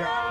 god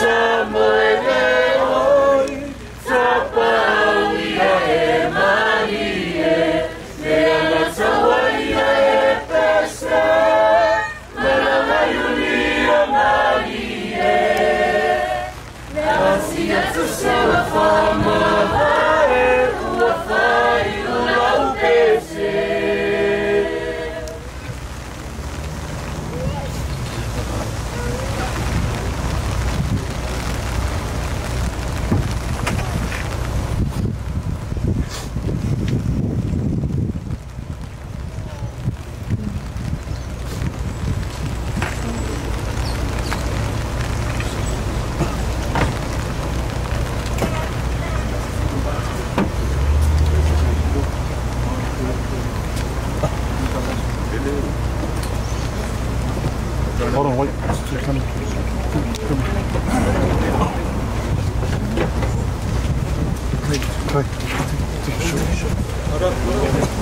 Hold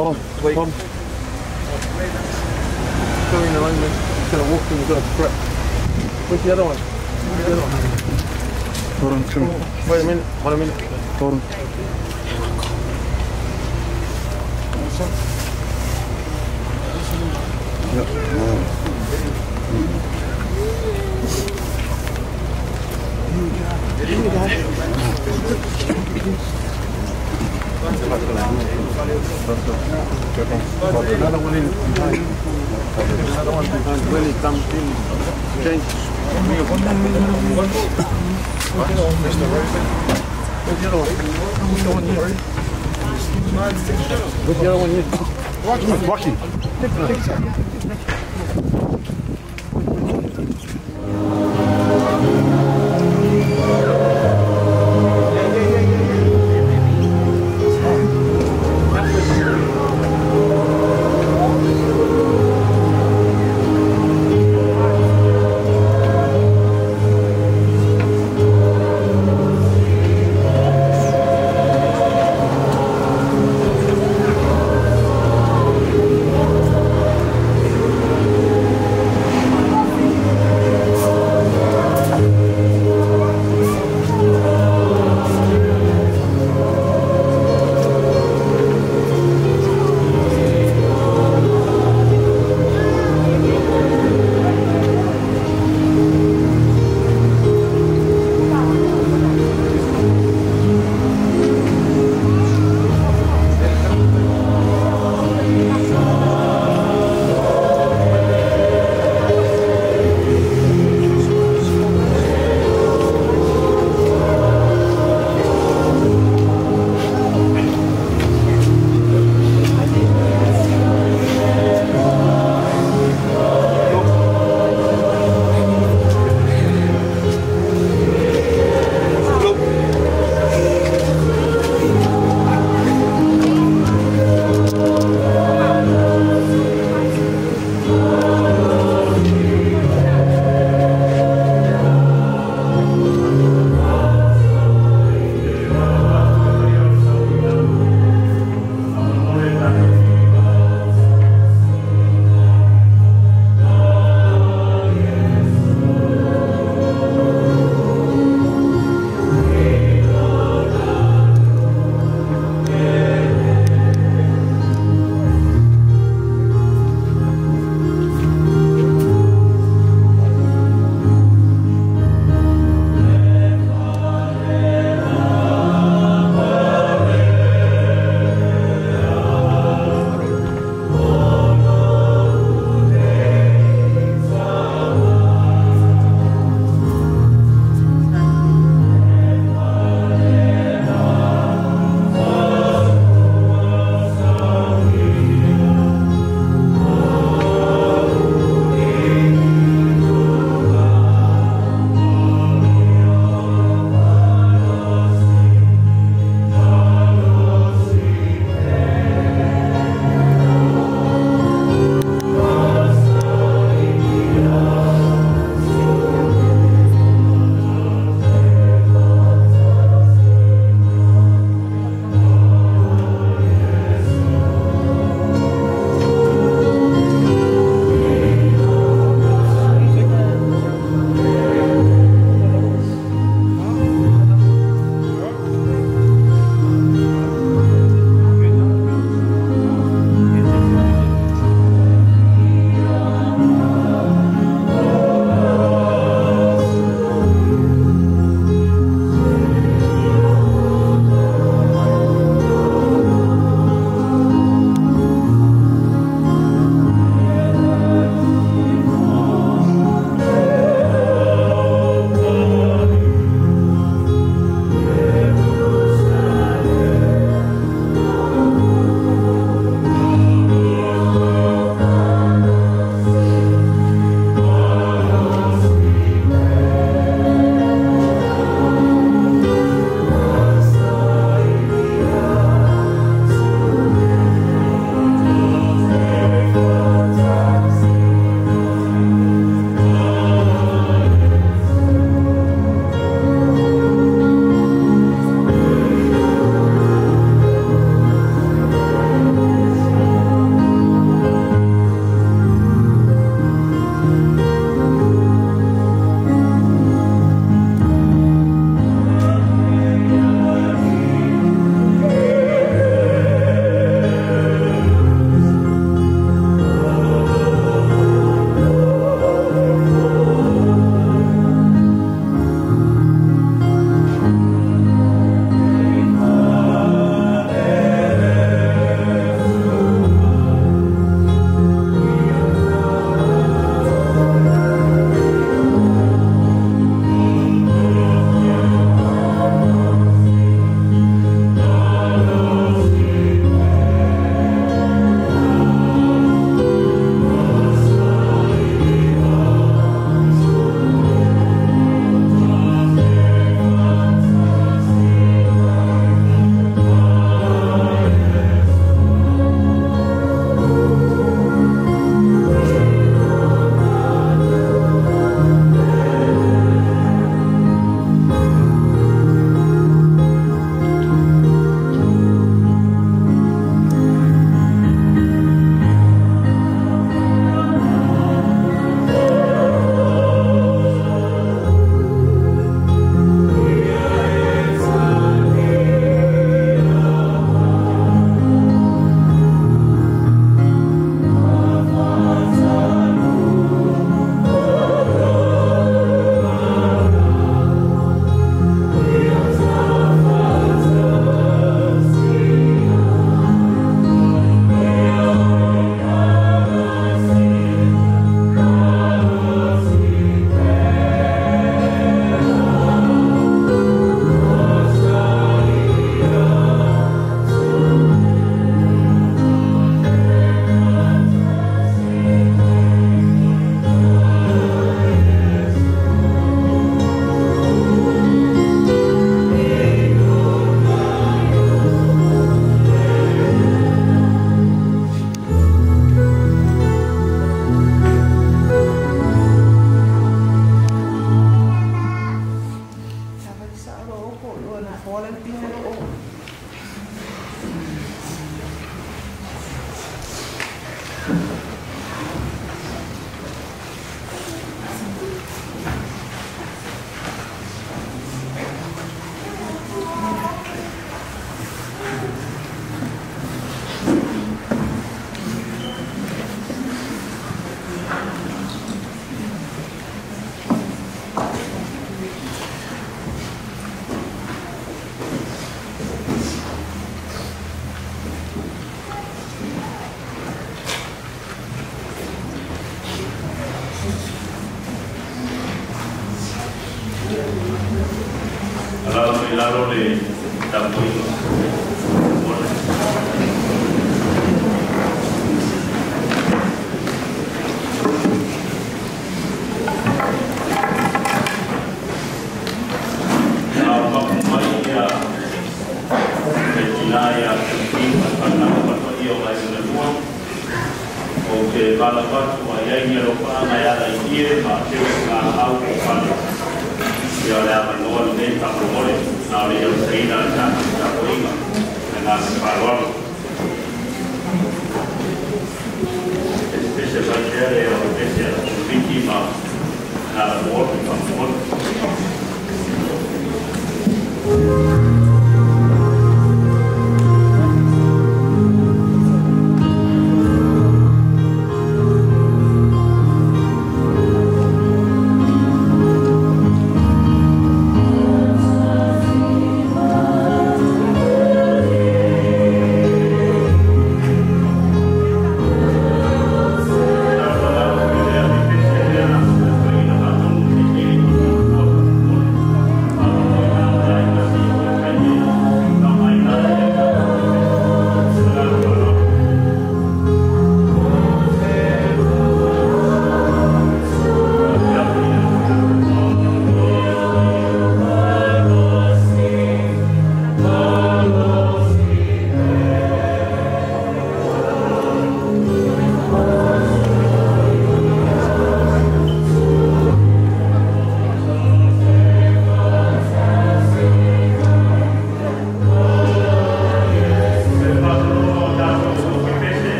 Hold on, Wait. hold on. Go in the line, man. He's gonna walk in, he's gonna prep. Where's the other one? Where's the other one? Hold on, come on. Wait a minute, hold a minute. Hold on. Yeah. Another one in behind. Another one behind. When it comes in, change. Where's the other one? Who's the one here? Where's the other one here? Walking.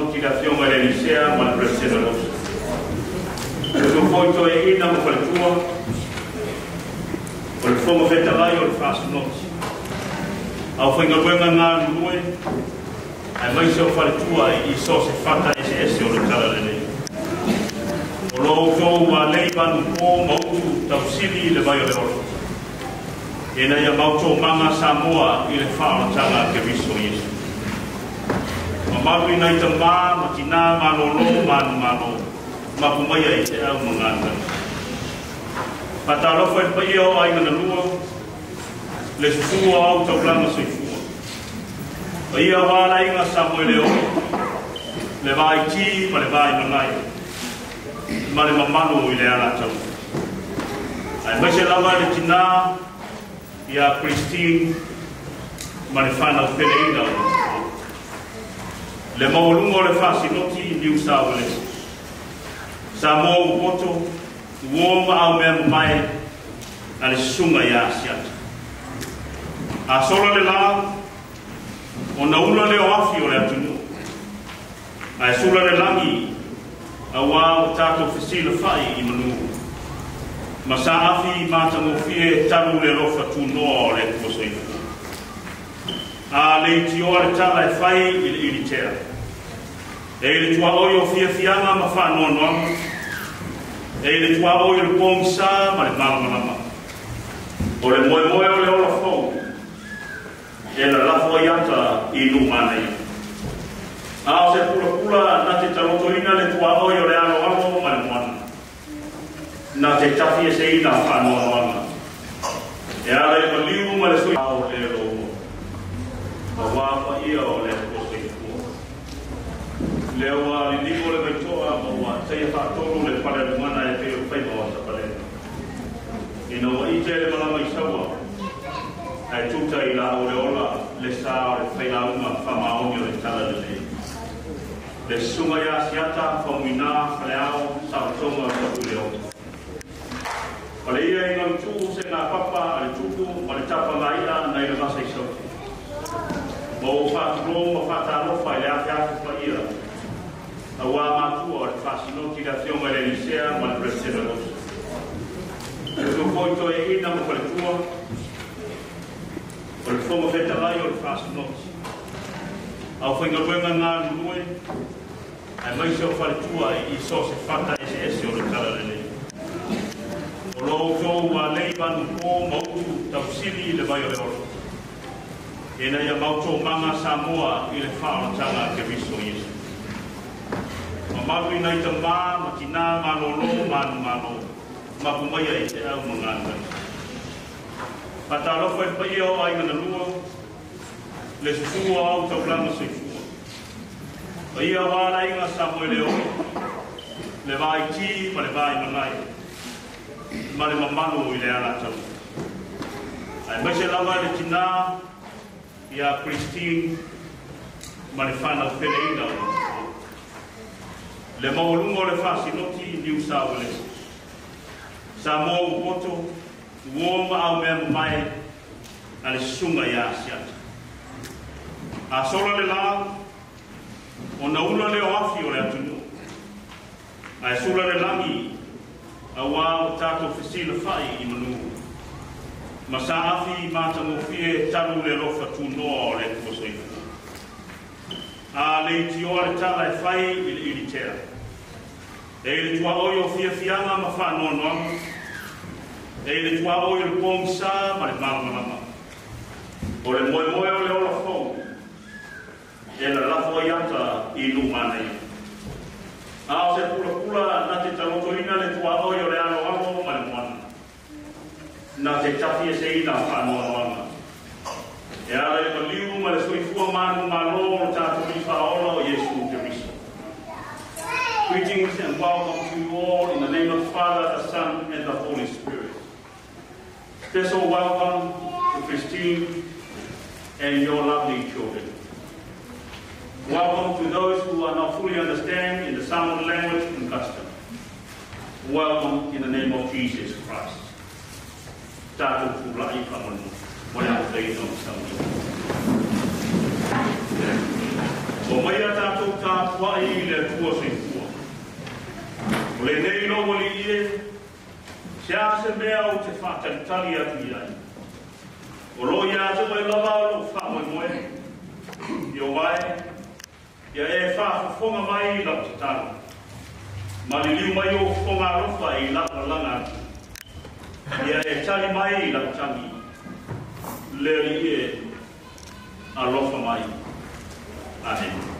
mutilation malévicea malprecedenos. Resufoito e ina mo faltua, o fomo fetavai o fas nos. Ao foi ngabuenga ngā nue, ai mai se o faltua i so se fata ese ese o le tala lele. O loo kou wa leiba tausili le le oro. A Samoa le whaoratanga ke viso ma mau i nai tama ma tina ma no no ma no ma no ma pu mai ai te au mga anga pa ta lo foi pa io ai na lua. Le su au tau langa sui fu pa ia wa la inga samoa le le vai ki, ma le vai manai ma le mamano i le ala tau. Ai mai se lava le tina ia Christine ma le whanau pereina o le maulunga o le whasi i New South Wales. Sa mō u poto, uo ma au mea mai a le sunga ia asiata. A sola le la, o na ula le o afi o le atunu. A e sula le langi a wā o tātou fesila fai i manu. Ma sa afi i mātango fie le rofa tūnoa o le kuoso A le itioa le tala e fai i le iri. E le tua oi o fia fianga ma wha no no E le tua oi o le pōng ma le malama lama. O le moe moe o le ola fōu. E la lafo i ata i nu mana i. A o se pula pula na te taloto ina le tua oi o le alo alo ma le moana. Na te tafi e se ina whanoa noana. E ala e maliu ma le sui ao le lo. Ma wāpa ia o le kose. lewa liligo le maitoa ma ua taia faatolu le pale alugana e pei o faiga o tapalega ina ua ite le malama isaua ae tuta i la oleola le sa o le failauga faamaoni o le tala lelei le suga iā siata fauminā faleao sautoga o tauileoga o le ia i galutuu se gā papa a le tupu ma le tapagāia nai le mau isau mo faatulō ma faatalofa i le afeafe faia awamatuor fasnokida fiomole lisea mal presidente tu foto e ina mo fale tua o le fomo feta vai o le fasnok au foi ngawenga ngā nue ai mai se o fale tua i so se fata ese ese o le kala lele. O lo fo wa lei vanu po mautu tafsiri le vai o le oro e nei a mautou manga Samoa i le whaoratanga ke viso Jesu mamalu ina ita ma makina malolo manu mano makumai ai te au manganga patalo foi pai o ai na lua. Le sufu au to plano se fu ai a wala ina le o le vai ki le vai manai. Ma le mamalu i le ala tau. Ai mai lava le kina ia Christine ma le fana o le mauluga o le faasinoti i liu sa lesi sa mo upoto uō maau mea mamae a le susuga iā asiata asola le lā ona ula le o afi o le atunuu ae sula le lagi auā o tatou fesila fa'i i manuu ma sa afi matagofie talu le alofa tunoa o le tuposoifua a le itioa le tala e fai i le ilitea E le tua oi o fia fianga ma wha no no E le tua oi o le pōng sā ma le mama mama O le moe moe o le ola fōu e la lafo i ata i nu mana i. A o se pula pula na te talotoina le tua oi o le alo amo ma le moana. Na te tafi e se ina no moana. E ala e ka liu ma le soifua manu ma lo o tatu i whaola o Yesu Greetings and welcome to you all in the name of the Father, the Son, and the Holy Spirit. Special welcome to Christine and your lovely children. Welcome to those who are not fully understand in the Samoan language and custom. Welcome in the name of Jesus Christ. Tātou o tei no sauni. O i le. O le nei no o ie, se a mea o te whakantari atu i. O ro i te mai lava o lo wha moe i o wae, i a e wha fufonga mai i lau te. Ma li liu mai o fufonga rufa i lau la langa atu. I a e tali mai i lau tangi, le liie a rofa mai. Amen.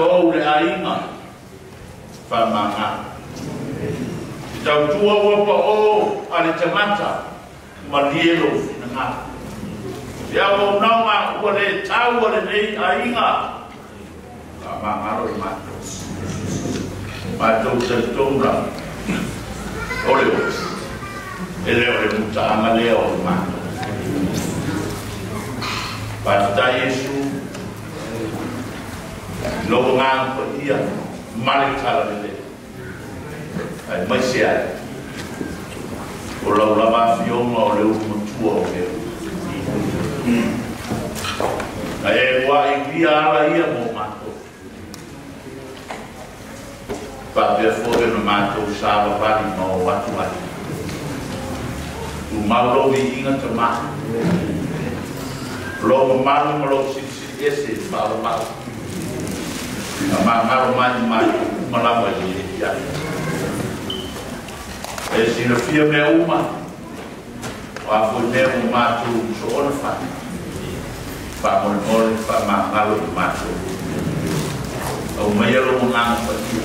tato au le aima fa manga tau tua wa pa o ale tamata ma lielo na nga e a mo nao ma ua le tau wa le nei aima fa manga ro i mato ma tau o. Le e leo le muta anga leo o mato Pastai Jesus, no ngang pa dia malik kala ni le ai mai se o la la ma fio ma o le u tua o me ai wa i dia ala ia mo mato. Pa pe fo no mato sa va pa ni mo wa tu ai u ma lo vi inga te ma lo ma lo ma lo si si ese eh, ma lo ma lo na magalo mai mai malawa i ia e sinafia mea uma o afonea mo matou so ona fai faamolemole faamagalo o matou aumaia logonaga faia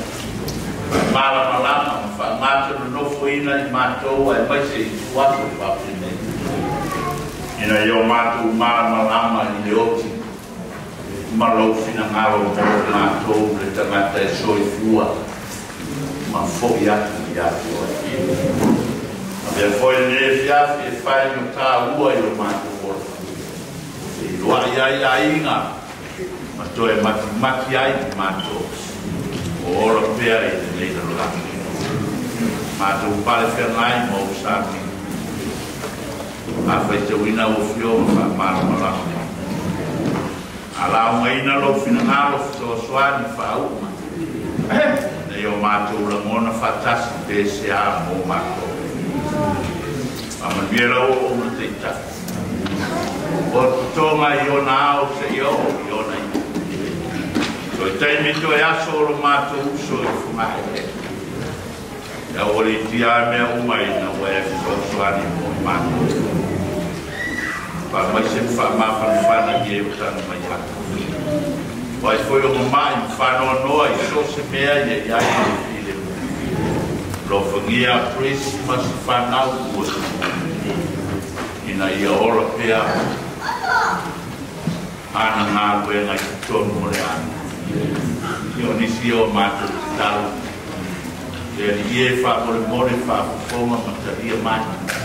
malamalama ma faamatononofoina i matou ae maise itu atu faapenei ina io matou malamalama i le oti malau fina ngaro tau na tau le tangata e soi fua ma fok yaku i aku a ki a bea foi le fi e fai no ta ua i lo mātu kora e loa i ai a inga ma to e mati ai ki mātu o ora pia i te leita lo lati mātu fernai mo usami a fai te wina ufio ma fai ala o ina lo fina ngalo so swani fa u ne yo mato la mona fatasi de se a mo mato. Ama biera o o te ta o to ma yo na o se yo yo na so te mi to ya so lo mato so fu ma e ya o le ti a me o mai na o e so swani mo mato para mais se fama para fana que eu tan mai ha mas foi o mai fano noi so se me ai ai ele lo fangia christmas fana o ina ia ora pea ana ngā koe ngai tonu mole ana i onisi o mātou tau e li e wha mole mole wha fufonga mataria mātou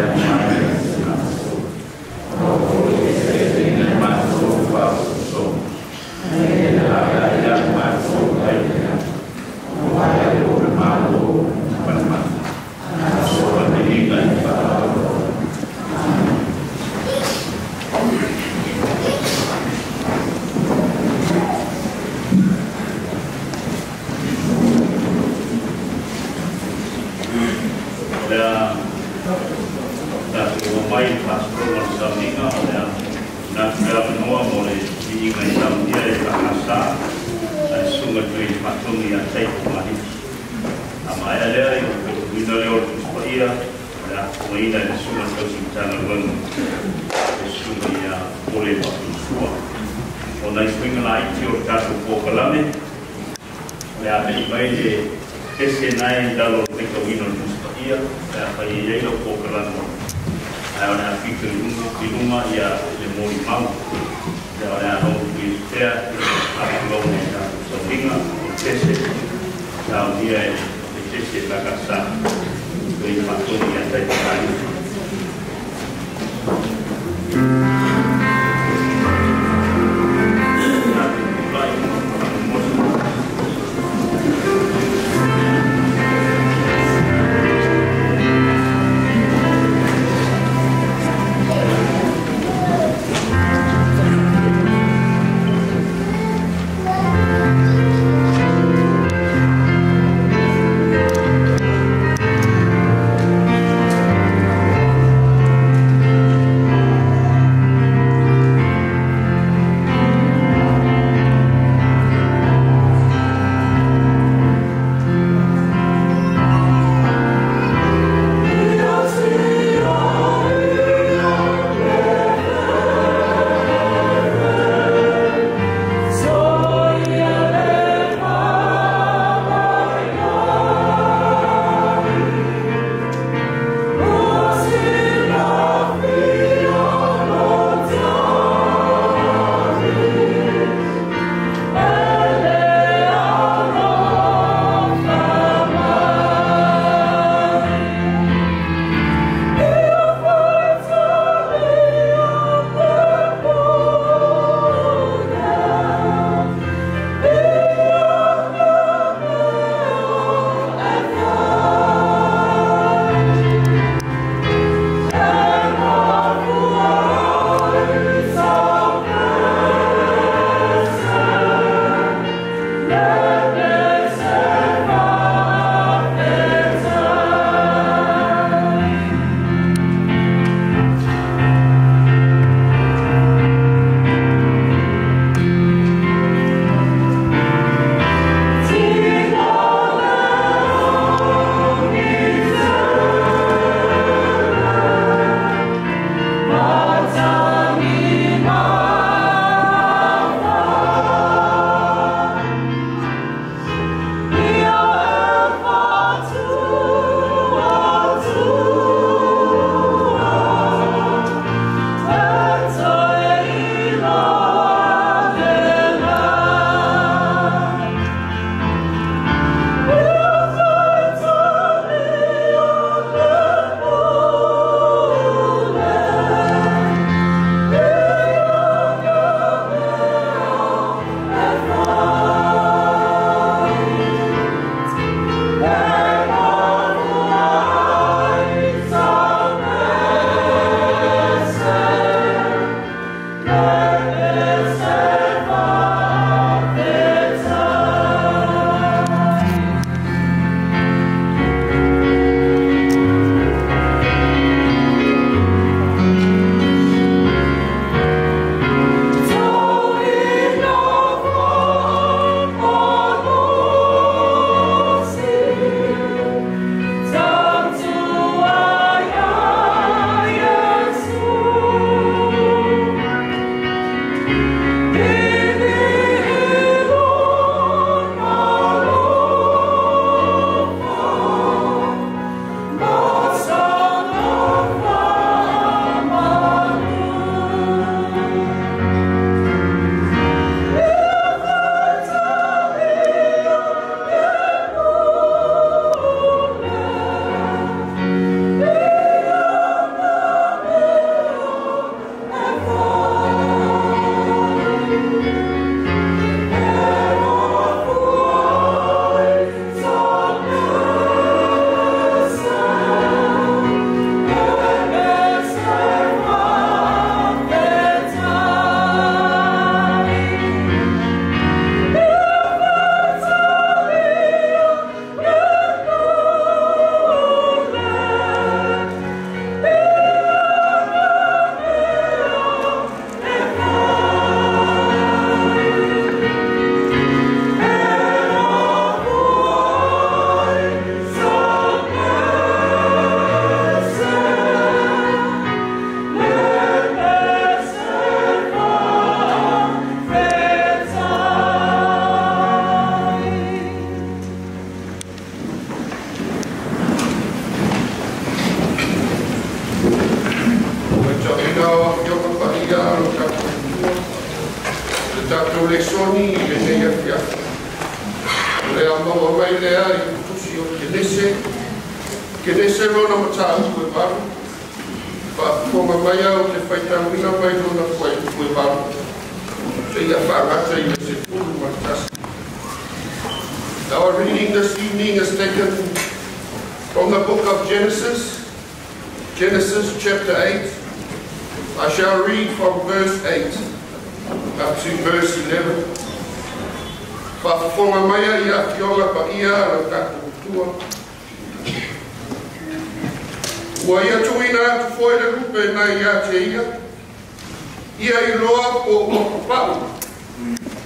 Thank you. sa ai sunga tu i matongi a tei kumahi. A mai alea i o kuhina leo o kuhia, a a kuhina i sunga tu i tana wangu, e sunga i a ole watu. O nai swinga na i ti o kato kōkalame, le a me i mai le kese nai i dalo te kuhina o kuhia, le a pai i eilo kōkalame. Ai o nai a fitu i le mori mau. Där har militärt afghanistan som inga intresse. Saudi är intresse för Gaza. Det är faktum i att det är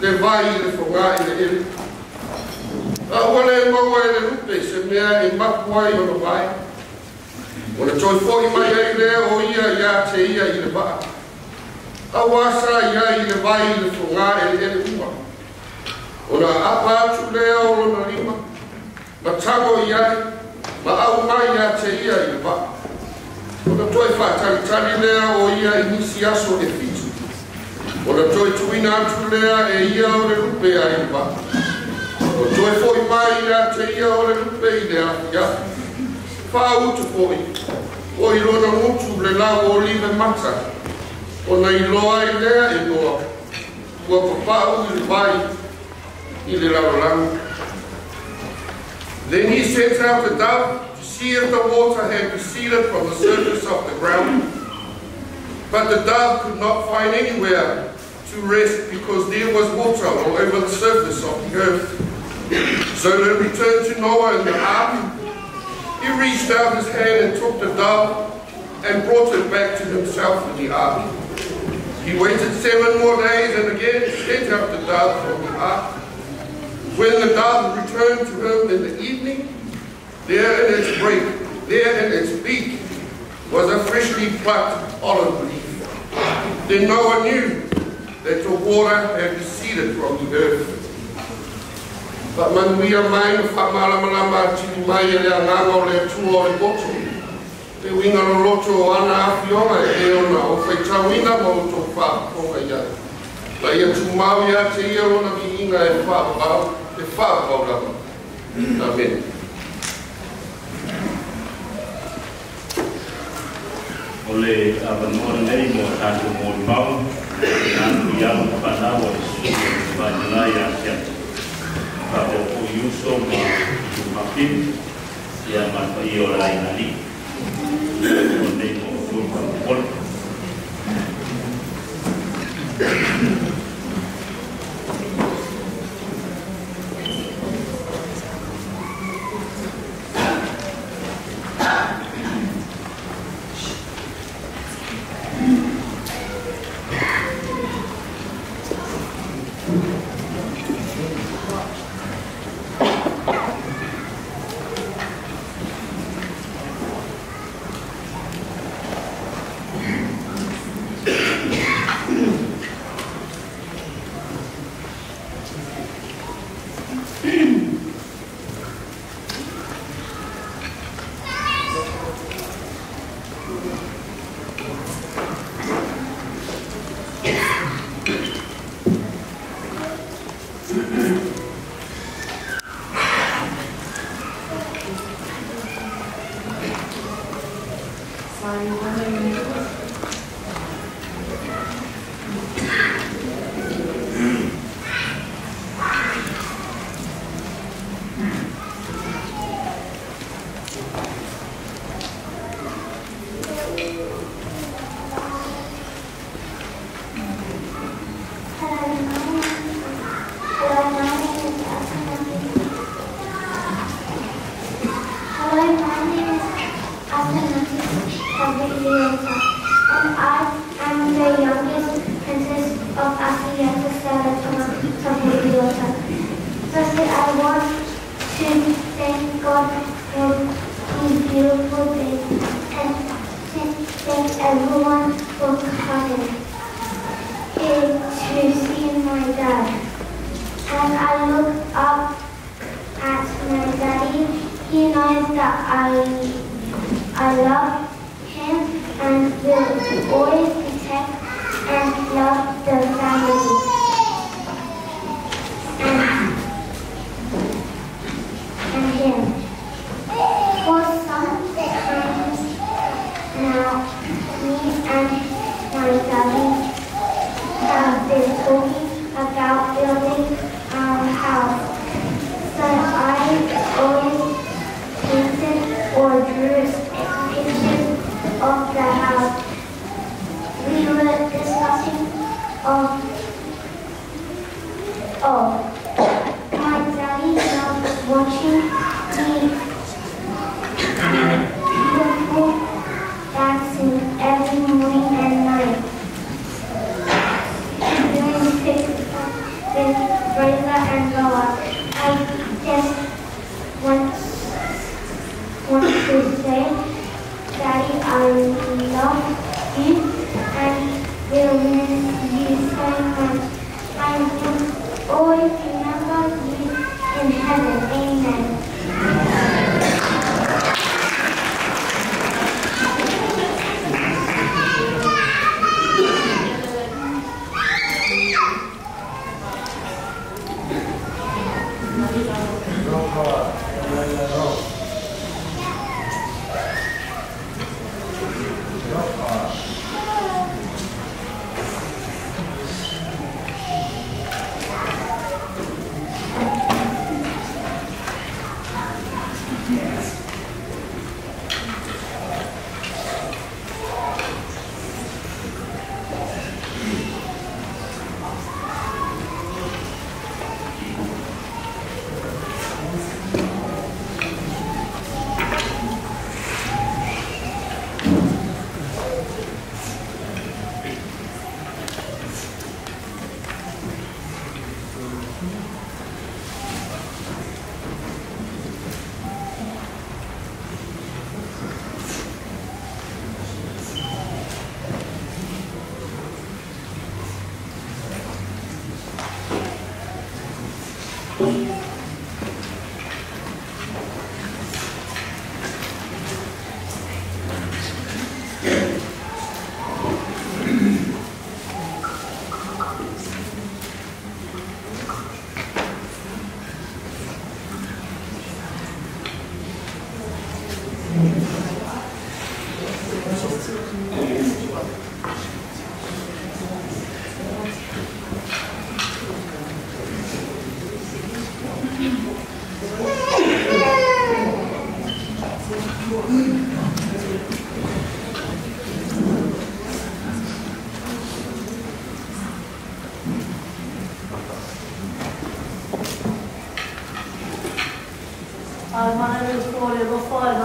Le vai i le whonga i le ele. A ua le maua e le lupe se mea e maku ai o na vai. O le toi fwoi mai ai lea o ia ia te ia i le vaa. A wasa ia i le vai i le whonga e le ele ua. O na apa atu lea o lona lima Ma tago i ai. Ma au mai ia te ia i le vaa. O na toi whātari tari lea o ia i nisi aso e fitu. O na toi tuina atu lea e ia o le rupe ai le vaa. O toi foi mai ia te ia o le lupe i le awhia. Wha utu foi. O i rona mutu le lau o mata. O na i lea i loa. I le le. Then he sent out the dove to see if the water had receded from the surface of the ground. But the dove could not find anywhere to rest because there was water all over the surface of the earth. So they returned to Noah in the ark. He reached out his hand and took the dove and brought it back to himself in the ark. He waited seven more days and again sent out the dove from the ark. When the dove returned to him in the evening, there in its beak, there in its beak, was a freshly plucked olive leaf. Then Noah knew that the water had receded from the earth. But man manuia mai na fa malamalama tini mai e le anganga o le tua o le boto. Te winga no loto o ana awhionga e ona o whai tawina ma o tō whaaponga ia. La ia tu mau ia te ia ona ki inga e whaapau, e whaapau rama. Amen. oleh abanon neri mo tatu mo bau nan kuyam pada wos bajla ya siap pada uyuso ma makin ya ma iyo lain ali onde. affordable for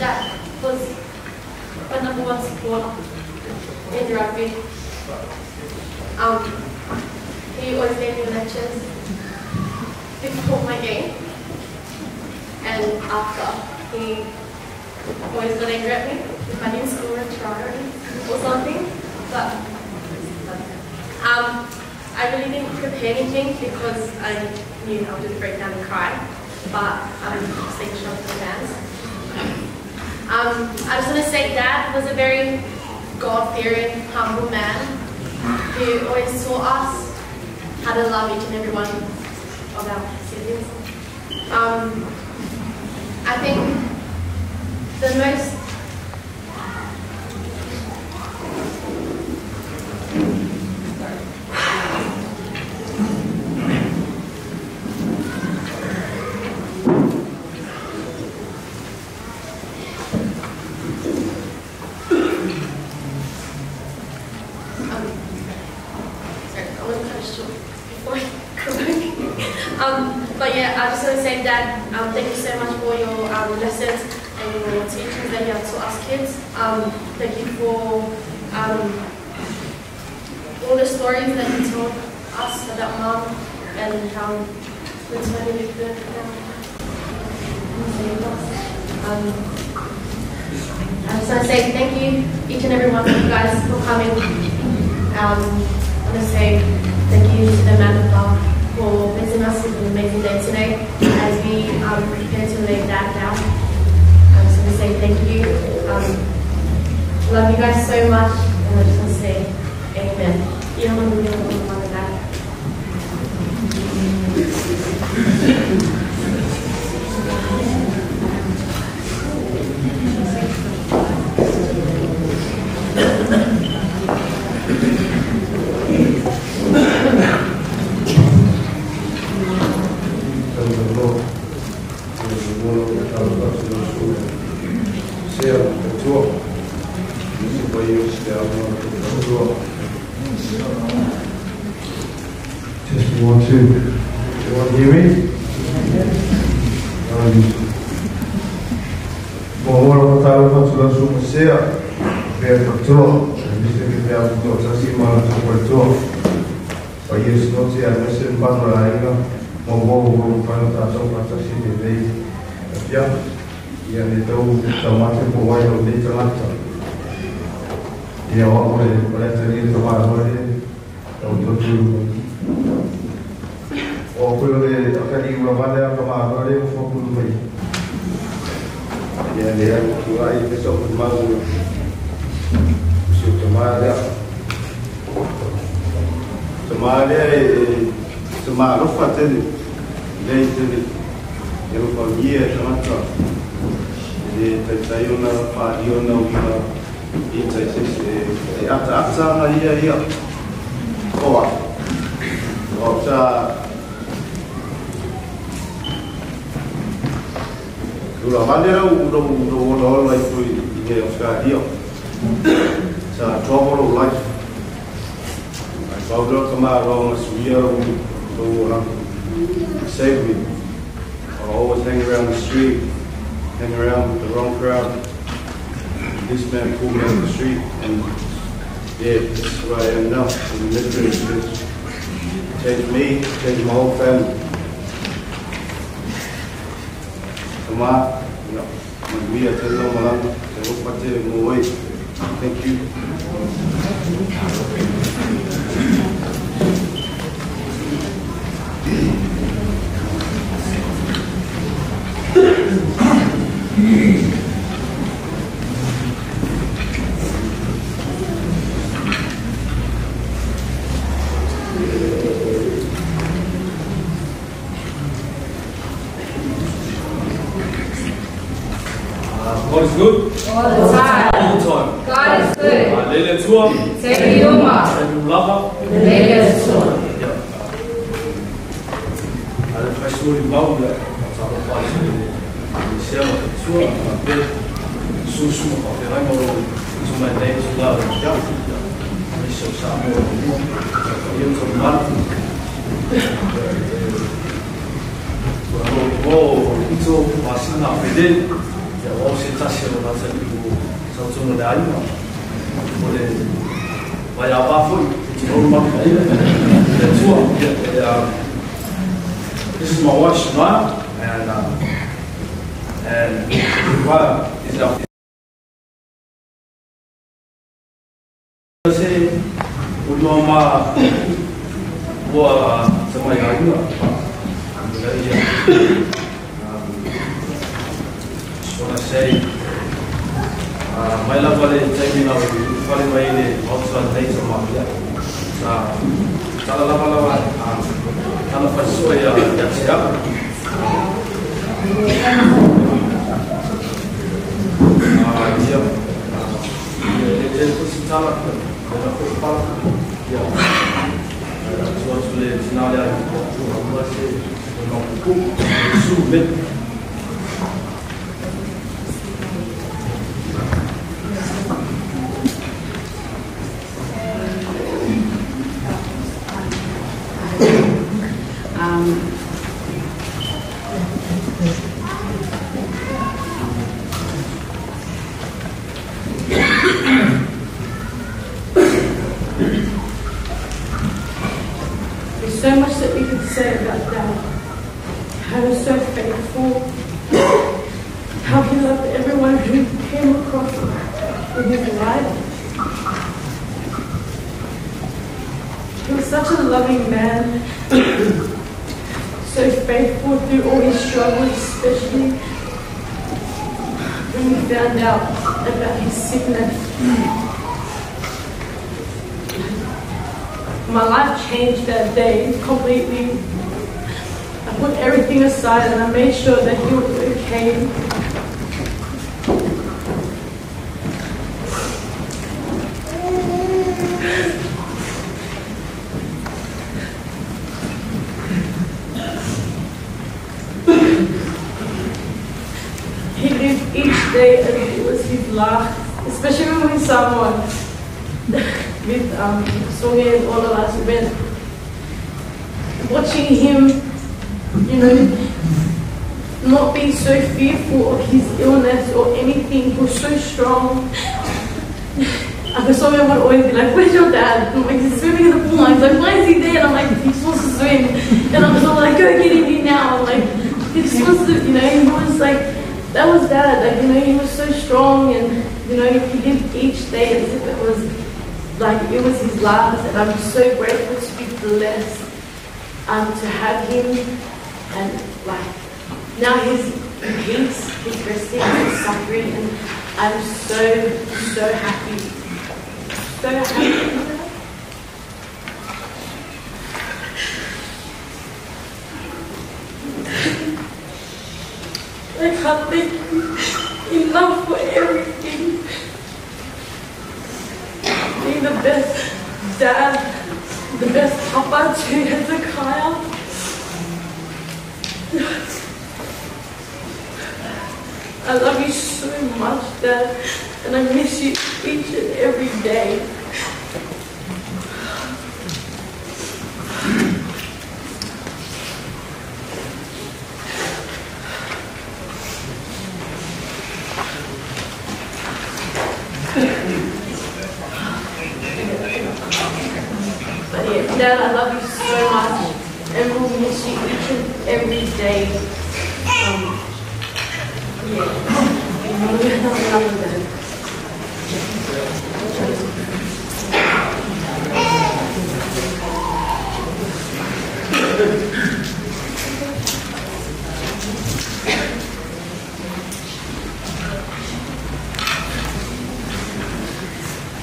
that was my number one supporter in rugby. Um, he always gave me lectures before my game and after. He always got angry at me if I didn't score a try or something. But um, I really didn't prepare anything because I knew I would just break down and cry. But I'm um, just sure for the fans. Um, I just want to say Dad was a very God-fearing, humble man who always taught us how to love each and every one of our siblings. Um, I think the most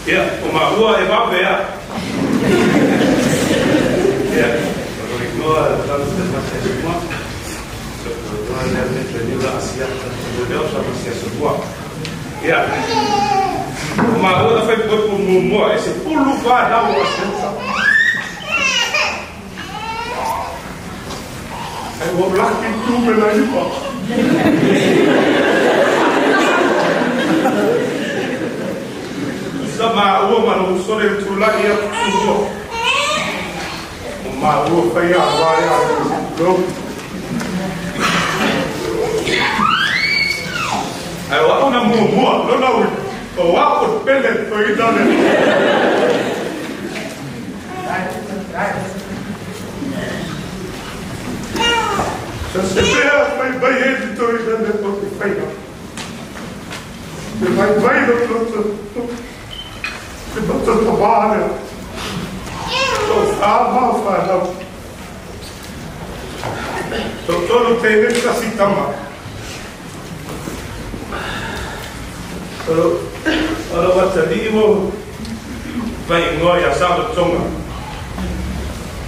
Yeah, uma rua é uma véia. yeah, ignora, estamos demasiado bom. Quando é dentro tá, de uma asiática, o Deus chama se sua. Yeah. Uma rua foi por um mumor, esse pulo vai dar uma né, sensação. I was lucky too when I got. سمع woman وصلت لقي الصبح وما هو فيا رايا لو ai wa una mua mua, lo lo o wa o pele to i dane ai Dat ze zelf mijn beheerde door je dan net op de vijand. En mijn vijand tot de... tot de gebaren. Tot de aanval van hem. Tot de oorlog tegen de kassitama. Maar wat ze niet wil... Maar ik wil je samen zongen.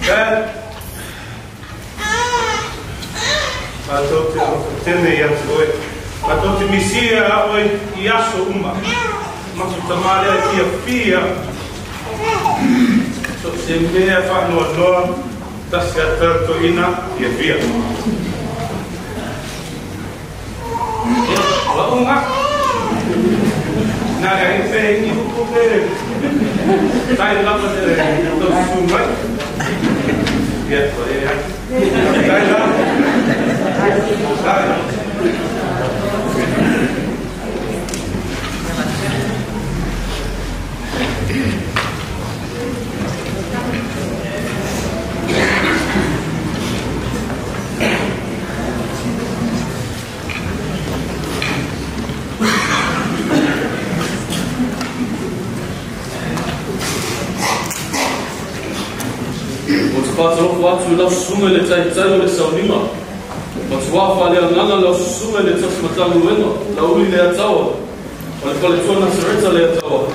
Ja? pa to te tene ja tvoj, pa to te misija ovoj i jaso uma. Ma su tamalja i tija pija, so se mea fa no noa, ta se atanto ina je pija. Wa eh, uma, na ga ipe i hukumere, tai lapa tere, to sumai, ja to je, tai lapa, Kwa sababu watu wanaosumu ile taitaji wamesaulima وتصوافوا عليها أننا لو السومة اللي تصمت لنا منه لو أولي لها تاوة والكوليكتور نسرعتها لها تاوة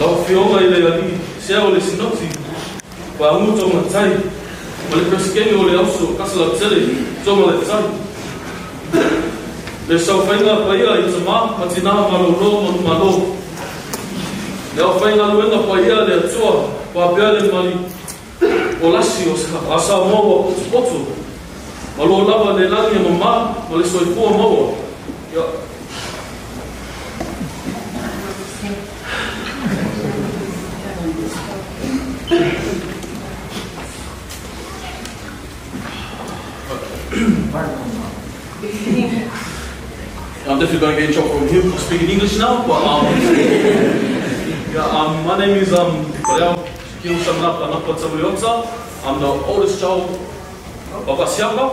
لو في يوم إلى يلي سياو لسنوتي وأموتوا من تاي والكرسكيني وليوسو قصلا بتلي ثم لتاي لسو فإنها بأيها إتماع متناها مالولو مالولو لو فإنها لوينها بأيها لأتوها وأبيها للمالي ولاسي أصحى أصحى مو وقت بطل Lava le ma le ya I'm definitely going to get in trouble from him for speaking English now, but um, yeah, um, my name is um. I'm the oldest child of Asianga.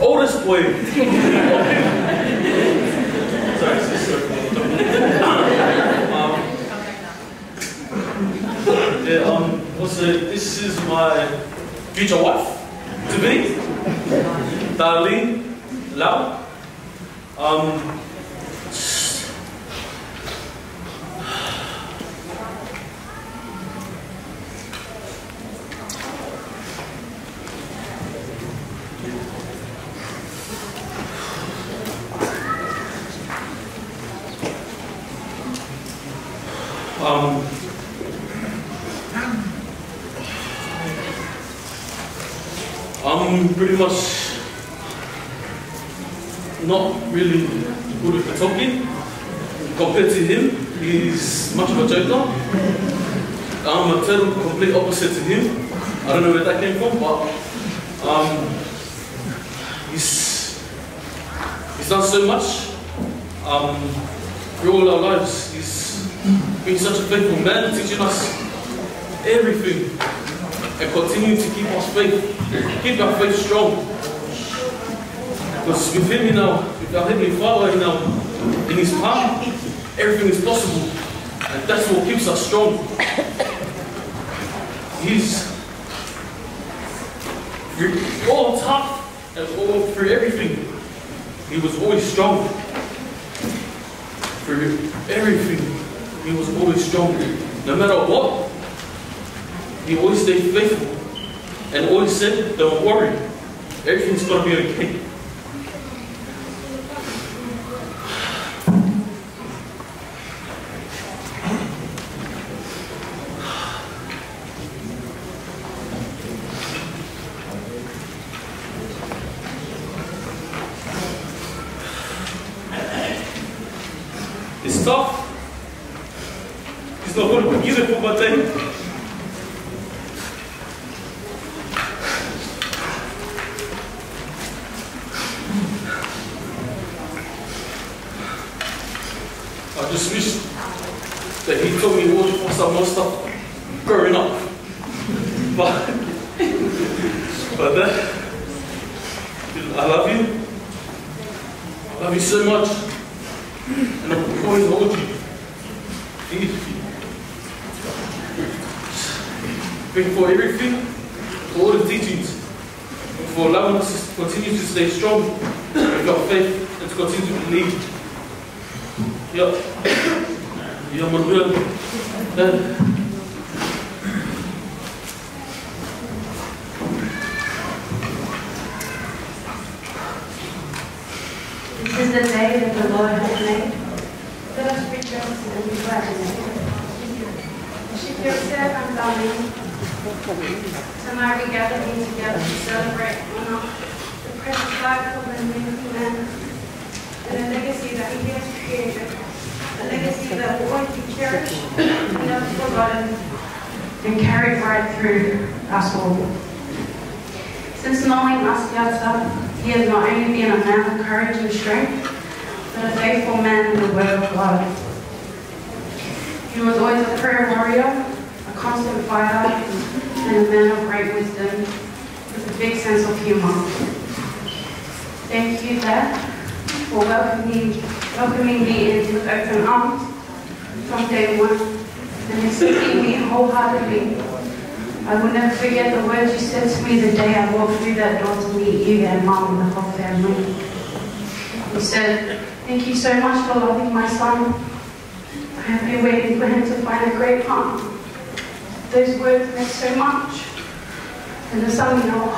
Oldest boy. Sorry, sister. um, yeah, um, what's it? This is my future wife to be, Darlene Lau. Um, um, I'm pretty much not really good with talking. Compared to him, he's much of a joker. I'm a total complete opposite to him. I don't know where that came from, but um, he's he's done so much um, through all our lives. He's been such a faithful man, teaching us everything and continuing to keep us faith, keep our faith strong. Because with him, you know, with our Heavenly Father, you know, in his palm, everything is possible. And that's what keeps us strong. He's all tough and all through everything. He was always strong. Through everything, he was always strong. No matter what, he always stayed faithful and always said, Don't worry, everything's going to be okay.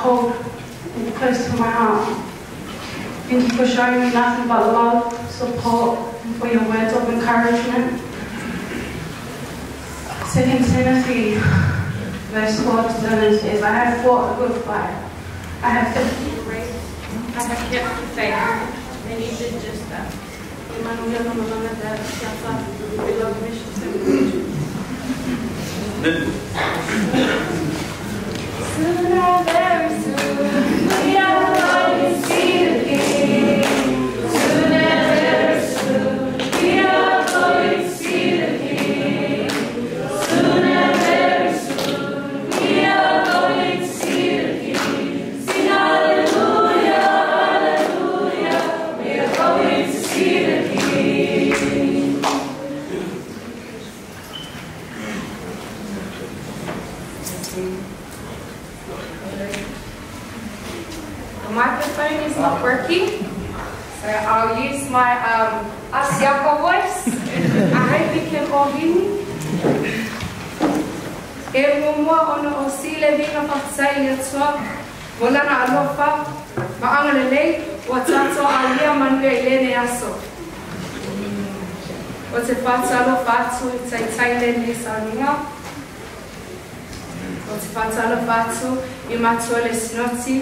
Hold close to my heart. Thank you for showing me nothing but love, support, and for your words of encouragement. Second Timothy verse 4 to 7 says, I have fought a good fight. I have finished the race. I have kept the faith. And you did just that no nome da Siapa, pela Soon or very soon, we are going to see the King. Working, so I'll use my um, Asiata voice. I hope you can all hear me. E mua ono o sile vina whaksai ia tua, wala na alofa, maanga le lei, o tato a lia manu e lene aso. O te whatalo whatu i tai taile ni sauninga, o te whatalo whatu i matua le sinoti,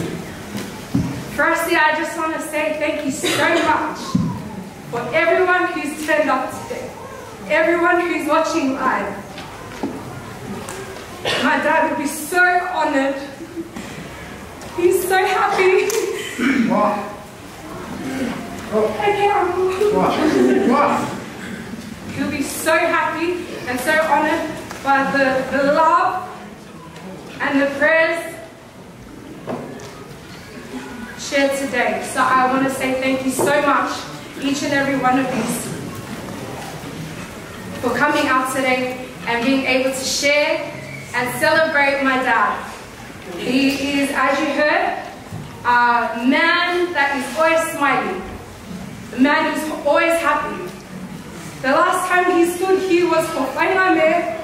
Firstly, I just want to say thank you so much for everyone who's turned up today, everyone who's watching live. My dad would be so honored. He's so happy. What? Okay, Uncle. What? He'll be so happy and so honored by the, the love and the prayers shared today. So I want to say thank you so much, each and every one of you, for coming out today and being able to share and celebrate my dad. He is, as you heard, a man that is always smiling, a man who's always happy. The last time he stood here was for Fainame,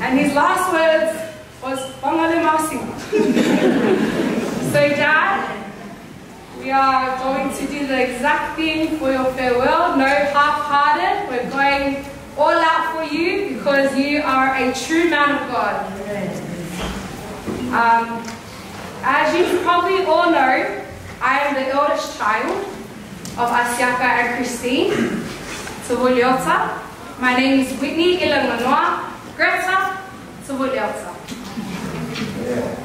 and his last words was Pangale Masima. so Dad, we are going to do the exact thing for your farewell, no half-hearted. We're going all out for you because you are a true man of God. Um, as you probably all know, I am the eldest child of Asiata and Christine Tavui-Leota. My name is Whitney Ilanganoa Greta Tavui-Leota.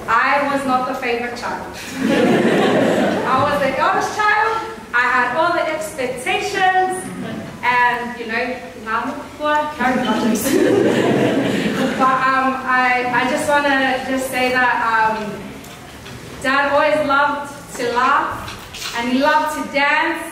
I was not the favorite child. I was the eldest child. I had all the expectations, and you know, now for carry budgets. but um, I, I just want to just say that um, Dad always loved to laugh, and he loved to dance.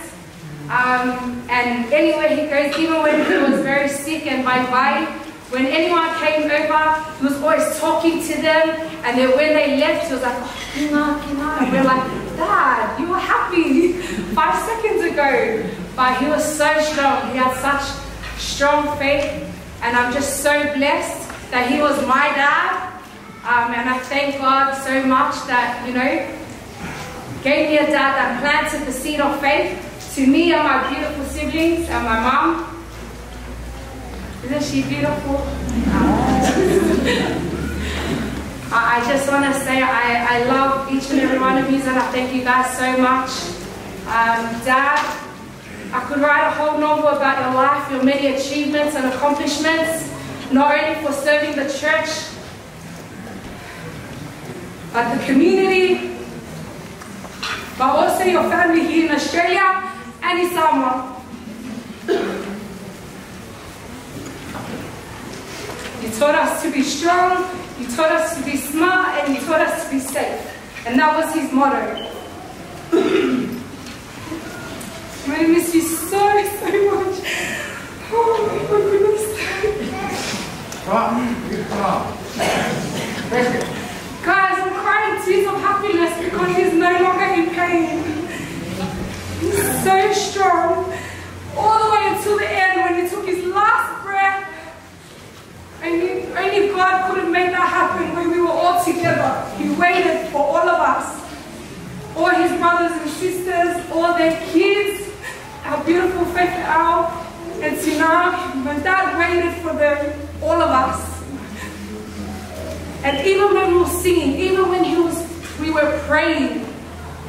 Um, and anywhere he goes, even when he was very sick and bye bye, when anyone came over, he was always talking to them. And then when they left, he was like, oh, Kina, Kina. And we're like, Dad, you were happy five seconds ago. But he was so strong. He had such strong faith. And I'm just so blessed that he was my dad. Um, and I thank God so much that, you know, gave me a dad that planted the seed of faith to me and my beautiful siblings and my mom. Isn't she beautiful? I just want to say I, I love each and every one of you and I thank you guys so much. Um, Dad, I could write a whole novel about your life, your many achievements and accomplishments, not only for serving the church, but the community, but also your family here in Australia and in You taught us to be strong, you taught us to be smart, and you taught us to be safe. And that was his motto. I miss you so, so much. Oh my goodness. Guys, I'm crying tears of happiness because he's no longer in pain. He's so strong. All the way until the end when he took his last breath. Only, only God could have made that happen when we were all together. He waited for all of us. All his brothers and sisters, all their kids, our beautiful Faith Al and Tina. My dad waited for them, all of us. And even when we were singing, even when he was, we were praying,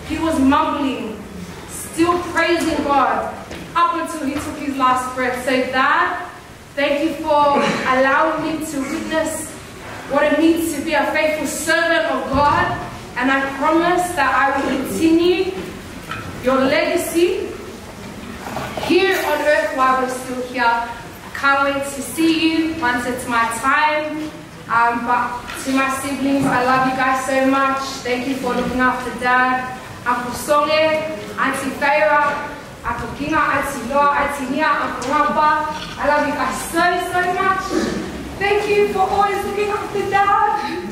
he was mumbling, still praising God up until he took his last breath. So Dad, thank you for allowing me to witness what it means to be a faithful servant of God. And I promise that I will continue your legacy here on earth while we're still here. I can't wait to see you once it's my time. Um, but to my siblings, I love you guys so much. Thank you for looking after dad. Uncle Songe, Auntie Feira, Uncle Kinga, Auntie Loa, Auntie Nia, Uncle Rampa. I love you guys so, so much. Thank you for always looking after dad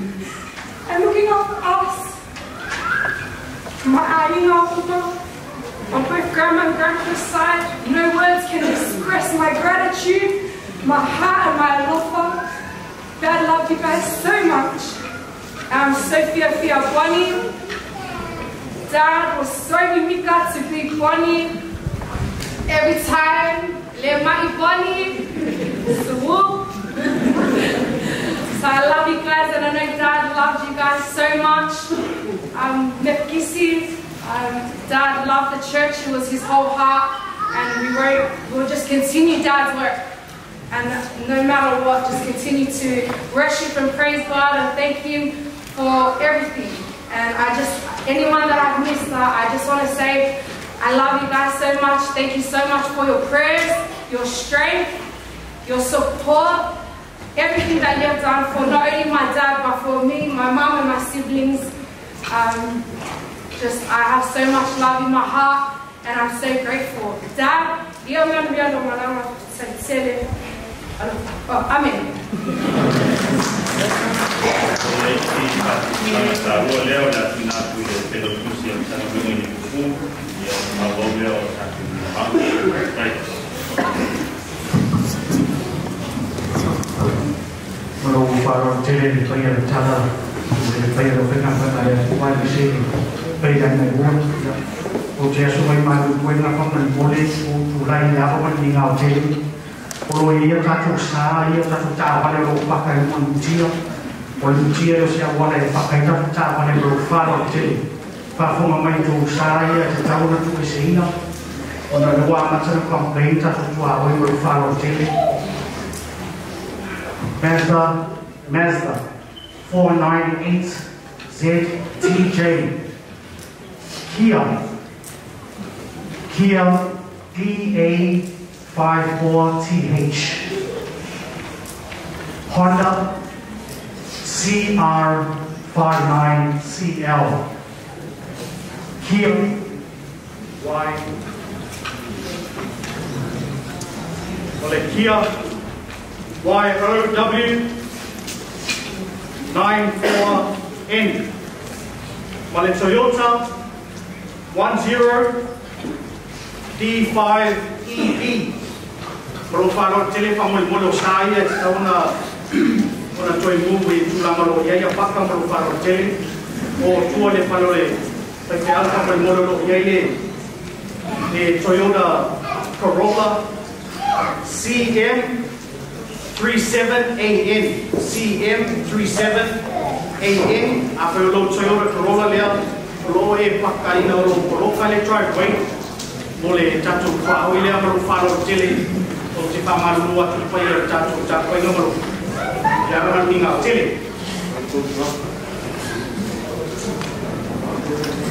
and looking after us. My Ainga, on both grandma and grandpa's side, no words can express my gratitude, my heart and my for. Dad loved you guys so much. I'm Sophia Fia Bonnie. Dad was so unique to be Bonnie. Every time, Let my Bonnie, so So I love you guys and I know Dad loved you guys so much. Um, Mepkisi, um, Dad loved the church, it was his whole heart. And we were, we'll just continue Dad's work. And no matter what, just continue to worship and praise God and thank Him for everything. And I just, anyone that I've missed, uh, I just want to say, I love you guys so much. Thank you so much for your prayers, your strength, your support, everything that you have done for not only my dad, but for me, my mom, and my siblings. Um, just, I have so much love in my heart, and I'm so grateful. Dad, io mi hanno mandato a Oh, amen. Moldovia or Kazakhstan. Right. Baron Tilly, player of Tala, the player of Finland, I wide receiver, played ma mai tu sa ia ta ta na tu ke se ina o na ro wa ma ta ko pe tu wa o ro fa ro Mazda, Mazda 498 ZTJ. Kia. Kia DA54TH. Honda CR59CL. Kia Y. Ole Kia YOW 94N. Ole Toyota 10 D5EB. Pero para tele pa mo mo sa ia sa una una toy movie tula malo ia ia mo tele o tua le palo Tai te alpa mai mororo i aile e. E Toyota Corolla CM 37AN. CM 37AN. A whae lo Toyota Corolla lea. lo e pakarina o lo koloka le driveway. mo le tatu whaho i lea maru wharo tele. O te whamaru nua tupai e tatu tatu whainga maru. Ia rama ni o tele.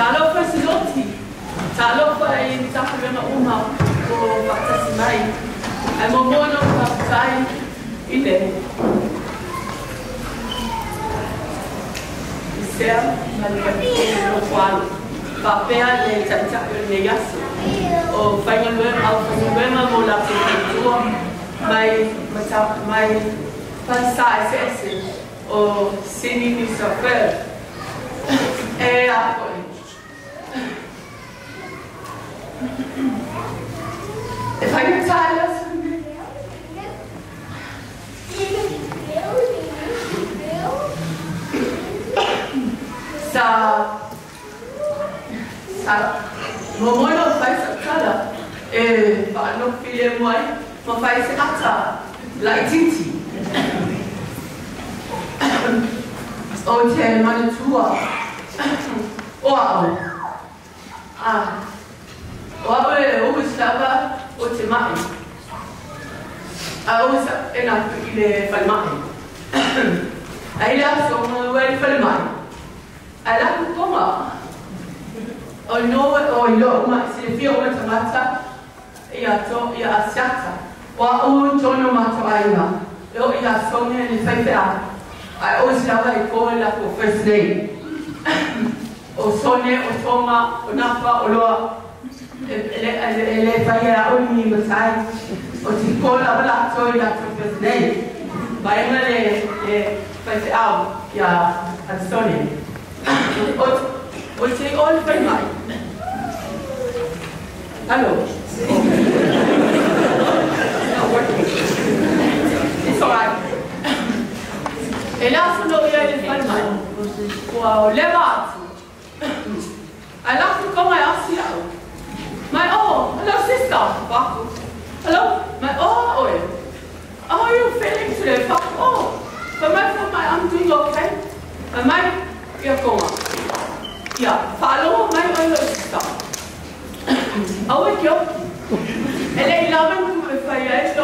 Taalofa siloti, taalofa e mitafirana uma o patasimai, a momono papai ile. Isel, malikatikolo qual, papea le taitapel negaso, o fanganuema, o fanganuema mola prefeitua, mai, mai, passar esse, o sinini sofrer, é eh, a ah, Wann gibt's da alles? Sa. Sa. Momo não faz sacada. Eh, ba no file moi, mo faz sacada. Lai tinti. Oh, tell meine Tour. Oh, oh. Ah. Oh, oh, oh, ich glaube, o te mate. Ahora es el. Ahí. A la toma. O no, o no, ma, si le fío, mata y a to, y a asiata. O a un tono mata a ella. Yo y a asomo y le falte la. O o toma, o napa, o loa. O napa o loa le fai a o ni masai o ti ko la bala to i la to first day vai ma le le fai fai au ya a sone o o ti o le fai mai Hello. Not working. It's all right. E la sono io il palmai. Wow, levato. I love to come my ass My oh, hello sister. Baku. Hello, my oh oil. How are you feeling today? Fuck oh. But my for my I'm doing okay. And my yeah, come on. Yeah, follow my oil sister. Oh, wait, yo. Elle est là, même pour me faire,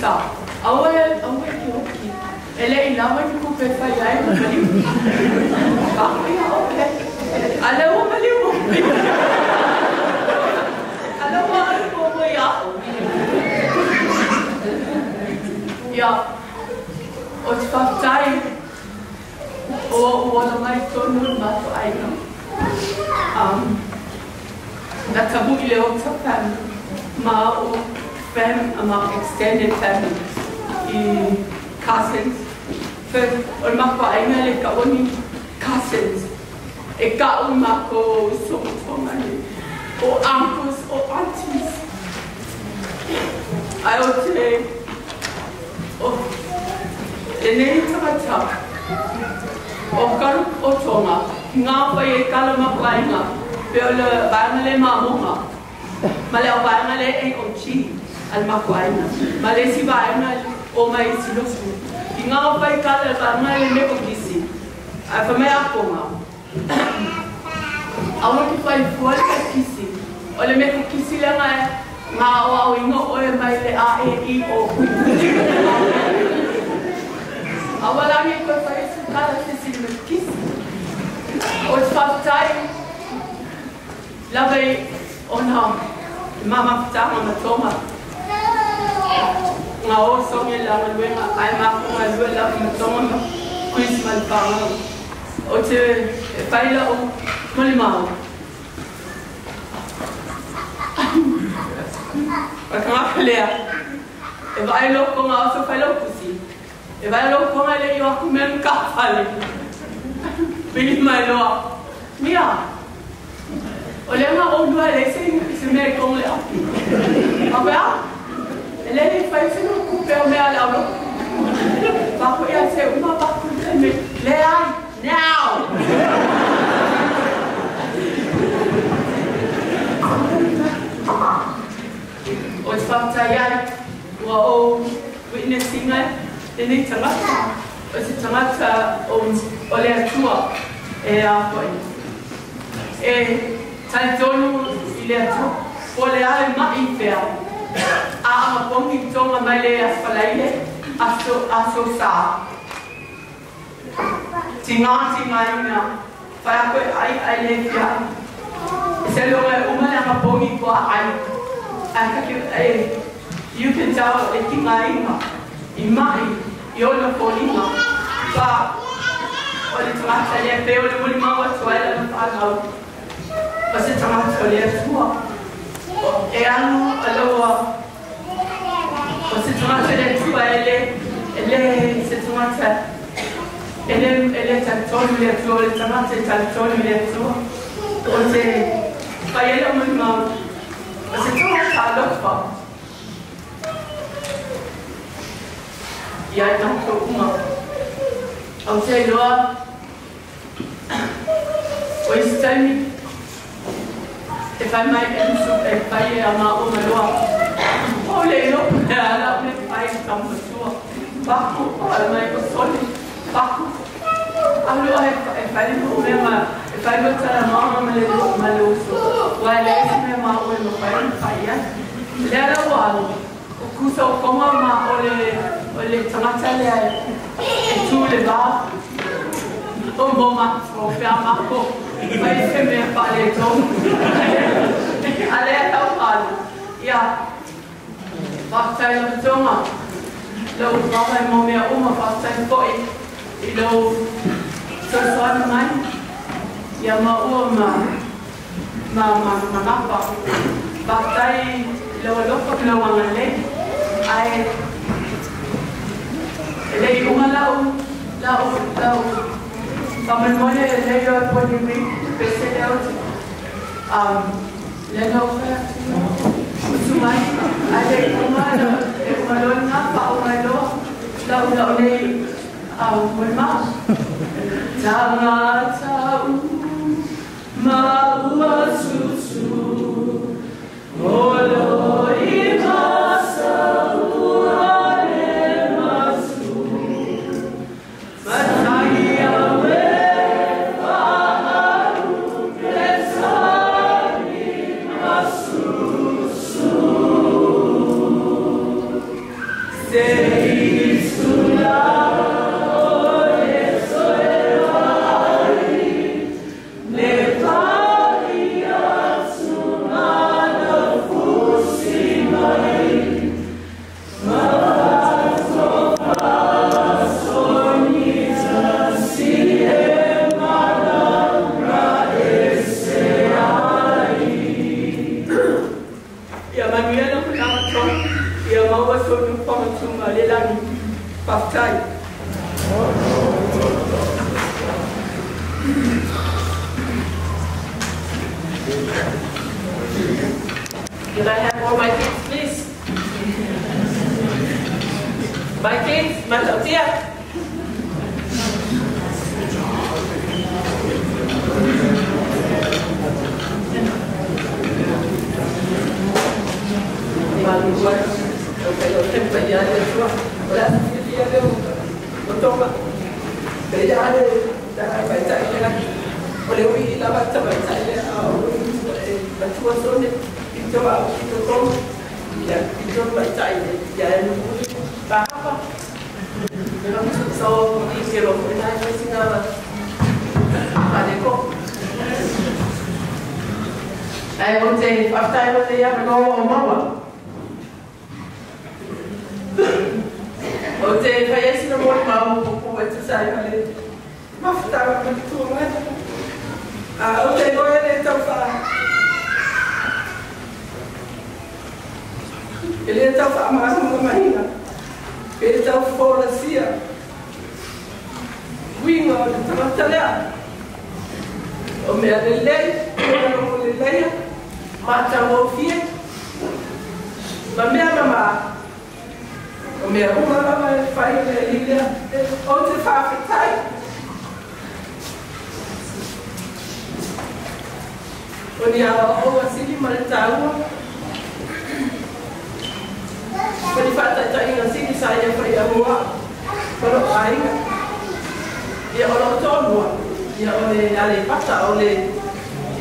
ça. Ah ouais, ah ouais, ok. Elle est là, moi, du coup, elle fait là, elle m'a dit. Parfait, ok. Alors, on va les Alors, on va les ouvrir. Ja. Und Partei. Oh, oh, da war ich so nur mal zu einem. Um, da kann man die Leute verfangen. Mal, oh. Fam a ma extended family i cousins o ma pa ai le ka oni cousins, e ka umako o somotongani, o uncles, o aunties. Ai o te, o, e nei tangata, o karu o tonga, ngā whai e kala maplainga, pe o le ma le o vanga le e o על מקואיינה. מלאסי באיינה או מאיסי נופו. אינגא me קל על באיינה לנקו גיסי. אבל מה הפומה? Awa ki fai fua le kisi. O le meko kisi le ngai ngā o au ingo o e mai le a e i o. Awa langi koe fai sukala kisi le kisi. O te whaftai lawe o nā mama whaftai me tōma. nga o songe la rewe ma ai ma ko ma lu la ma tonga ma kuis ma pa o te e pai o ma li ma ka ma pa e vai lo ko ma o se pai lo kusi. E vai lo ko ma le yo aku men ka pa le pili ma lo mia. O e le ma o lu a le se me ko le a a pa Eleni faisait le coup fermé à la roue. Bahu ya se uma bahu teme. Leon, now! Os pamtayan, wao witnessingan, ini tengah, os tengah ta ons oleh tua, eh apa ini? Eh, tadi dulu ilmu, oleh apa mak inferi. a ama pongi tonga mai le asfalaile aso aso sa. Tinga tinga ina fa ko ai ai le ya se lo uma le ama pongi ko ai. A ka ki e you can tell le tinga ina i mai yo lo poli ma fa ko le tinga le pe o le muli ma wa tuai le fa ngau. Pasi tamat le ya. كانوا اللي هو الستمات الكبار اللي اللي ستمات اللي اللي تلتون مليتو الستمات تلتون مليتو قلت خيالهم الموت بس الستمات على لطفة يعني حكومة أو زي اللي هو ويستلم if I might inspire ما أمروا قولي لبنى لا نفعي كم مسوا بحكو قال ما يقصوني بحكو قالوا آه افعلي مؤمنة افعلي ترى ما عمل ملوسو ولا اسمي ما أقول مقارن فعيا لا روالو وكوسا وكما ما أقول اللي تمتلي التولي بعض o mō mātou, pia mātou, mai se mea pāle tōu. A e tau pāle, ia, whakatai lau tōma, lau mamai mō mea uma, whakatai koi, i lau tōsuana mai, ia mā ua mā, mā mā ma mā mā mā mā mā mā mā mā mā mā mā mā mā mā Out. Um le no fa sumai ale uma lo e uma lo na pa uma lo lau lau le um mo ma tau Olo tembayan itu orang dia ada untuk apa kerja ada dah baca ini lagi boleh wih lah baca baca ini baca soalnya itu apa itu kom ya itu baca ini jangan apa dalam so ini kalau kita ini singa ada kok Eh, once, after I was there, I go, oh, mama. Ou seja, foi esse meu irmão, o poeta saiu ali. Mas estava muito turma. Ah, eu tenho ele então fala. Ele então fala mais uma marina. Ele então fala assim, ó. Wingo, ele estava talhando. O meu lelei, o meu lelei, mata o filho. o minha mamãe, O meu uma vai fazer ele onde faz ficar. O dia o assim maltava. Quando faz a tainha assim sai a fazer rua. Kalau ainda dia orang tua dia oleh dari pata oleh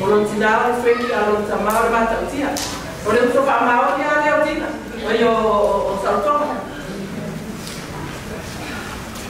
orang tidak fikir orang sama orang baca dia oleh untuk pamau dia dia tidak ayo satu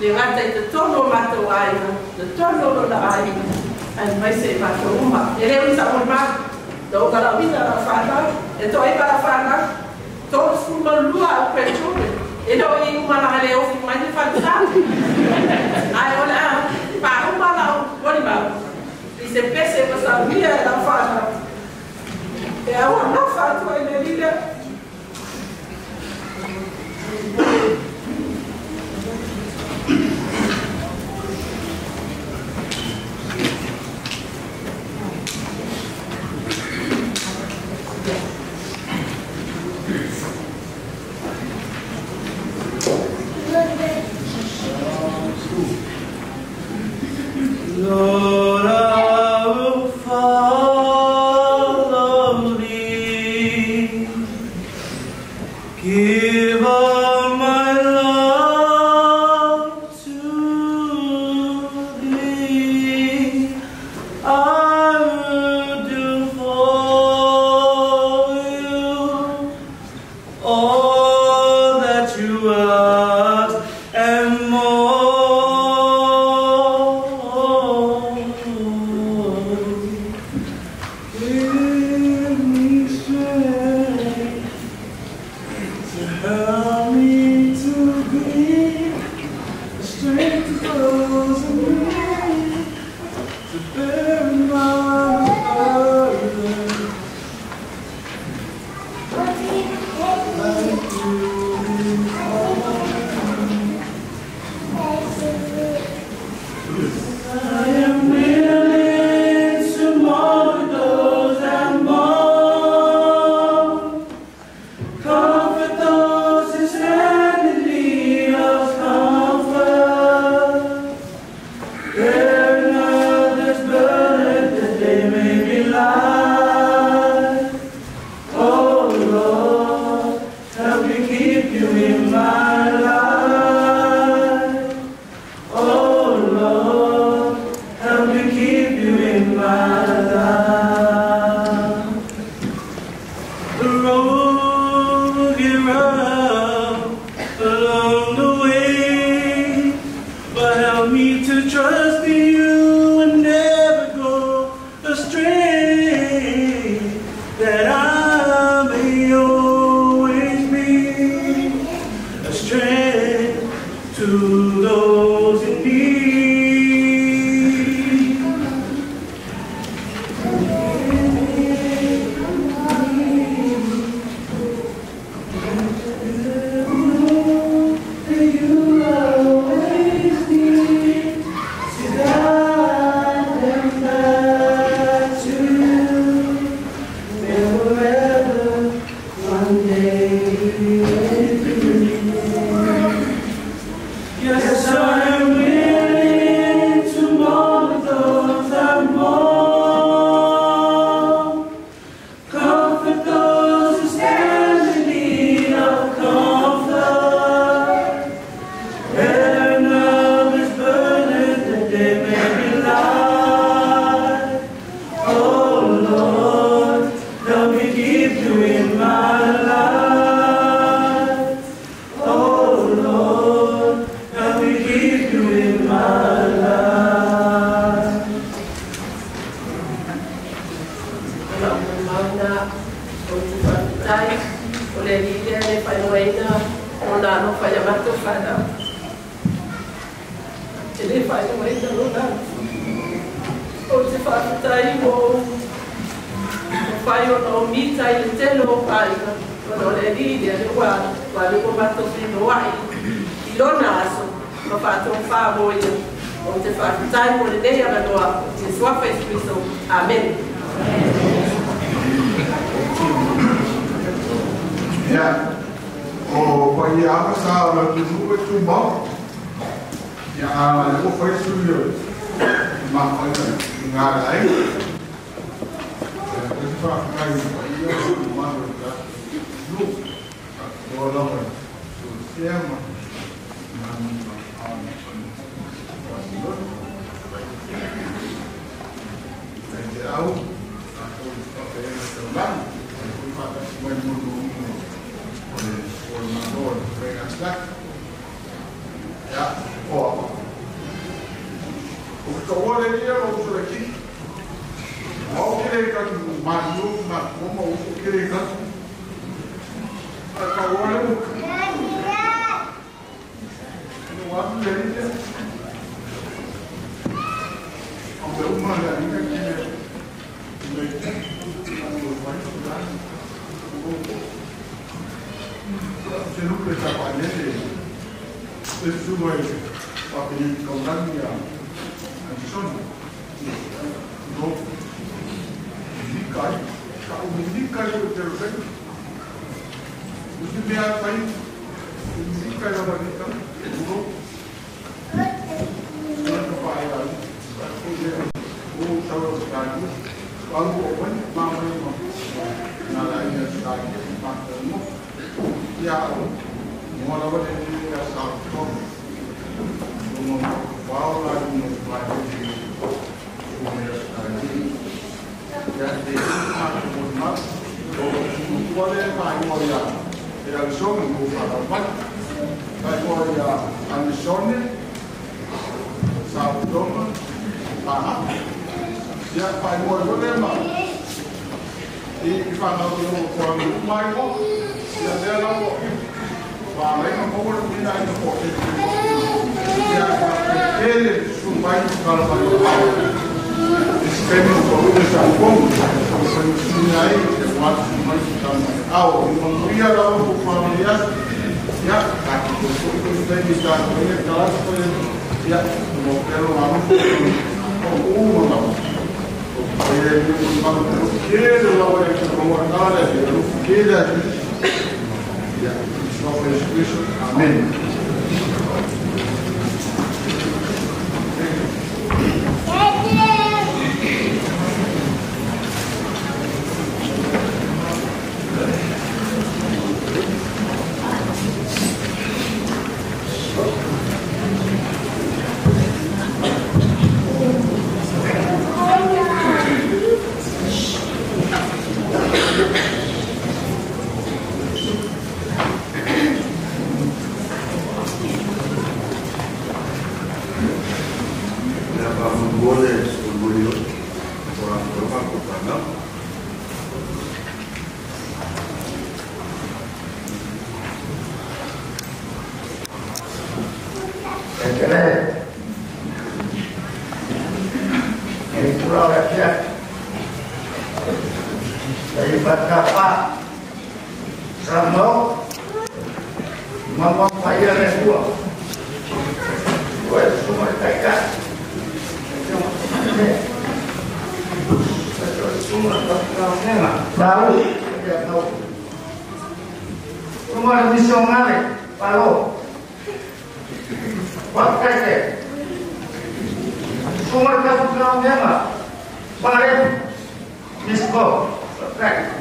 le ngata i te tono mato ai, te tono lo la ai, ai mai se mato uma. E leo i sa mo ma, do ka la vita la fana, e to ai para fana, to su ma lua o pe chome. E do i uma la le o fi mai fa sa. Ai ona, pa uma la o boni ma. I se pese ma sa via la fana. E a ona fa to ai le lile. Lord, berkata Rambo Mama saya redua buat semua tekan Semua tekan Baru Dia tahu Semua misionaris Palo Pakai Semua Semua tekan Semua tekan Semua baik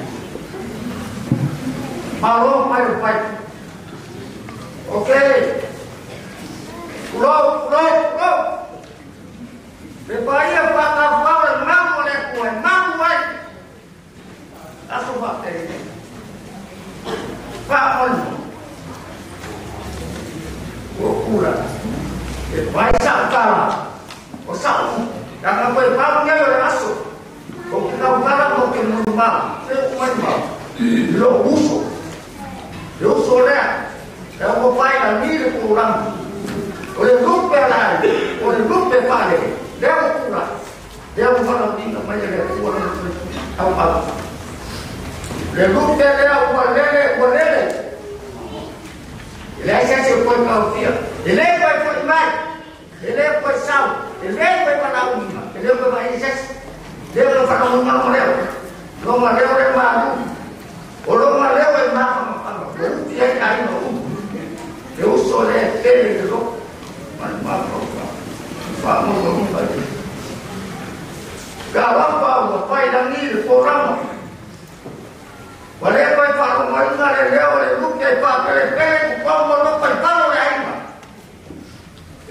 Malo ayo fight. Oke. Okay. Pulau, pulau, pulau. Bepaya baka fawal namu oleh kuwe, namu wai. Aku pakai. Pak. Kukura. Oh, Bepaya sakala. Osaku. Oh, Dan apa yang pahamnya. o que não fala o que não fala, é o mesmo, lo uso, lo uso né, é o pai da minha cura, o le lupe lá, o le lupe vale, deu cura, deu uma linda, mas ele é cura, é o pau, le lupe deu uma lele, uma lele, ele é que se foi para o fio, ele é que foi mais, ele é que foi sal, ele é que foi para a unha, ele é que foi para a dia bertanggung jawab leo. Lo nggak leo leo mana lo nggak leo leo mana lo dia cari lo lo sore tele lo mana mana kamu kamu lagi kalau kau apa yang ini orang Walai kau paru mai ngare leo le luk ke pa kere pe kau mo lo pa paru le ai ma.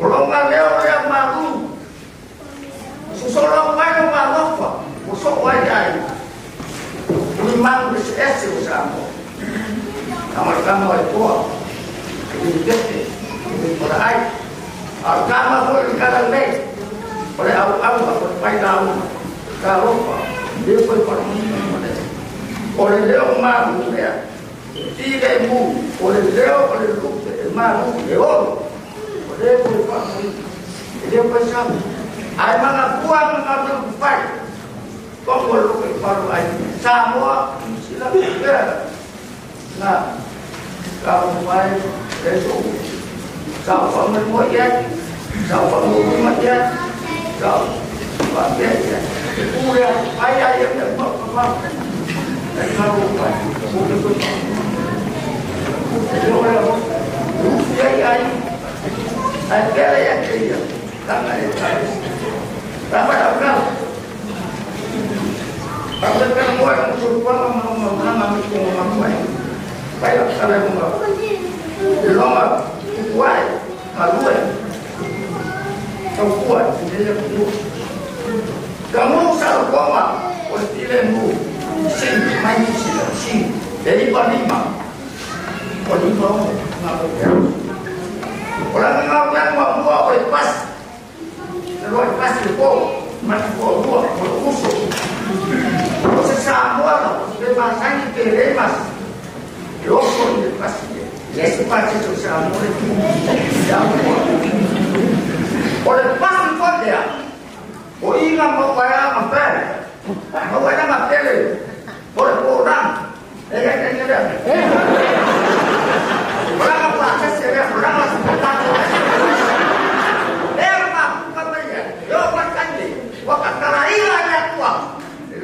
Ulo ngare leo le ma lu. Susolo mai ma lo pa. muso wajai ni mangu si esi usamo, kamar kama wai kuwa ni gete ni kurai al kama ko ni kalan nei ore au au ko pai dau ka ropa dia ko ko ni ore leo mangu ne tire mu ore leo ore lu mangu leo ore ko ko ni dia pasang ai mana kuang ngambil pai Kongo lu ke paru ai Samoa sila kira na kau mai resu kau pangan mo ya kau pangan mo mat ya kau ba ya ya pura ai ai ya ba ba dan kau ba mo ko Yo era Rusia y ahí, aquella y aquella, la manera, la manera, Pagdating buhay, ang sulpuan ang mga mga namin kong mga buhay. Kaya sa lahat mga. Ilonga, buhay, maluhay. Ang buhay, hindi niya kuno. Kamu sa lukoma, pagdating mo, sin, may sila, sin. Dari pa lima. Pagdating mo, nakapagyan. Wala nga nga nga nga buha ko ipas. Nagawa ipas ko, mas buha buha, malukuso. Entonces Samoa de Masani Peremas, yo soy el paciente. Y ese paciente se de. Por el paso fuerte, la a matar, no voy a matar, por el programa, ella Yo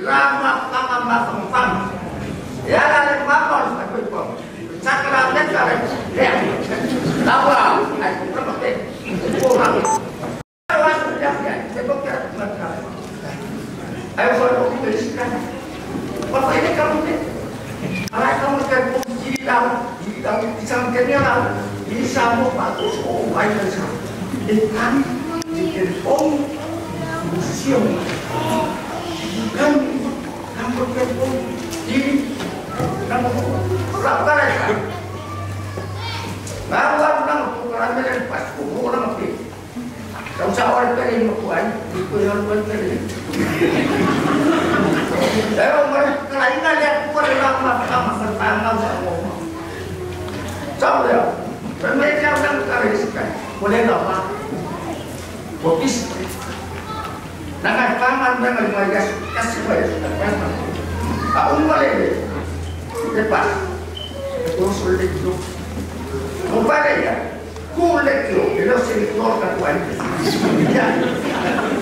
Lama kama masam-masam. kami nang pas kau sawal peri yang kuat dalam mahkamah pertama sama Tahu Nada más no me mueres, casi mueres, Aún no ¿Qué pasa? Entonces le digo, no vale ya. Que no se le corta. Ya,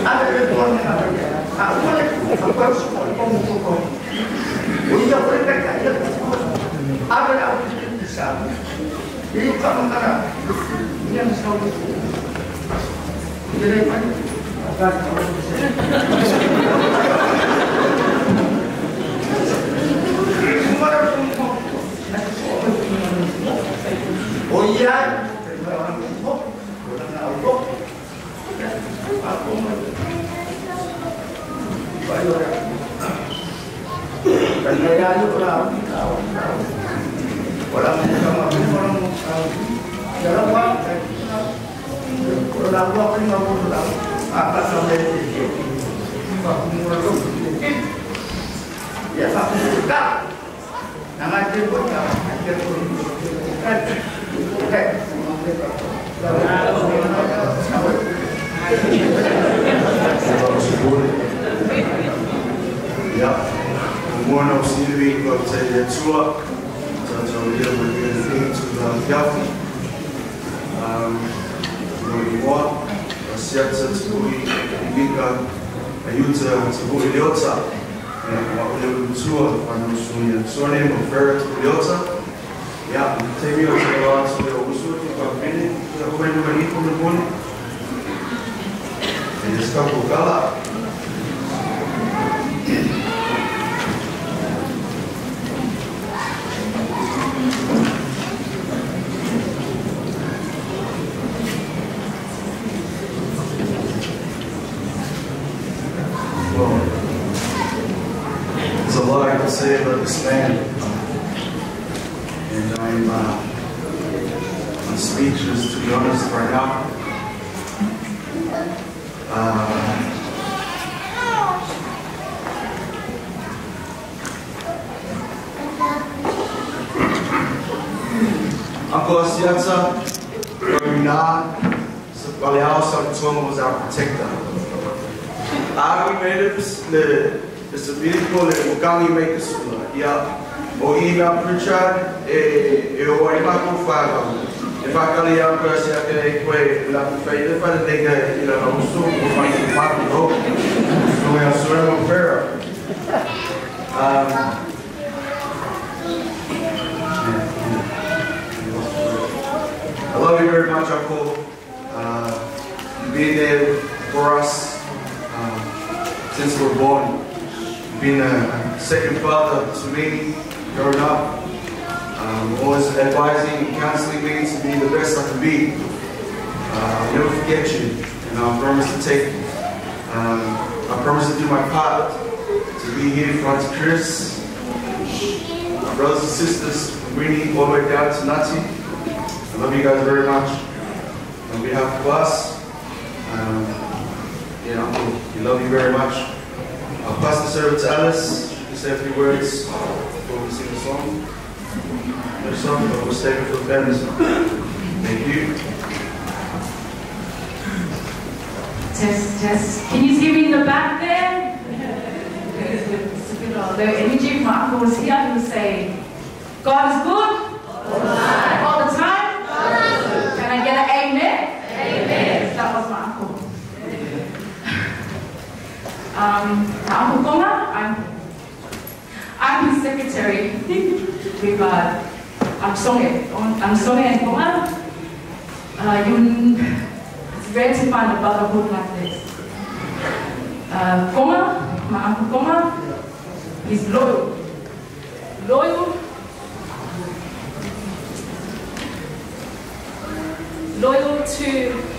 a ver, le corta la mañana. A un le a cuál. Hoy ya el mercado, a ver, a un le y yo, le? Kalau buat, kalau buat, kalau buat. Apa sampai itu? Ya satu juta. Nama dia pun tak. Dia pun bukan. Bukan. Ja, morgen op Sierwijk op zijn het zo сердце цигуи Вика, Юта цигуи Лёца, Улеу Цуа, Пану Суя Цонем, Ферра цигуи Лёца. Я, Теми Оцева, Суя Усуя, Папини, Хуэну Ваниху Мегуни. Ele está com o say about this man, and I'm, uh, I'm speechless to be honest right now. Uh, protector. Ari the sabbatical e Mugangi make sula. Yeah. O ina Pritchard e e o ai ma ko fa. E fa kali ya pa se ake kwe la fa ile fa de ga ila na usu ko fa ni pa we. Um I love you very much, Uncle. Uh, you've been there for us um, since we're born. Been a, a second father to me growing up. Um, always advising and counseling me to be the best I can be. Uh, I'll never forget you, and I promise to take, um, I promise to do my part to be here for Auntie Chris, my brothers and sisters, from Winnie all the way down to Nati. I love you guys very much. On behalf of us, um, yeah, we love you very much. I'll pass the server to Alice. Can say a few words before we sing the song. No song, but we'll save it for the song. Thank you. Test, test. Can you see me in the back there? the energy from my uncle was here. He was saying, God is good. All the time. Can I get an amen? Amen. That was my uncle. Um, I'm, I'm his secretary with uh, Amsonge. Amsonge and Goma. Uh, it's rare to find a brotherhood like this. Uh, Goma, my Uncle Goma, is loyal. Loyal loyal to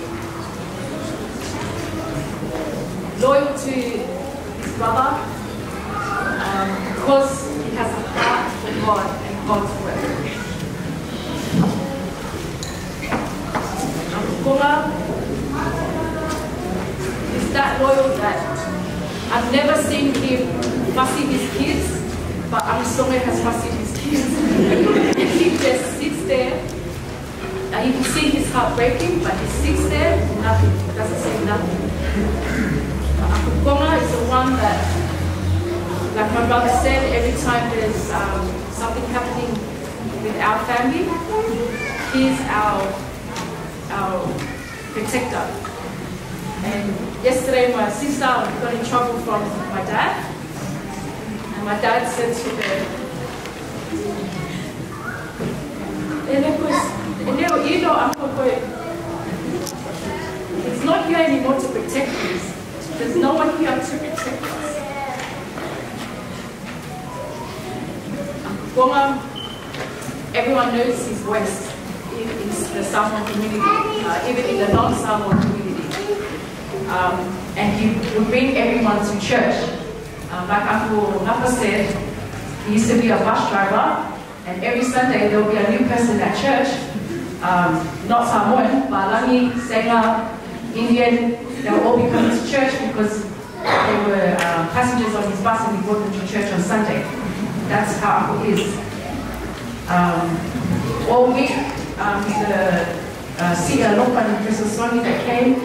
that came,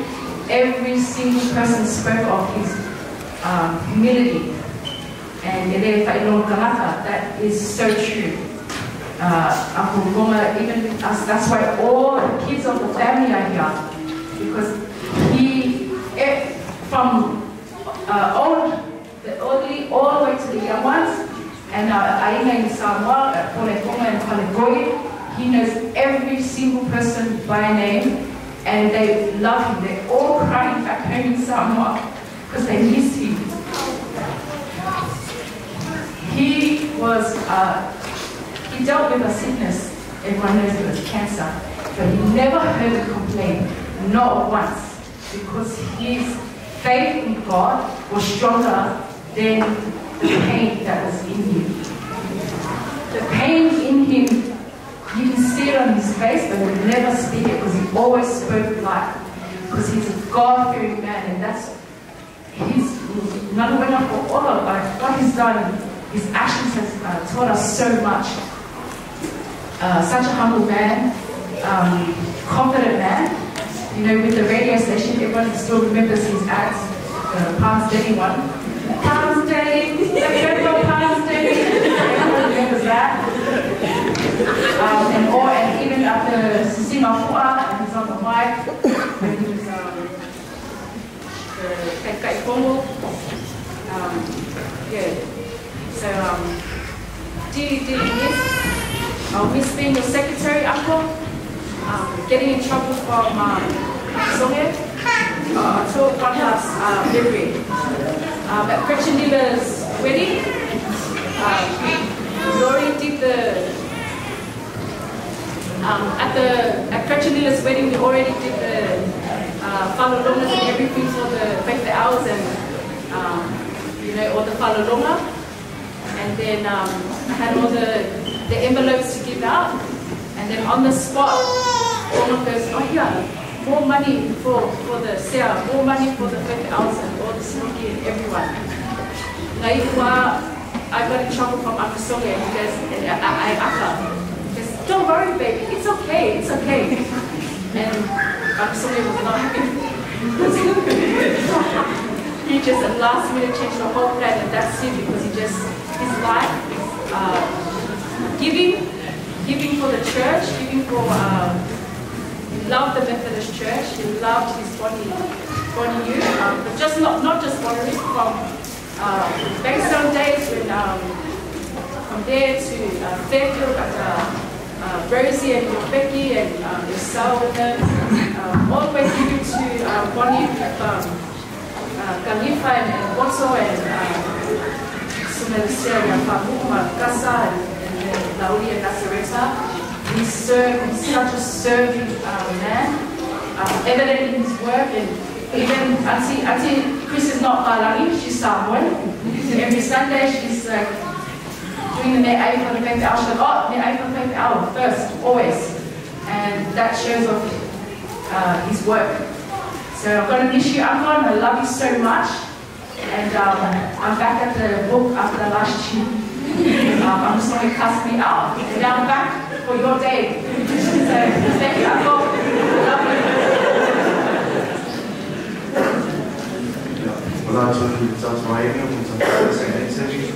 every single person spoke of his um, humility. And that is so true. Uh, even us, that's why all the kids of the family are here. Because he, eh, from uh, old, the elderly, all the way to the young ones, and uh, Aina in Samoa, uh, and he knows every single person by name, and they love him. They're all crying back home in Samoa because they miss him. He was, uh, he dealt with a sickness, everyone knows it was cancer, but he never heard a complaint, not once, because his faith in God was stronger than the pain that was in him. The pain in him, it on his face, but would never speak it because he always spoke life. Because he's a God-fearing man, and that's his another winner for all of like, what he's done. His actions has uh, taught us so much. Uh, such a humble man, um, confident man. You know, with the radio station, everyone still remembers his ads, the Palms Day one. Palms Day, Palms Day. Everyone remembers that. Um, and or and even after Fua, and he's on the mic when he was um, the Kai Kongo. Um, yeah. So um, do you, do you miss, I'll miss being your secretary, Uncle? Um, getting in trouble from um, Songe? Uh, to one last uh, memory. Um, at Gretchen Lila's wedding, um, already did the um, at the at Gretchenila's wedding, we already did the uh, whalolongas and everything for the faith hours and um, you know all the whalolonga. And then um, I had all the the envelopes to give out. And then on the spot, someone goes, "Oh yeah, more money for for the sale, more money for the faith hours and all the smoky and everyone." Naiwa, I got in trouble from he goes, and I, I, I, don't worry, baby. It's okay. It's okay. And Sonny was not he just at last minute changed the whole plan, and that's it because he just his life is uh, giving, giving for the church, giving for. Uh, he loved the Methodist Church. He loved his body, body youth, um, but just not not just body from uh, Bankstown days when. Um, from there to uh, Fairfield at uh, uh, Rosie and Becky and um, Isao with them, um, all the way through to uh, Bonnie um, uh, Khalifa and, and Boto and Fahuma, Kasa and, Lauri and Nasareta. He served, he's such a serving uh, man, uh, evident in his work and even Auntie, Auntie Chris is not Malali, she's Samoan. Every Sunday she's like doing the eye for the hour. She's like, oh, for the faith hour first, always. And that shows off uh, his work. So to miss you, Uncle, and I love you so much. And um, I'm back at the book after the last tune. um, I'm just going to cast me out. And now I'm back for your day. so thank you. I love you.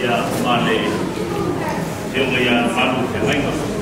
ya male te mo ya malu te mai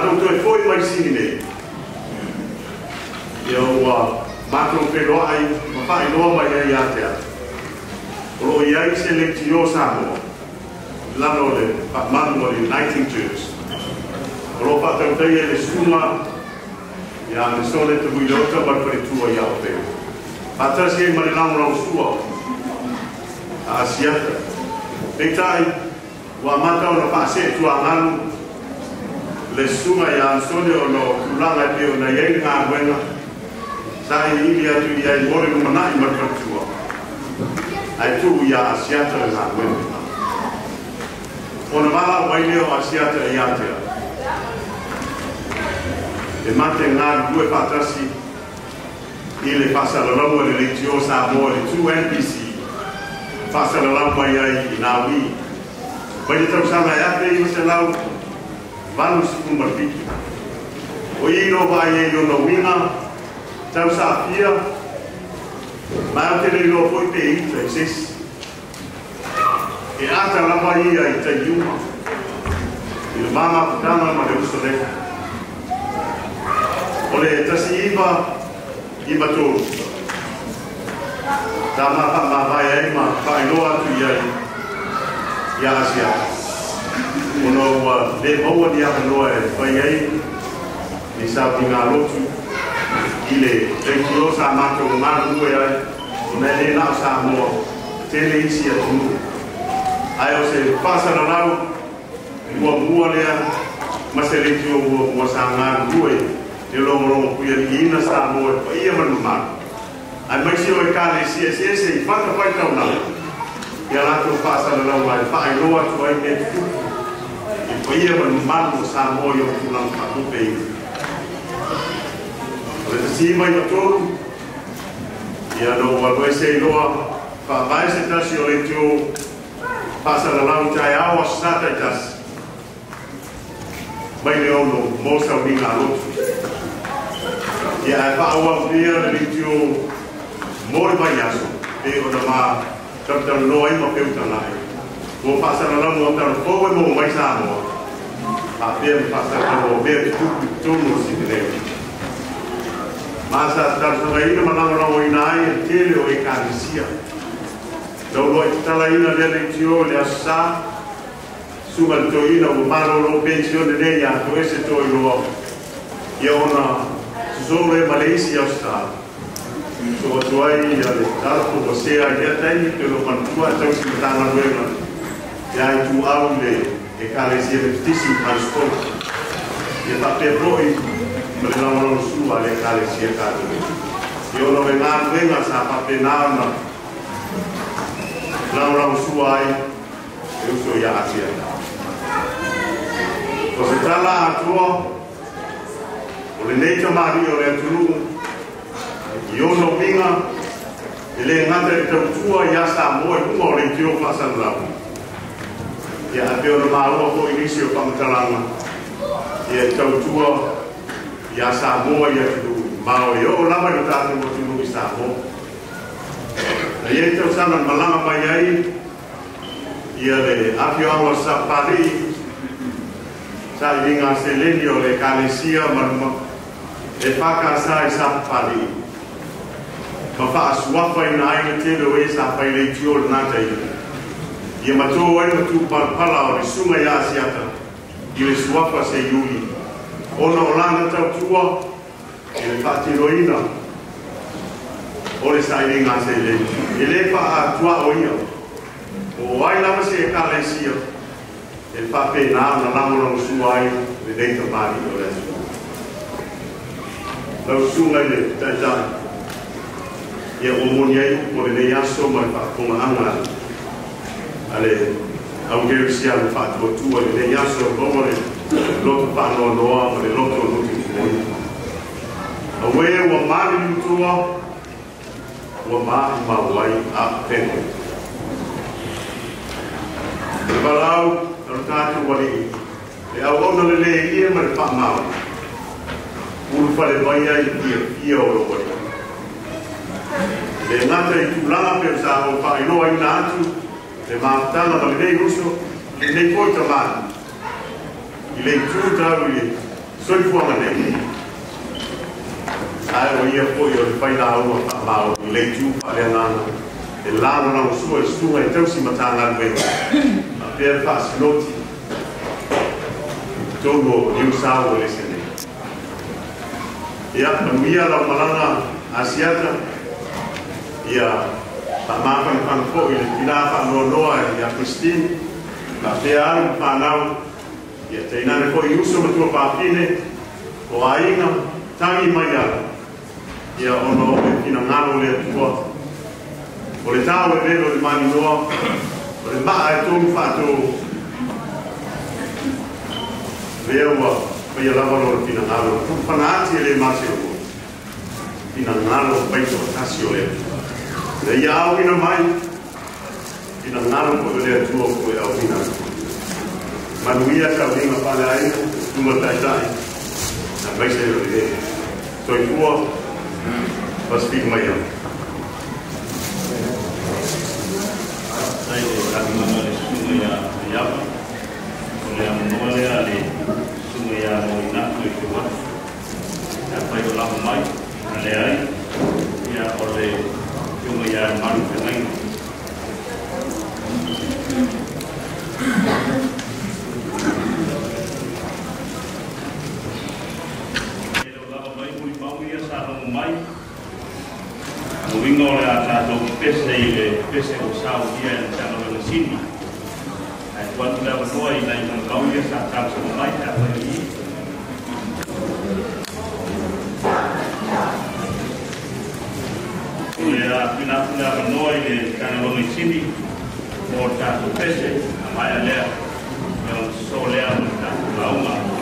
tātou tue fōi mai sini nei. Ia ua mātou pe ai, ma whae loa mai ai ātea. Olo i ai se le ti o Samoa, lano le pa manu o le Nighting Church. Olo pātou tei e le suma, ia le sole te hui rauta mai pari tua i ape. Pātasi e mani lamo rau sua, a asiata. Nei tai, ua na pāse tua manu, le suma ya sonyo lo kulanga pio na yei ngā wena sa i ili atu i ai mori mana i matatua ai tu ia asiata le ngā wena ona mala waile o asiata i atea e mate ngā due patasi i le fasalalamu e religiosa a mo e tu NPC fasalalamu ai ai i nā wii Vai de trausana e ate i se lau vanu si kumba piki. O ino va ye yo no wina, tau sa apia, ma te le e sesi. E ata la va ia i te yuma, il mama putana ma le usta leka. O le tasi iba, iba to usta. Ta ma pa ma va ma, pa ino atu ia i, ia asia. Ono ua le maua ni aka noa e whai ai ni sao ti ngā lotu i le reiki o sa mātou o ngā nue ai o nei le nao sa moa tele isi a tunu. Ai o se pāsana rau mua mua lea mase reiki o mua mua sa ngā nue te longo kuia ni ina sa moa e whai ia manu mātou. Ai maisi o e kāle si si se i whakapaitau nao. Ia lātou pāsana rau ai whaai loa tu ai e tuku o ia manumanu o sa mo i o tulagu takupe ina o le tasima i atolu ia lou aluai se iloa faavae se tasi o le tiu pasalalau taeao asasata i tasi mai le ono mo sauliga alotu ia e faauaulia le litiu mo le mai aso pe ona ma tapitalanoa i ma peutalae ua faasalalamu o talafou e mo mai sa moa avem să promovăm culturul sibireului. Masa dar să văină mă la oinaie, tele o ecarisia. Dau loi talaina de legione a sa, suma toina o maro lo pensione lei a to ese to io. Ia ona solo e Malaysia sta. So tuai ia le tarpo você a ia tani pelo mantua tau simtana E Ia tu. e care este vestit în transport, de fapt evroi, mrelaul sub ale care se care. Eu nu venan vrena să apate n-armă, n-am la usuai, eu sunt ia aceea. O să tra l'altro, con le neică Mario e le tunu, eu nu vină, ele ngate tăutua ia sa moi, cum o le tio fasan la unii. ya ape ona māloa foʻi inisio o ya ia tua. Ya iā samoa ya, ia tulu mao e ya, oo lava i lo tatou atunuu i samoa na ia ya, i tausala na malaga mai ai ia le sa palii saʻiliga aseleni o le ekalesia ma luma e paka i sa palii ma faasuafa ina ai le tele o e sa faileitio lenā taila ia matou ai matu palapala o le suga iā siata i le suafa seiuli ona o lana tautua i le faatinoina o le saʻiliga seilei e lē faaatuaʻo ia. O ai lava se ekalaisia e faapenā na lagolagosua ai le leita palii o le asua lausuga i le taʻitaʻi ia omoni ai upu o lenei aso ma le faapogaaga ale angeri si anu fatu tu ale ne yaso bomo le lotu pano noa ale lotu nuki nei awe wa mari utua wa ma ma wai a pene Balau alutatu wali le awona le le ia ma le pa mau ulfa le baia i pia pia o lo wali le ngata i tulaga pe sa o faailoa ina atu matanana ne huso lenei koe tamani i lei tutalu i soifuaga nei ae ua ia foʻi o le failāua faamao i lei tufaaleagaga e lalanago sua e suga e tausi matagaluega a pea le faasinoti tonu o new sao o lese nei ia panuia laumalaga asiata a tamakan kan in ile tila pa no no ya Christine na te la pa nau ya te na ko poi me tu tuo fine o aina tagli mai ala ia ono e a ngalo le tuo. O le tau e velo le mani noa o le maa e tonu fatu veua pa ia lava lor kina ngalo tu panati le masio kina ngalo paito tasio le tuo le le ia au ina mai thì ngalo ko le tua ko e au ina manuia ka vinga pale ai tuma tai tai na pai se o le toi tua pas pik mai au sai le kaki mana le sunga ya yapa o le amoa le le sunga ya mo ina tu tua ya pai o lama mai a ai ya o le we are not filming. Wingo le a tātou pese i le tūne a pina pina ranoa i le tāna wangai sini o tātou pese a mai a lea. Mea o sō lea o tātou.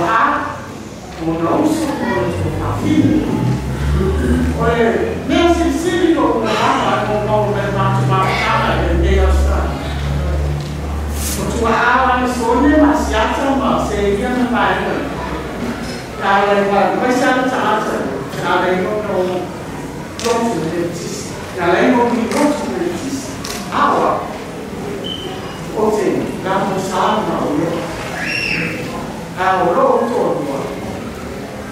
lá, ou não sou Oye, meu sensível como lá, como Paulo vai matar, entender essa. O tua alma sou demasiado sama, seria na barriga. Cara, vai, vai ser a taça. Cara, eu não trouxe dentes. Cara, eu não me trouxe dentes. Água. Ou seja, dá um salmo, eu àwòrán-òtò ọ̀gbọ̀n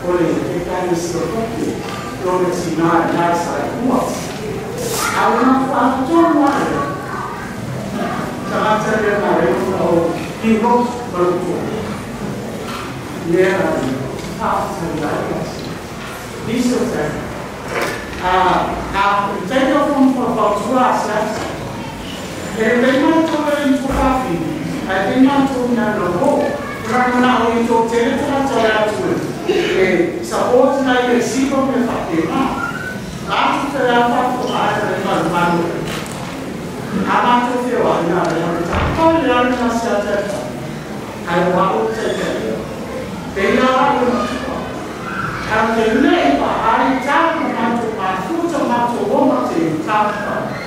o lè kíkà ní sọ́kọ́kì lórí ti náà láìsà ìmúwọ̀. Àwọn afọ́jọ́wà rẹ̀ kàrátẹ́lẹ̀ náà rẹ̀ fún ọ igbó lọ́dún lẹ́ra rẹ̀ káàkiri láyé. Níṣẹ́ tẹ̀, àtẹ́jọ́ fún pọ̀pọ̀tù àṣà ẹ̀rẹ̀ náà tó lórí fún káfí àti náà tó ní àlọ́wọ́. Vragna o i tō tere tana tō ea tū. E sa o tina i e sipo me whake ma. Nā tu te rea whako a e tere manu manu. Ana te te wa i nā rea me tā. Kau le anu na se a te ta. Kai wa o te te rea. Te ia anu na tua. Ka te lei pa ai tāku mātou mātou mātou mātou o mātou tāku mātou.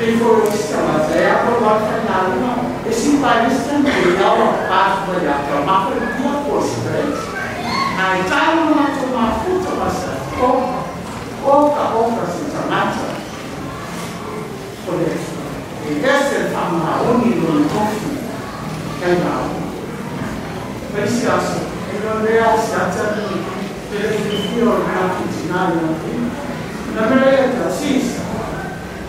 ele foi escalado. Aí a Polônia falou, não, esse país também dá uma parte para olhar para uma uma coisa para eles. A Itália não tomou fruta, que pouca, pouca, pouca sintomática. Por isso, e dessa forma, o nível de conflito é mau. Precioso, e non è alzata di per il fiore mattinario. La verità, sì,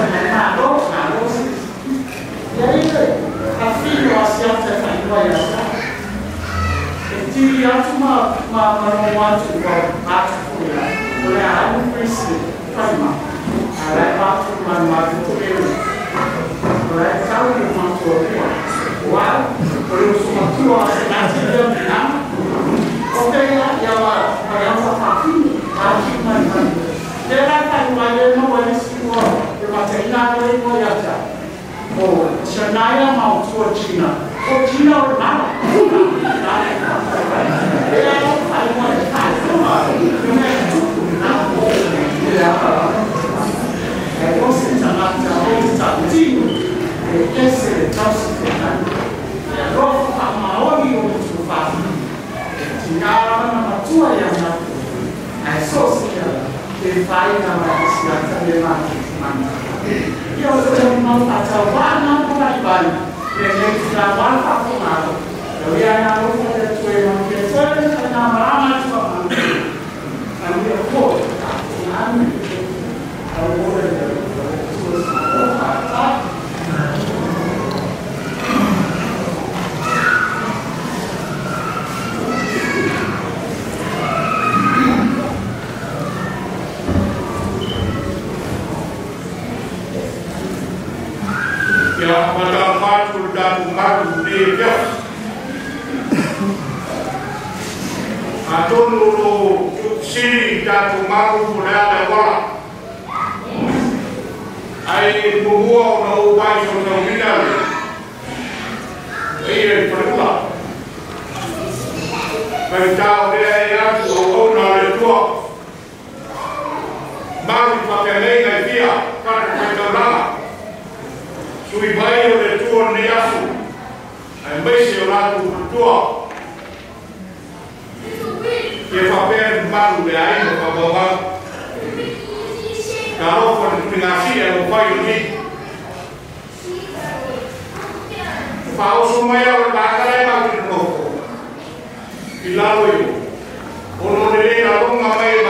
fermentato, ya, where I will face you Matena le Moyata. O Sanaya Mount for China. For China or not. Thank you. Eu sou mau tak coba mampu kaiban Dengan silawan tak pengaruh Jadi anak lu ada cuy mampir Saya kena meramat cuma mampir Kami aku tak pengaruh Aku udah Yang matul dan umat dunia lulu dia Mari pakai lain dia Karena kita lama tui vai o le tua ne asu ai mai se o latu tua ke fa per malu le ai no fa baba ka ro fa ni pinga si e o fai ni fa o sumaya mai o la ka le ma ki no ko i la lo yo đi no le le na longa mai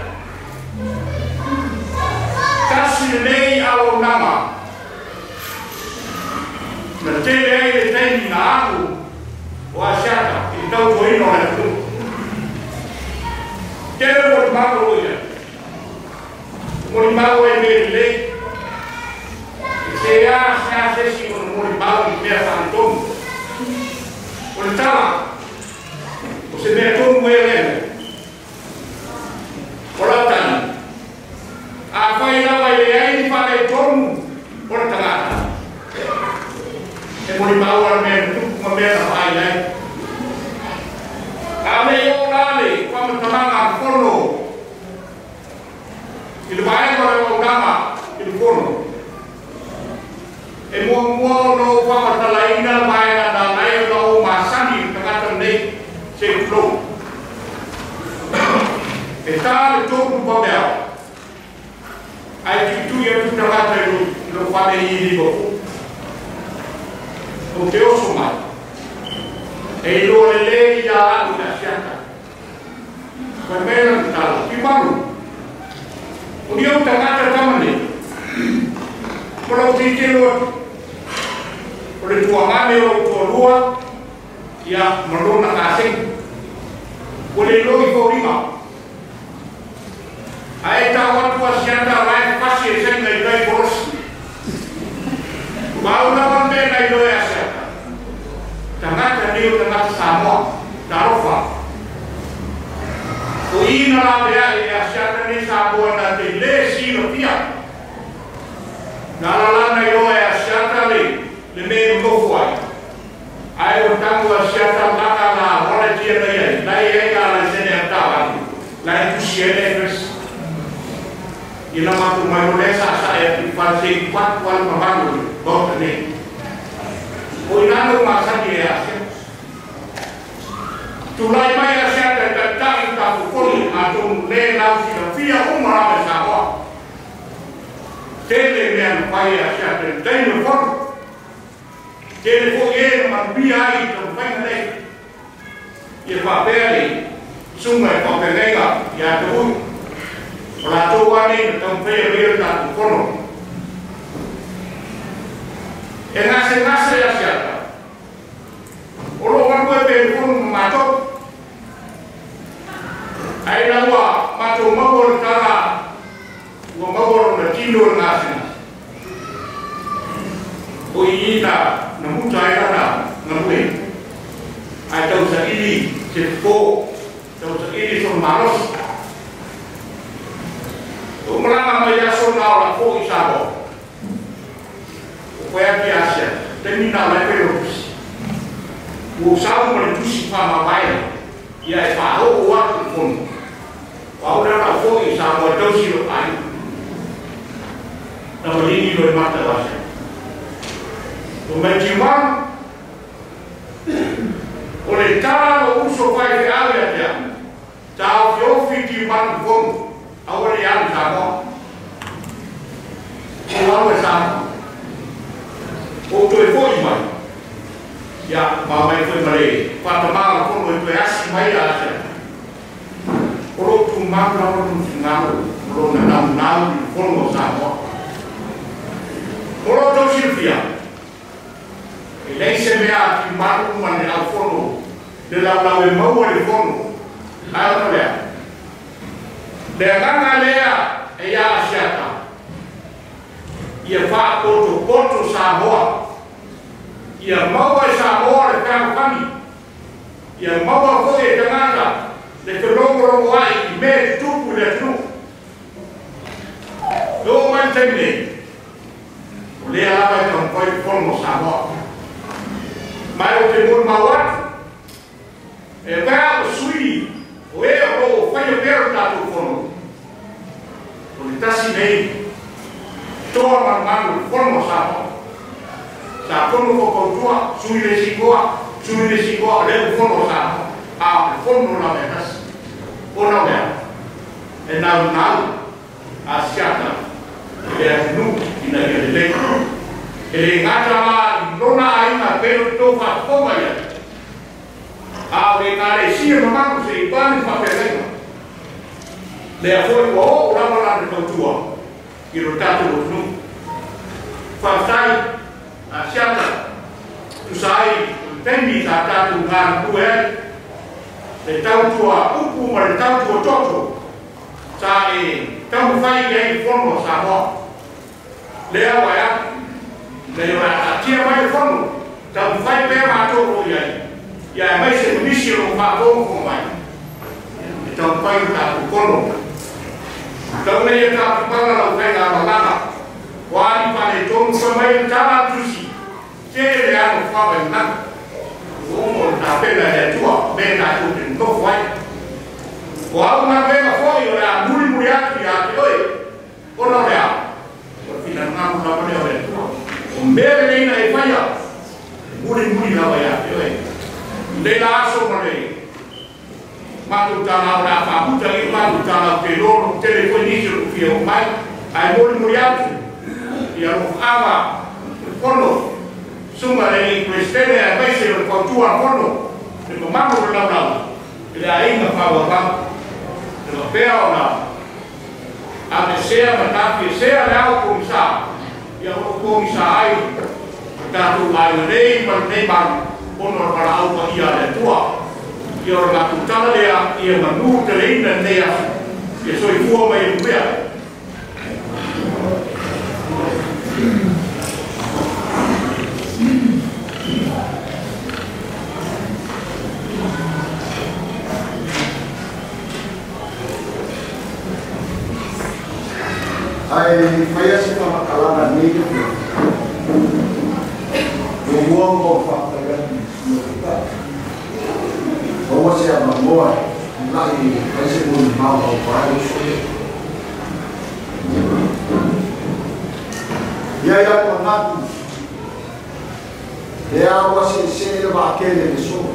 كاسمي أو نما نتيجة هي تاني نعاقو واشاكا يتو توينو هلتو كيف مرماغو يا مرماغو يميرلي سيا ساسسي من مرماغو يميرفانتوم والتمام وسمعتم ويغير ولو تاني Apa fai la ai ni fare tom ora tanga e mori ma me tu ma me la vai ai a me ora le quando tanga forno il vai con la dama il forno e mo mo no qua ma la ina mai la da no ma tanga tande se flow e Aikitu yatutangatwa lokwameyilibwa okeosumai eilolelei yaalu nasiaka kwemena tutala kimanu uniotangata tamane polokitikeloti ole tuangane olokutolua ya malona kaseng ole loikorima ai. Ai o tangu a siata laka na hora tia na iai. Lai e ina matu maionesa sa e falsi kwat kwal mabangu bot ni o ina no masa ni ya se tulai mai ya se ta ta ta ta ku koni atum le na si na fia o ma ba sa wa tele me an pai ya se ta ta ni fo tele fo ye ma bi ai to pai ne ye pa pele sunga ko pelega ya to Racuane tempe wir nak kono. Enase nase ya siapa? Ulo kan kue pun macok. Aina gua macok mabur cara gua mabur na kindur nasi. Kui ita nemu cai rada nemu. Aita usah ini cepo, usah ini sur malos. o mulanga mai ya so na ola fo i sabo o koea ki asia te mina o lepe o pusi o sabu mani pusi pa ma baia ia e pa o o atu kono o au rana fo i sabo e tausi o ai na o lini lo e mata o asia o mai ki wang o le tala o uso vai te awe a te amu tau ki ofi ki wang kono Ahora ya lo saco. Ahora lo saco. O tu é foi mai. Ya, ma mai foi mare. Quanto mal com o tu é assim mai acha. Oro tu mal na oro no final, oro na na na fono saco. Oro tu Silvia. Ele se me a que mal uma na fono. De la la me mau ele fono. Lá não é. degangalea e yala siata ye fa koto koto samoa ye mawa samoa le kama kami ye e a tangata le kelongoro wai i me tupu le tnu do man tenne o le ala vai tan koi e vea o sui. O e o o fanyo da tatu Politasi mei, toa mangan formo samo. Sa formo ko kontua, sui le sikoa, sui le sikoa, le formo samo. A formo na metas, ona mea. E nau nau, a siata, e a nu, ina i le E ngata la nona aina pelo tofa koma ia. A le kare sia mamangu se i pani pa pelema. Le foi o o la la de tua i ro tatu o nu fa sai a siata tu sai tendi ta tatu ngan tu e le tau tua upu ma le tau tua toto sa e tau fai e i fono sa mo le awa ya le ma a tia mai fono tau fai pe ma to ro ya ya mai se misi ro fa ko ko mai e tau fai ta ku tawna yenta barala fayna balana wani pane tom samay tara tusi. Kere ya no fa umo na. Pena ya tua bena tu den no fai wa una bena foi ora muri muri ati ya oi ona ya. Fina na na pone ore mbele ina ifanya muri muri na ya oi lela so pone malu tala ora fa buta ni malu tala ke lo no tele ko o mai. Ai mori mori atu. Ia ro ava kono suma le ni kristene ai mai se ko tua kono e ko mamu ro la bravo e la ai na fa ora e lo pea ora a me sea ma ta fi sea le au ko sa. Ia ro ko sa ai. Ta tu mai le ni ma ne ba para au pa ia le tua. Jorma kutallea ja mä nuutelin ne ja, ja se oli huomioon vielä. Ai, conhece uma palavra negra? O homem ou ou você abandona e vai ser um mal ao pai, eu sou eu. E aí, a tornado é algo assim, sem levar aquele pessoa.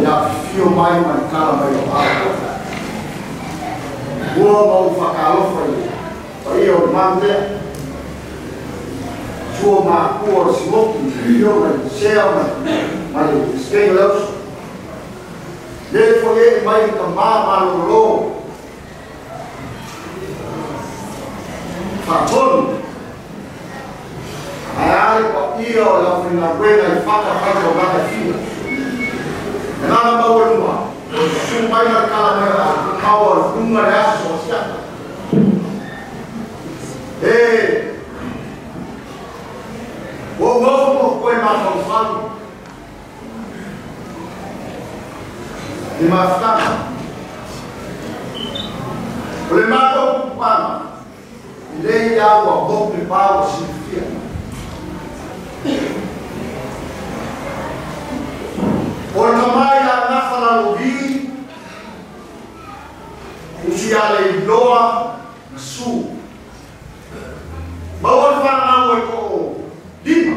E a filmar e marcar, vai levar. Boa, mal, facalou, foi. Aí, eu mandei. Sua marcou, se louco, viu, mas se ama, mas tem Deus. le foie mai ka ma ma lo lo fa bon ai ko io la fina quella il fatto fa lo va da fino e non ha paura lui su mai la cala me la power lunga la sua e Ou não, por que é mais nimewafahamu ulemavu e. wa kupana ile yao wagopi pao washirikia olomaya nafala lobi usiale idoa nasu bawalfanawe ko dima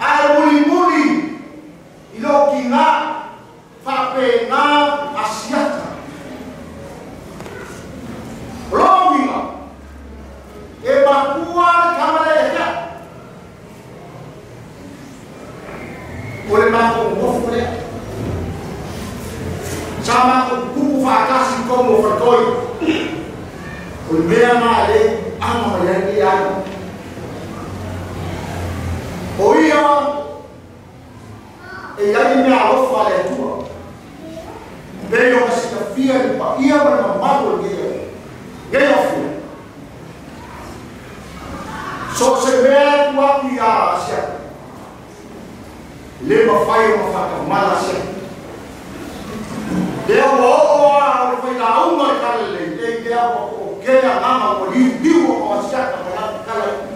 almulimuli ilo muli i lo ki ngā asiata. Longinga, e makua le kamare e hea. Kore mako ngofu lea. Sa mako kuku whakasi kongo whakoi. Kore mea mā le, ama mea ni ana. oyiwa eyai mea alofa le atua pei o masikafia i paia ma na mago leia gei afu so se mea tuaku a asiaku le mafai o mafakamala asiaku lea ua oo a ole failauga le. Kalelei lei lea ua kookea gama ua liuliu o asiaka ma lau kala.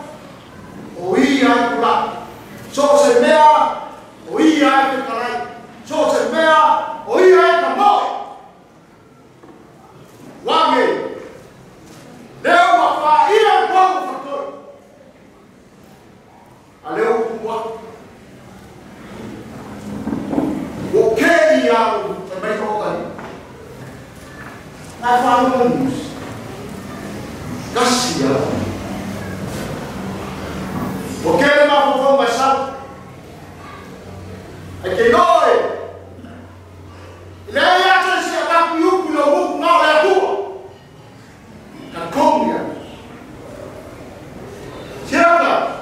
o ia kula so se mea o ia te kalai so se mea o ia te moi wange. Leo wa fa ia kwa kufator a leo kuwa o ke ia te mai kokai na fa mungus ya porque ele uma função baixada. Aqui não é. Ele é a chance de dar com o pulo, o não é a tua. Cacúmbia. Tira.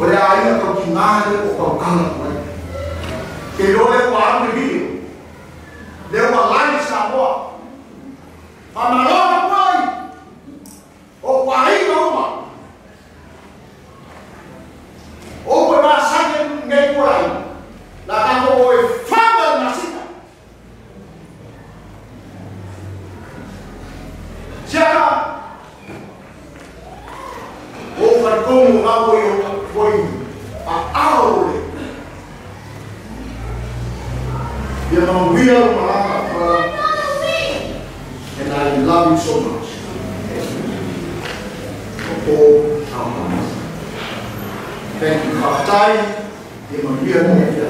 Olha aí a continuar o calcão. Que eu é o ar do rio. Deu uma lá de sabor. Amarou a porta. Wia o maranga para. And I love you so much. cô thảo mẫu. Vậy thì khỏi tay thì một viên này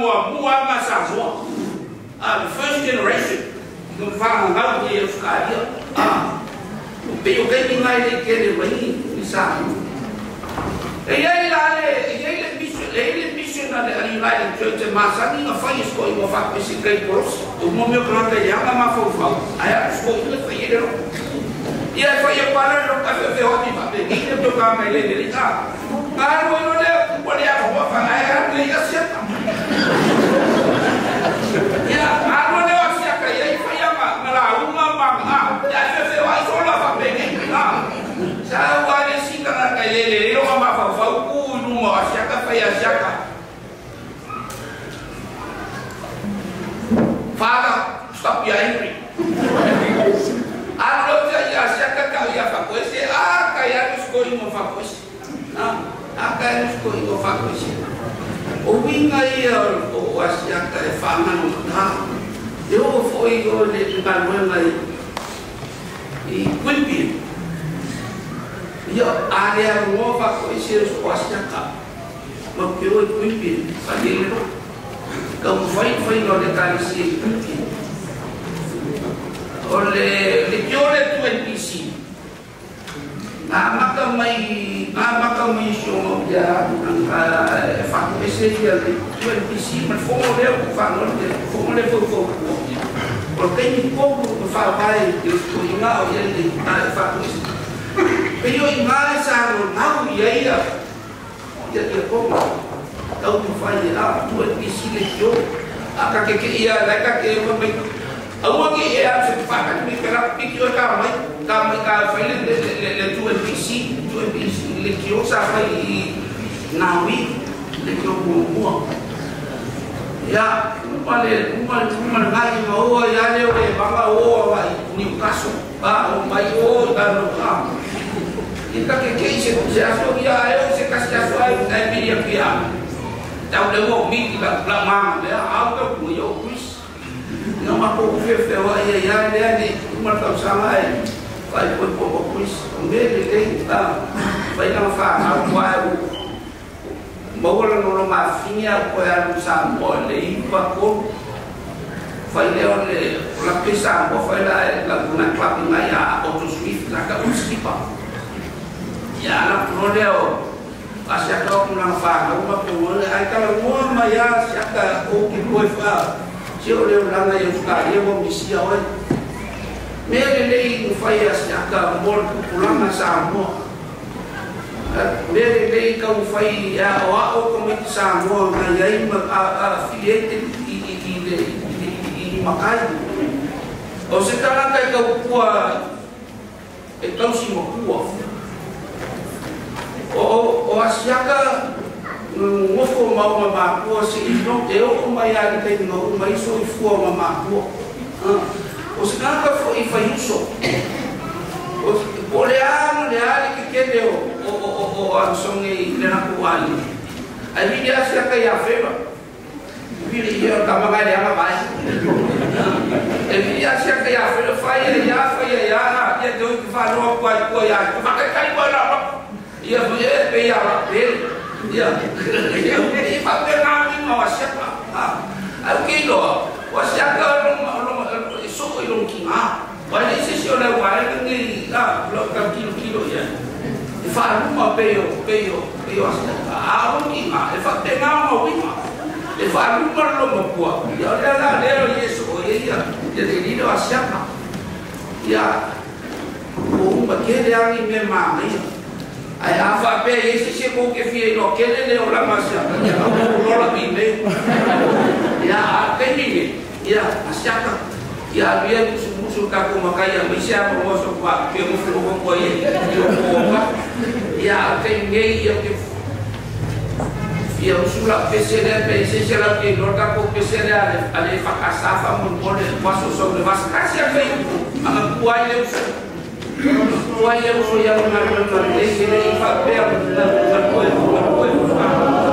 mua mua massagem. Ah, the first generation, não fala nada que eu ficaria. Ah, o bem que mais ele quer é bem, sabe? E aí lá ele, ele é ele é missionário ali lá em Church, mas a minha foi escolha, eu faço esse grande grosso. O meu crote ele ama, mas foi mal. Aí a escolha foi ele. E aí foi eu parando, café ferrou de papel, ninguém tocava ele, ele tá. Mas eu não levo, que a roupa, aí a mulher acerta. faculty. ubicai al oasia tai o fōi o le tukanuenga i Quimpi. Ia area ko i siro so oasia ka. Ma pio Quimpi. Ka no le karisi. O le, le le mencionou que a faca seria ali, em cima, fomos ler o valor dele, fomos ler o fogo. Porque em pouco falar Deus por mal e ele faz isso. Pediu mais a não e aí a dia como então não faz lá duas piscinas de ouro a que que ia lá que que eu vou أواجه يعني في الدفاع عن الكلام بيكي وكامي كامي كافيل لتو ال بي سي تو ال بي سي لكي وسع في ناوي لكي وكوكو ya pale kumal kumal ngai ma o ya le we baba o wa ni kaso ba o mai o da no kita ke ke ya e sekasih kas ya so ai dai mi ya pia tau le wo mi ki ba não há pouco fefeu aí aí aí uma tal chamai vai por pouco pois o na tem tá vai não faz não vai o bagulho não uma finha foi a um sambole e paco vai lhe le la pesa bo vai lá la una clave na ya outro swift na ka uskipa ya la prodeo Asyaka kau pulang faham, apa ma aikal semua maya asyaka kau kipoi faham. Sio le ulanga yang suka dia mau misi awal. Mere lei ufaya siaka mor ulanga samo. Eh, Mere lei kau ufai ya wa o komit samo na yai ma ah, a ah, a fiete i i i i i makai. oh se kalanga kan kau kua eh, kau si mau kuat, oh oh asiaka ngofo mau ma mapua si'ilo e o'o mai alikaigau mai soifua ma mapua o se kaka fo'i faiuso o o a mo o a le kekele o asoge i o ali ai vili a siaka iā feva vili ia tamaga le aga vai e vili a siaka iā feva faia iā faia iā ia te oi ke fanoa kuaikua iā ke fakaikai o lava ia ia pe iā lapele dia dia dia fakir kami mau siapa Aki lo, wasiaka long long isu ilong kinga. Wani sisi oleh wani ni la lo kam kilo kilo ya. Ifaru ma peyo peyo peyo asiaka. Aung kinga. Ifak tenga ma wima. Ifaru ma lo ma kuwa. Ya oleh la leo Yesu oya. Jadi ni lo asiaka. Ya. Oh, bagi dia ni memang ya. Ai afa pe e se se mo ke fie no ke le o la masa. No la bine. Ya ke ni. Ya asyaka. Ya dia musuh kaku makaya bisa mengosok pak ke musuh kong koi. Ya ke ngai ya ke ia usula pesere pe sesera pe lorda ko pesere ale ale fakasafa mon pole paso sobre vas kasi afe ama kuai le usula Olha, eu fui a uma permanência e papel da coisa, da coisa, da coisa.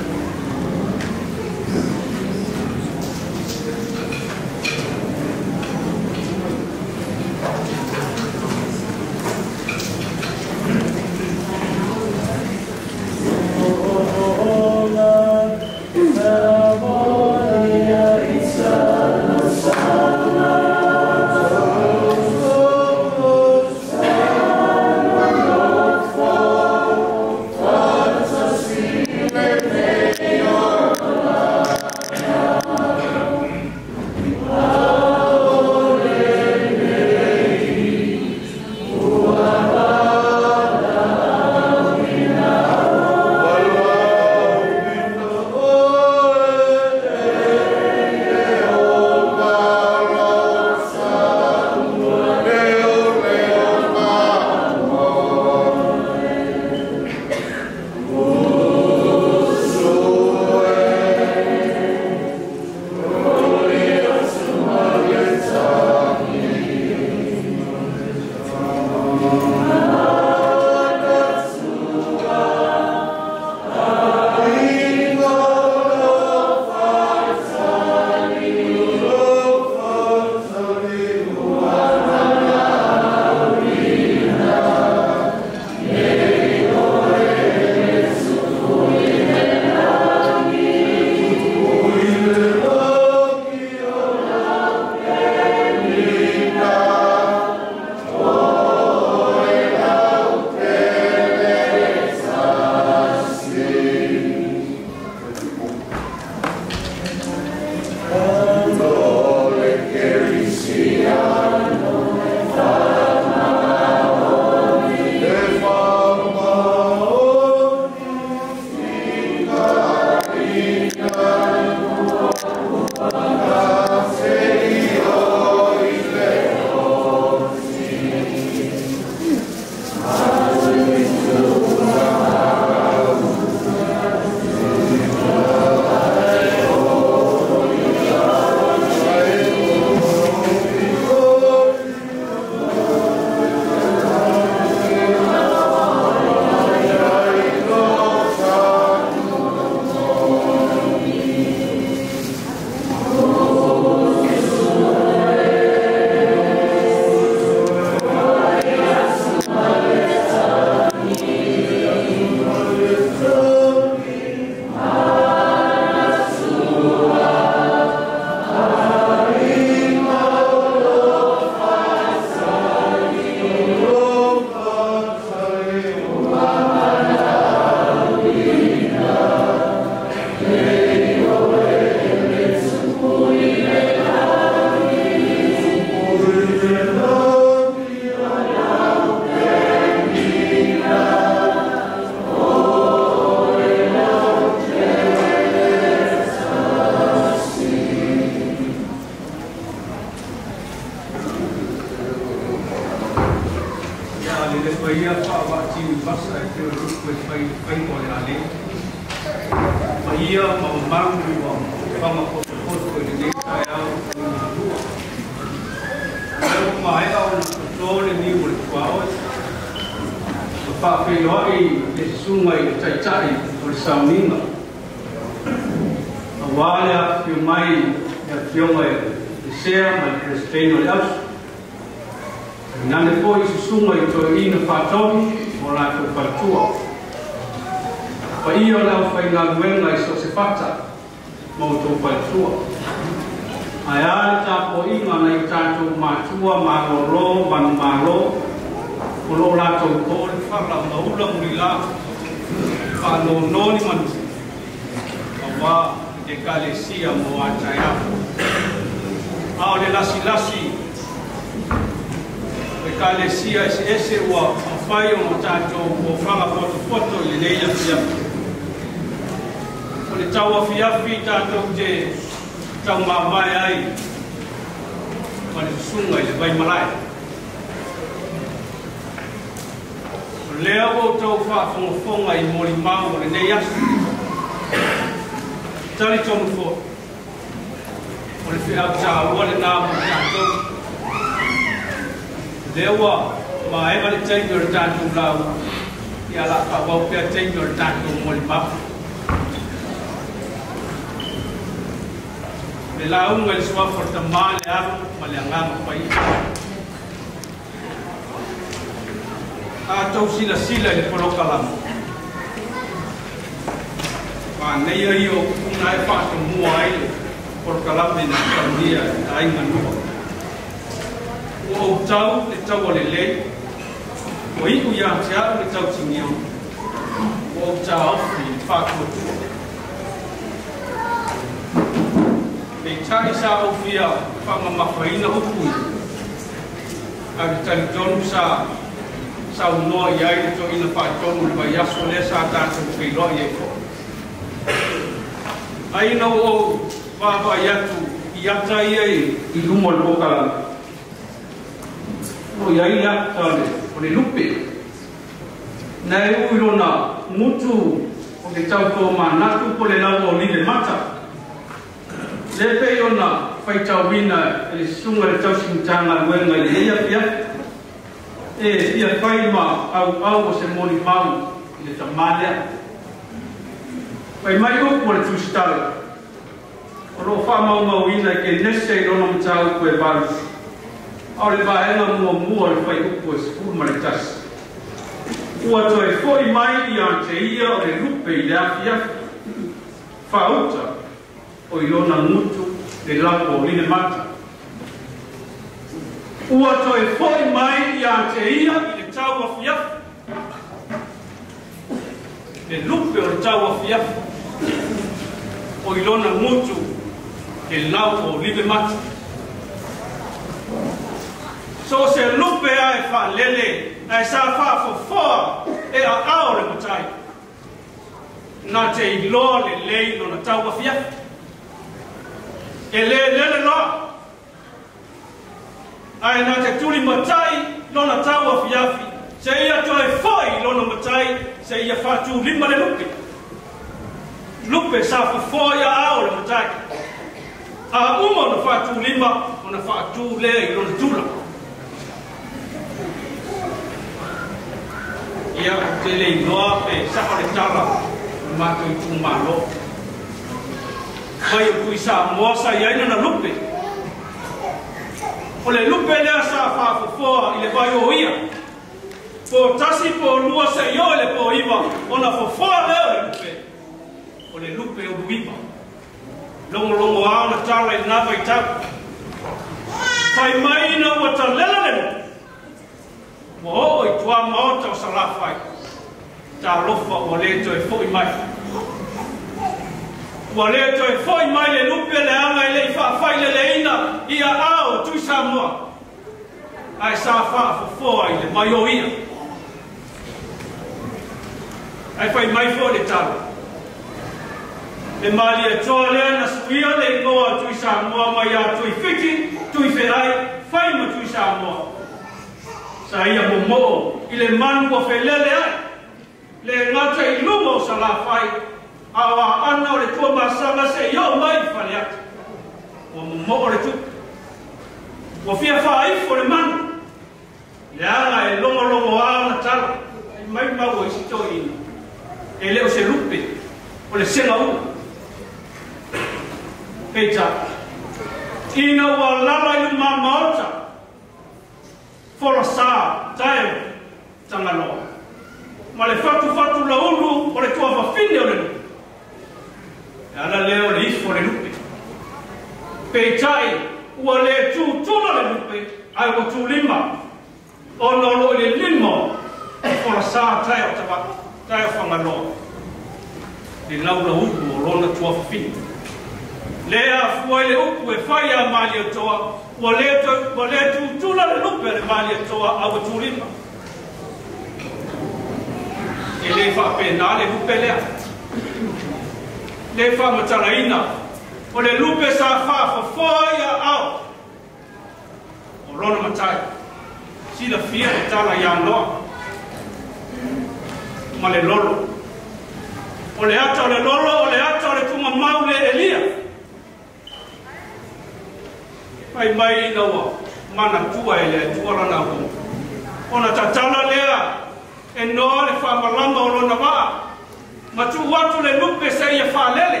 Ma tu watu le lupe se ia fa lele.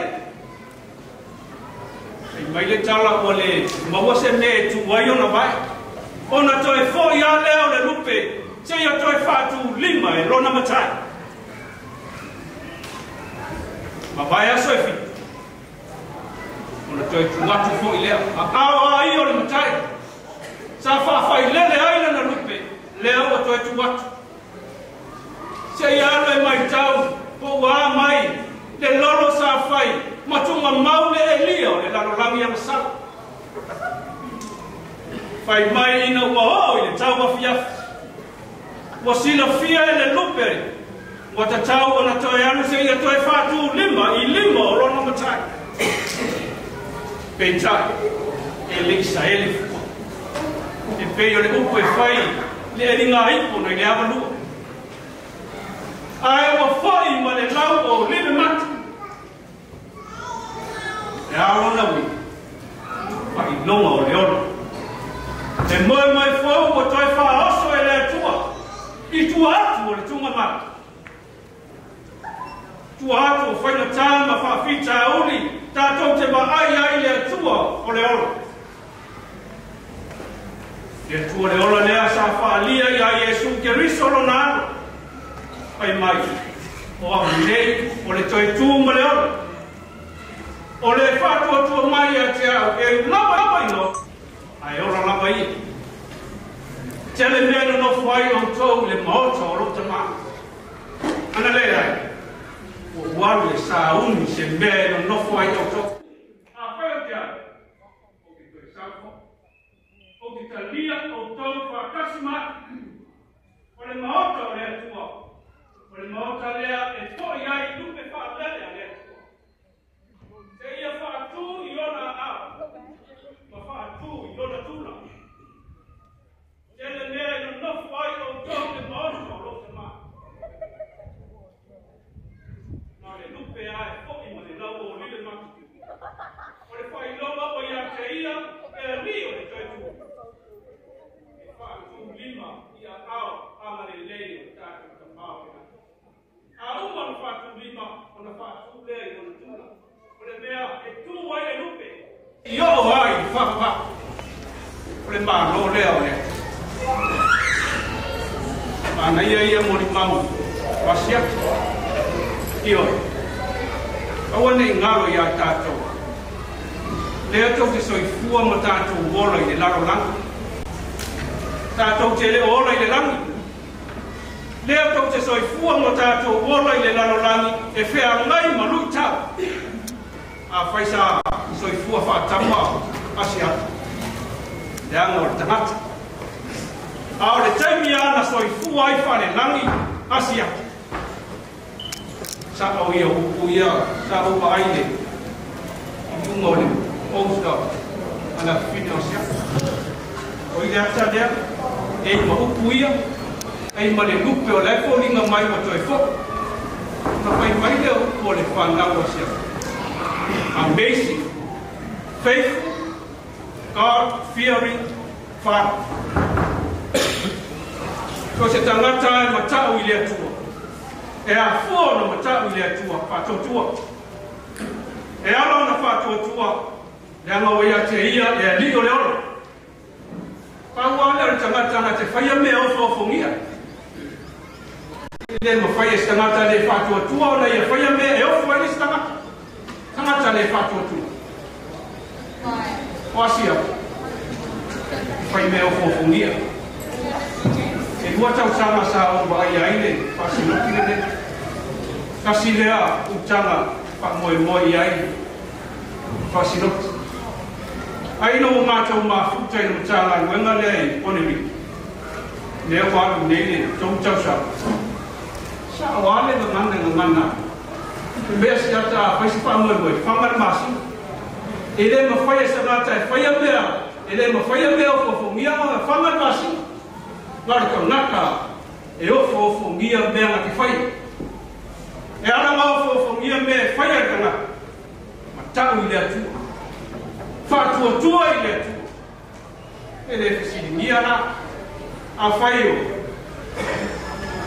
Pai mai le tala o le maua se me tu wai ona vai. Ona to e fo ia leo le lupe se ia to e fa tu lima e lona matai. Ma vai aso e fi ona toi tu watu fo i lea. A awa ai o le matai. Sa wha whai lele ai na lupe. Lea o toi tu watu. Se ia alo e mai tau po wa mai le lolo sa fai ma tu ma mau le elia le la lo sa fai mai ina wa o i le tau mafia wa sila fia ele lupe wa ta tau wa na toi anu se ia toi fatu i lima o rono matai. Pentai e lisa elifu e peio le upu e fai le eringa ipo na le valua ai wa fai ma le lau o lime me mat e aro na wi longa o le ono. E moe mai fau o toi fa oso e le atua i tua atu o le tunga mat tua atu o fai na tama fa fita tātou te maai ai le atua o le ola. Le atua le ola lea sa whaalia i a Iesu ke riso lo nāno. Pai mai, o a nei, o le toi tū ma le ola. O le whātua tua mai a te au, e lava lava i no, ai ola lava i. Te le mea no whai o tau le maota o rota maa. Ana le ai, o walu e sa uni se mea no nofo ai au tau. A whai o te o ki koe sako, o ki ta lia o tau whakasi mati, o le maota o le atua, これもう彼は、えっと、いや、いるべかんだやね。せいやファトゥ、いろなあ。まファトゥ、いろなトゥラ。せいやね、いろなファイト、どうでもあるのろせま。まれ、ルペア、フォイマでラボをリルマキ。これ、ファイロマをやっていや、え、リオでちょいと。ファトゥ、リマ、いや、あお、あまりレイを、たくさん、まお、au mana fatu lima ona fatu le ona tuna ole mea e tu wai e lupe io hai fa fa ole ma lo le ole ana ia ia mori mau wasia io awa nei ngalo ia tatou le atou te soifua ma tatou ola i le laro langi tatou te le ola i le langi lea tau te soifua mo tatou ola i le lalolagi e feagai ma lui tau. Afai sa soifua faatapu ao asi atu leaga o le tagata a o le taimi a na soifua ai faalelagi asi atu saʻau ia upu ia saʻaupa ai le iuga o le ousa ana fine o siaku o i le e upu ia ei ma le lupe o le foliga mai ua toe foʻi na faifai lea upu o le fanau o sea amazing. Faithful god fearing father ko se tagata e matau i le atua e afua ona matau i le atua faatoatua e ala ona faatuatua le agauai a te ia e alii o le olo pauale lea o le tagata na te faia mea ofoafogia Ile mafai stangata le fatua tua o le fai me e o fai stanga. Tangata le fatua tua. O asia. Fai me o fofungia. E tua tau sama sa o vai aile, fasi no kile. Kasi lea utanga pa moi moi ai. Fasi no. Ai no mātou māfuta i no tāla wenga. Lea wāru nene, tōm tau sa. sa awale ma mana ma mana be sia ta pa si pa mo boy fa mar ele ma fa ya sa ta fa ya me ele ma fa ya me fo mia ma fa mar mas mar ko e o fo fo mia me na ki fa e ana ma fo fo mia me fa ya ka na ma ta u ya fa tu tu ai le ele fisi mia na a fa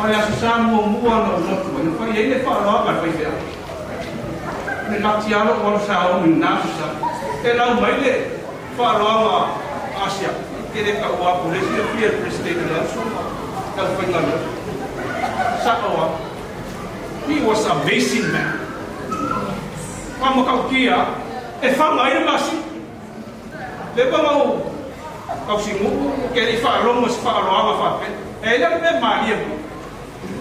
Olha, se sa mua mua no lotu, ina whai e ne wharoa ka whai whea. Ne lati alo o sa o ni nā sa. E lau mai le wharoa Asia. Kere ka ua polisi e fia presidente le aso. Ka whai ngana. Sa. He was a amazing man. Kwa mokau kia, e whangai Ele masi. Le pa mau, kau si mu, kere wharoa mo si a ma whape. E ila me.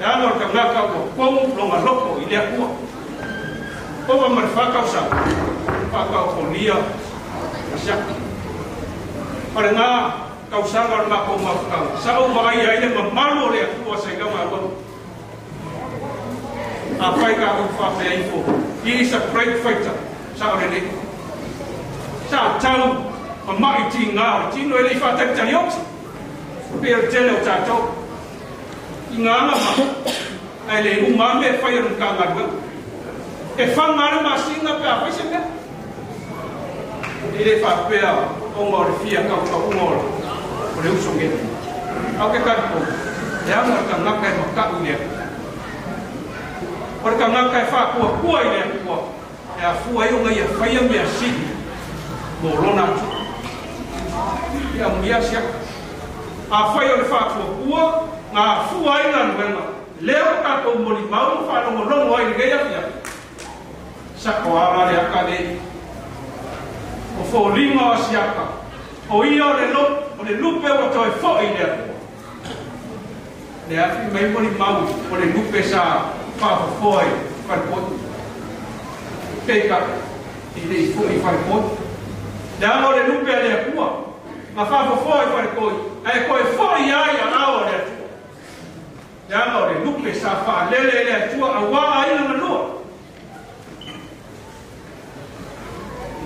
Ya no ka ngaka ko ko lo ma loko i le ku. Ko wa ma fa ka sa. Fa ka ko lia. Sa. Para nga kau sangar ma ko ma kau sa o ba ai ai ma malo le ku sa ga ma ko a pai ka ko fa pe ai he is a great fighter sa o le sa tau ma mai ti nga ti no le fa ta ta yok pe te ta to inganga ma ai le umame e fai arun kangarua e fangara masinga pe apai se i le faapea oga o le fia kaukauga ola o le usogene au ke kalikou e aga o le tagaka e maka'u i le akua o le tagaka e faakuakua i le akua e afua ai oga ia faia mea sili mo lona atu ia muia siaka afai o le faakuakua nga fua ina nuenga, leo kato mwoni maunu whanau mo nongo aile gei api api. Sa amare aka o fo lima wa si o ia o le lupe, o le lupe o to e fo ine. Le api mei mwoni maunu, o le lupe sa pafo foi, kare potu. Peika, i le i fu i kare potu. Le ama o le lupe a le kua ma fafo foi kare koi, a e koi foi ia ia lao o le. ya lo le lupe sa fa le le le tua a wa ai na lo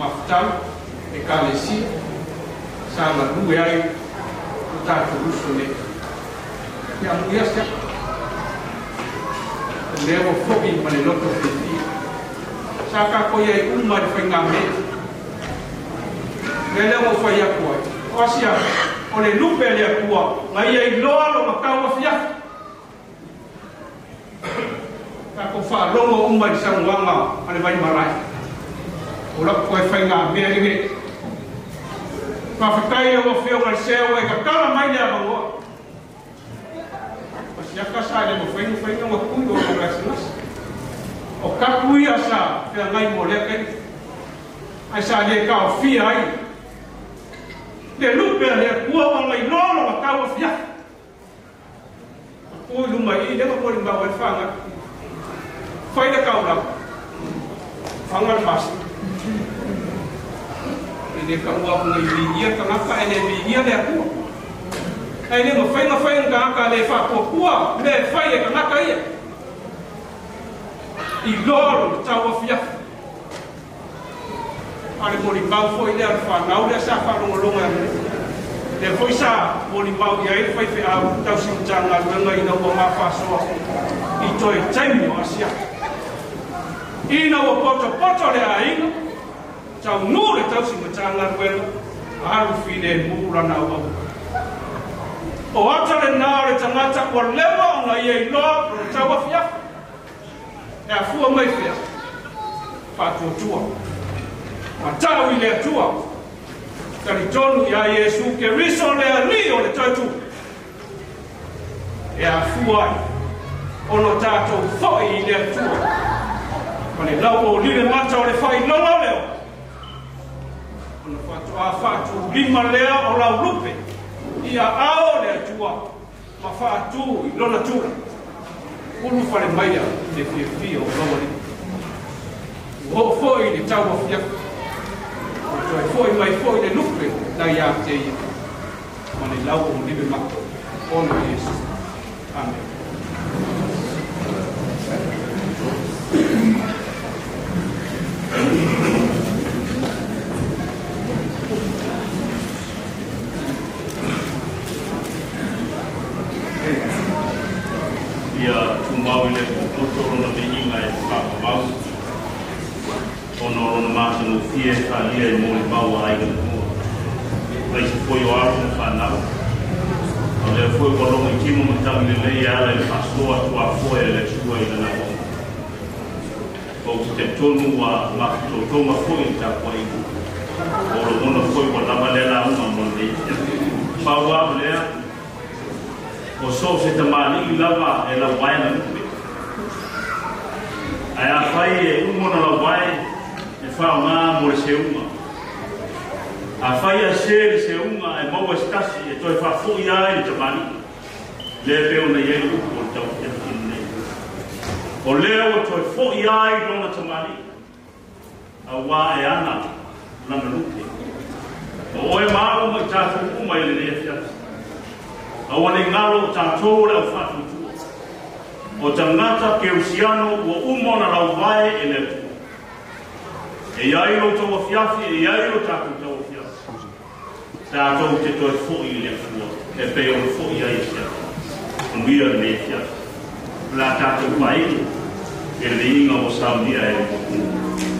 maftau e kalesi sa mà nu ai o ta tu russo le ya mu ya sta le o fobi ma le loto fe ti sa ka ko ye un ma fe ngame le le o fo ya ko o sia o le lupe le ko ngày ấy lo lo maftau o fiafa ka ko fa longo umai sa wanga ale vai marai ora ko fa nga me nge pa fa kai o fio ngal se o ka kala mai le bango pas ya ka sa le mo fa nga fa nga mo ku do ka sa o ka ku ya sa pe ngai mo le ke ai sa le ka o fi ai le lupe le ku o ngai lolo ka o fia o lumba i de ko poli mbawe fanga fayda kawla fangal mas ide kan wa ko yi yi kan ka ene bi yi le ko ene mo fayna fayn ka ka le fa ko kuwa me faye kan ka ye i lor tawafia ale mo ri bau foi le fa na o le sa fa lo lo ngare le foi sa o li mau ia e fai fai au tau si utanga nganga i nau o mā whasoa i toi taimi o asia i nau o poto poto le aina tau nū le tau si utanga nganga aru fine mūrana o o ata le nā le tangata o lewa o ngai e loa pro tau afia e afua mai fia pātua tua Matau i le atua, tari tonu i a Yesu Keriso le alii o le tatu. e a fua ai ono tātou foi i le atua. Ma le lau o lile mata o le fai lolo leo. Ona fatu a fatu lima lea o lau lupe. Ia ao le atua. Ma fatu i lona tura ulu fale le fia fia o lau leo. o foi le tau o rồi phôi mày phôi để lúc về ta ya chê mà này lâu cũng đi về mặt con Jesus Amen. Ia no fie i mōri mau a aiga na mua. Lai se foi o aro na whanau. O lea foi o rongo i kimo ma tangi le lei ala i whasoa tua foe e le tua i lana o. O ki te tonu a maki tō tonga foi i tā kwa iku. O lo mona foi o lama le la unga mo le. Pau a lea, o so se te mani i lava e la waina na. Ai a whai e umona la waina whaonga mo le unga. A whaia se le seunga e mau e stasi e toi whafu i ae le tamani. Le peo na ienu o tau te tine. O leo e toi whu i ae rona tamani. A wā e ana na manuke. O oe māo mai tātou kumai le nea fiasi. A wane ngalo tātou le au whatu tua. O tangata ke usiano o umona rau vae e le. E iai lo tau fiafi, e iai lo tau tau fiafi. Ta tau te toi fo'i le fua, e pe o fo'i ai fiafi. Mira le fiafi. La tau pai, e le inga o saunia e o.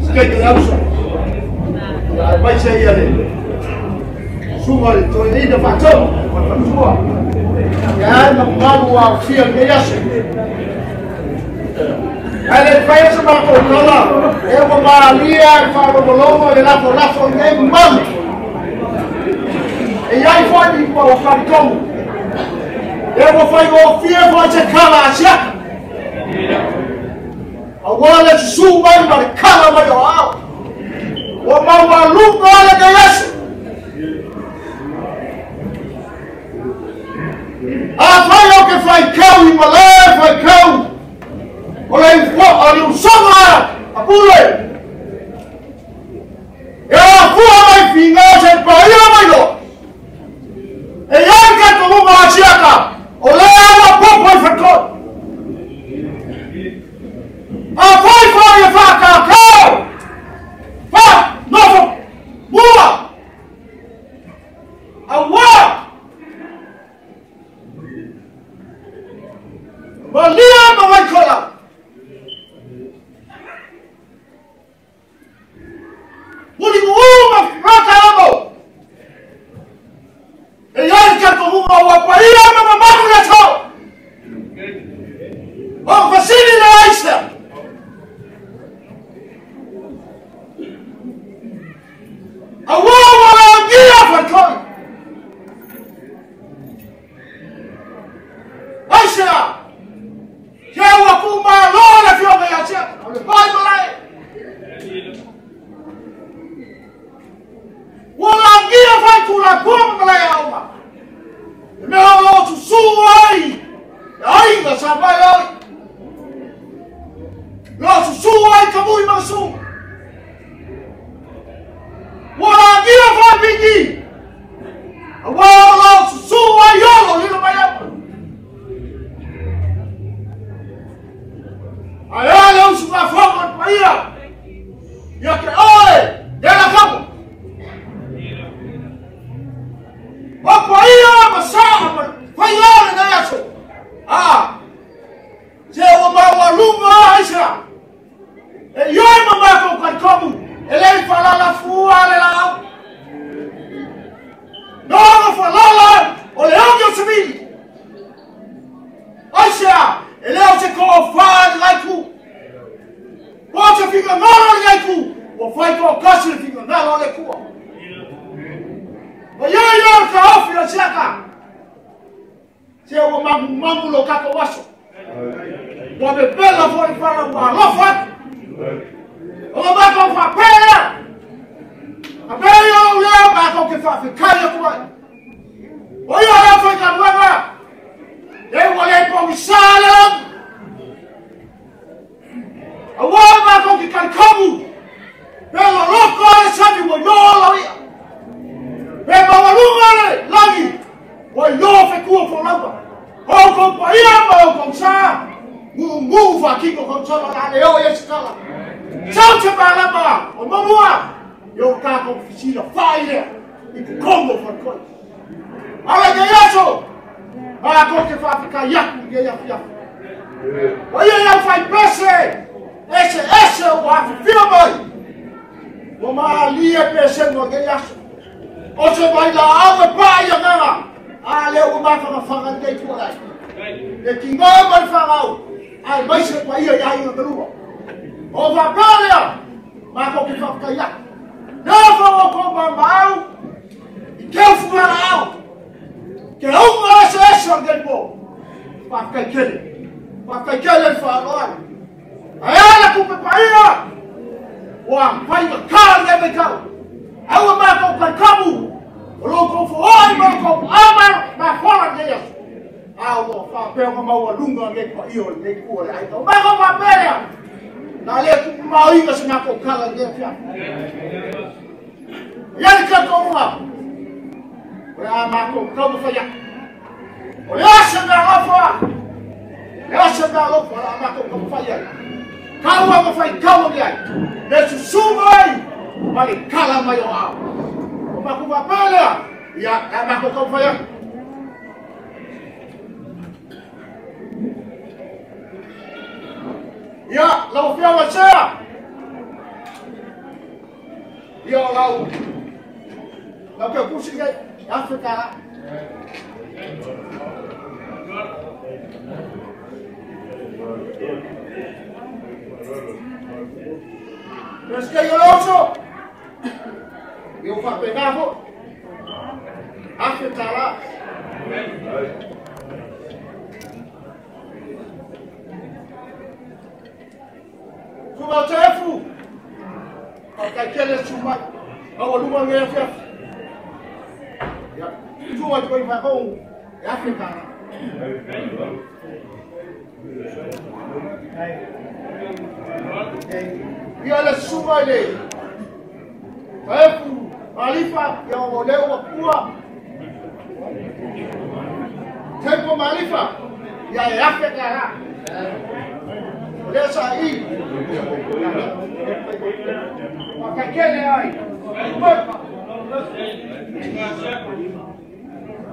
skate Nelson. Vai sair ali. Suma ali, tô indo pra cama, pra sua. É, não pago a fia, que é assim. Aí ele faz essa macotola, eu vou para ali, ele fala pro bolomo, ele lá por lá, foi bem aí foi, eu falei como? Eu vou fazer o fia, vou te calar, já. one that you shoot money by the color of your eye. One man the rest. Afanya ukifanikiwa, malaria ifanikiwa, unaifua aliusoma apule Malakote va ficar Yaku, Yaku, Yaku. Olha, ele vai pensar. Esse, esse é o ave, viu, mãe? Uma ali é pensando, alguém acha. Você vai dar aula, pai, agora. Ah, leu o mapa na fanga de por aí. E que não vai falar. Ai, vai ser pai, ai, ai, na lua. Ô, vagalha. Malakote vai ficar Yaku. Não vou comprar mal. E que eu fui lá. De overzet van de boel. Maar ik kan het. Maar ik kan het vooral. Ik kan het voor de pijler. Ik kan het voor de pijler. Ik kan het voor de pijler. Ik kan het voor de pijler. Ik kan het voor de pijler. Ik kan het voor de pijler. Ik kan het voor de pijler. Ik kan het voor de pijler. Ik kan het voor de pijler. Ik kan het voor de pijler. Ik kan het voor de Ramatocambofaya. Oyasha galofa. Oyasha galofa. Ramatocambofaya. Calma, não vai calma, minha. Deixa o sumo aí. Vale, cala, maior. Uma curva palha. E a Ramatocambofaya. Ya, lau fia wa sea. Ya lau. Lau ke kusi ke. África. Presque yo loso. Yo fa pegavo. África lá. Kuma tefu. Akakele chuma. Awa o ngefu. Chuma taifa Kongo Afrika. Yale suma ile taifu maarifa ya waoleo wakubwa, taifu maarifa ya Afrika. Lesa hii. Wakakele hai.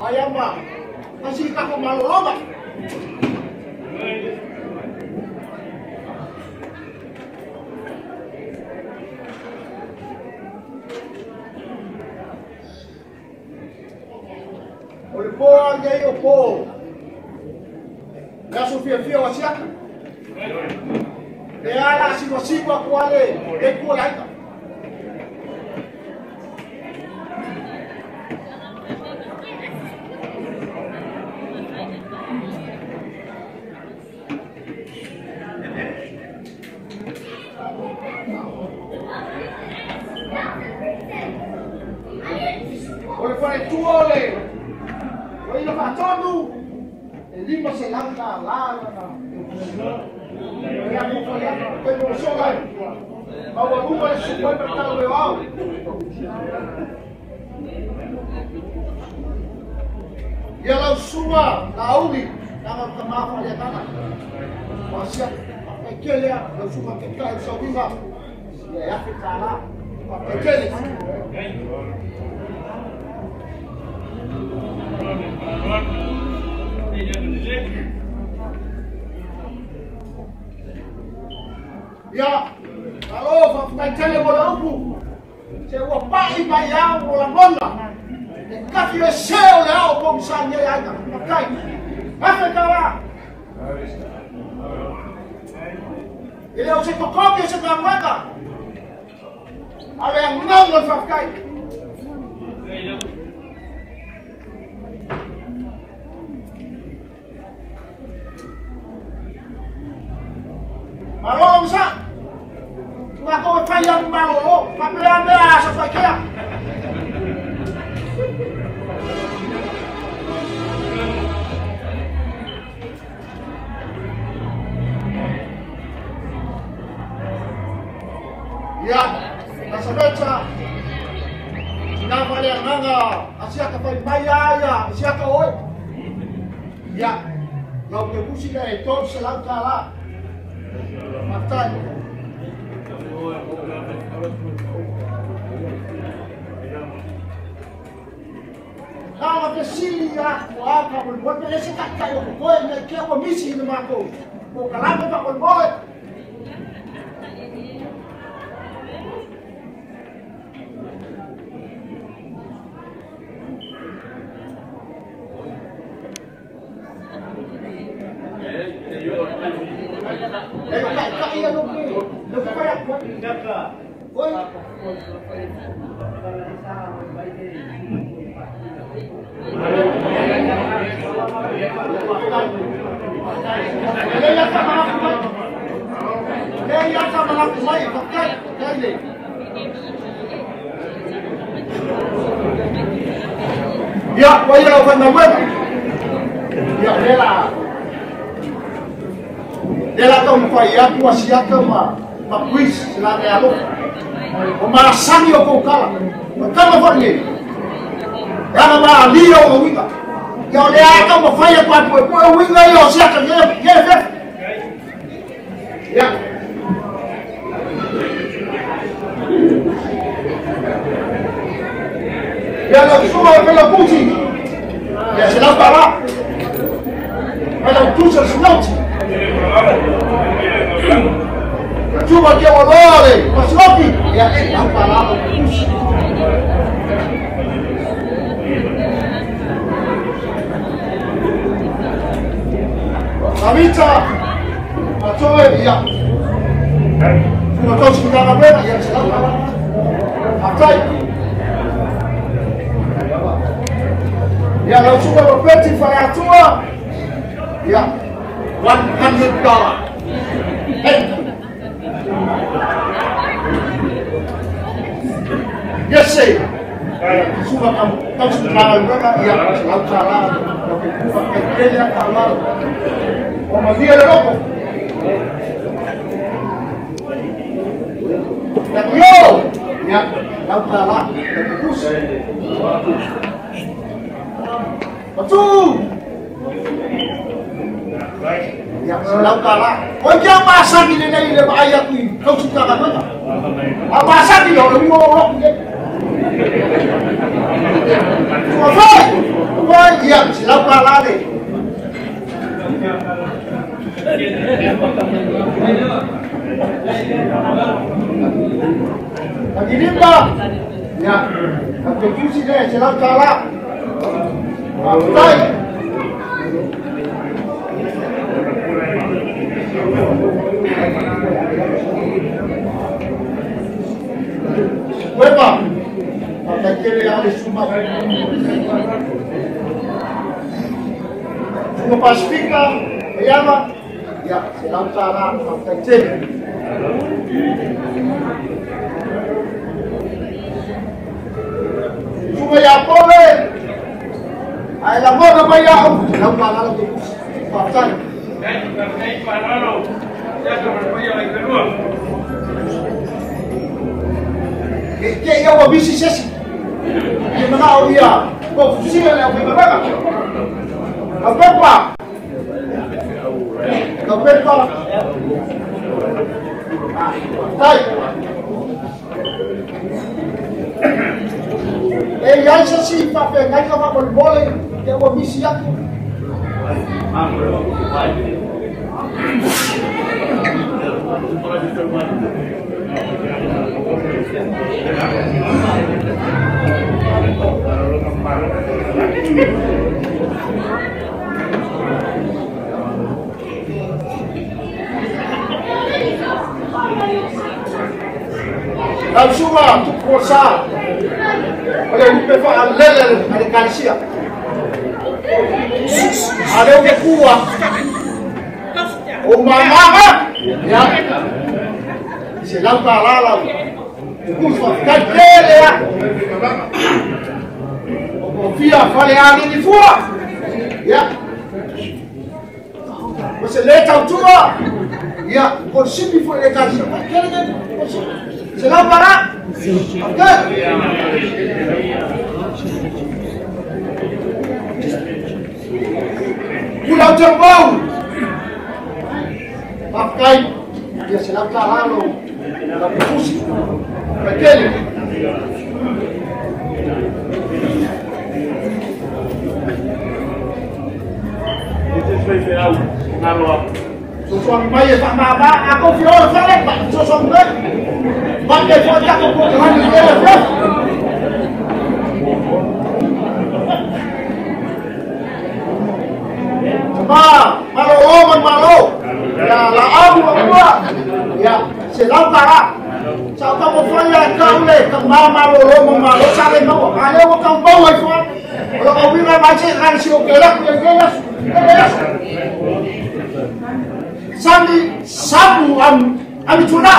Ayamba, así que como lo roba. Olipoa ngeyo po. Kasu fia fia wasiaka. Deala sino siwa kuale. whae tua le. O ina whātonu. E lima se langa a lana na. E a kupa ia koe mo sogai. Maua mua e su koe pa tau e wau. Ia lau sua na auli. Nanga tamafa ia tana. Wasia. Pekele a. Lau sua kekai sa wima. Ia ia kekala. Pekele. Pekele. Ja, Ya, alo, fakutaitele bola upu. Se ua pai mai au o la mona. E kafi e seo le au pom sa nye aina. Makai. Afe kara. Ele o se tokoki o se kamata. Ale ang nang o Malolo bisa. Nga ko kaya malolo. Papilaan na sa pagkaya. Ya, nasa mecha. Sinafali ang mga. Asya ka pa'y mayaya. Asya ka oy. Ya, na ito sa lang kala. Matay. Kama ke sili ya ko aka ko mo pe se ka kayo ko ko ne ke ko ko. Ko ko Ya, voy a la ofrenda muerta. Ya, voy a la ofrenda muerta. Ela tau mawhai aku a si aka ma ma kuis sila te alo. O marasangi o koukala. Ma kama whange. Rama ma a lira o winga. Ia o lea aka mawhai aku a koe koe winga i o si aka ye ye fe. Ia. Ia lo se la para. Ia lo tusa sinauti. Chuma que eu adore, mas só que é. Samita atoe ya tunatoa kushindana kwenda ya hatai. Ya na uchukua mapeti faya hatua. Ya. 100 dollar. Hey. Yes, sir. Suka kamu tahu sekarang mereka yang selalu salah, tapi bukan kerja kalau Como dia de loco. Yo, ya, tahu salah, pusing. Betul. Silaw ka lang. Huwag kang masa gilinay na maayat ko yun. Kausap ka naman ah. Ang masa gilaw, labi mo ako. Huwag! Huwag! Yan, silaw ka lang eh. Pag-inim ba? Yan. Pag-inim siya, silaw ka lang. cueva hasta que veáis su madre. Como pacifica, llama y se lanzará hasta Chile. Su bella pobre, a el amor no me llama, no me llama, no me llama, no me llama, Ε, και η αποβίση σε εσύ. Και με ένα ωραία που σήμερα έχουμε βέβαια. Θα πρέπει να Θα πρέπει να Ε, η άλλη σας είπα, παιδιά, είχα παγωνιμόλεγη και εγώ μίση γιατί. Άγγελο, πάει. Τώρα δεν θέλω να Dans le tu prends ça. Allez, vous pouvez faire l'aile à l'écalcia. Allez, on est fou. Au maman. C'est là par là, là. Mustaqbelea وفيها فليعمل لفوق yeah. Você lê tá a altura yeah. Consigo me foi que você não para pula o tambor vai ficar aí. Se lá para lá. não Aquele. Sosong bayi sama apa? Aku Coba, malu, malu. Ya. Ya. Sa ka kau le, ka ma ma am am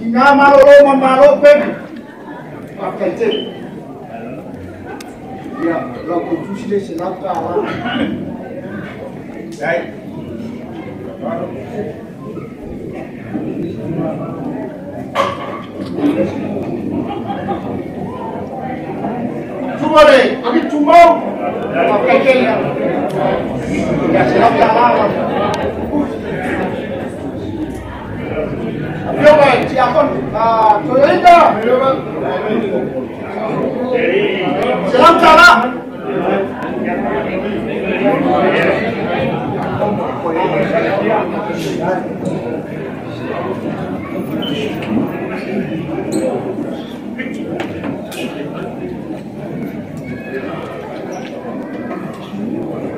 Kinyamalolo mamalo pẹ̀lú pàkẹ́tẹ̀. Ìyá lọ́kọ̀ tún ṣe léṣe lápá wa. Tumore, àbí tumọ̀ pàkẹ́tẹ̀ yẹn. Ìyá ṣe lápá wa. chị à con à tôi ấy cơ chị làm sao đó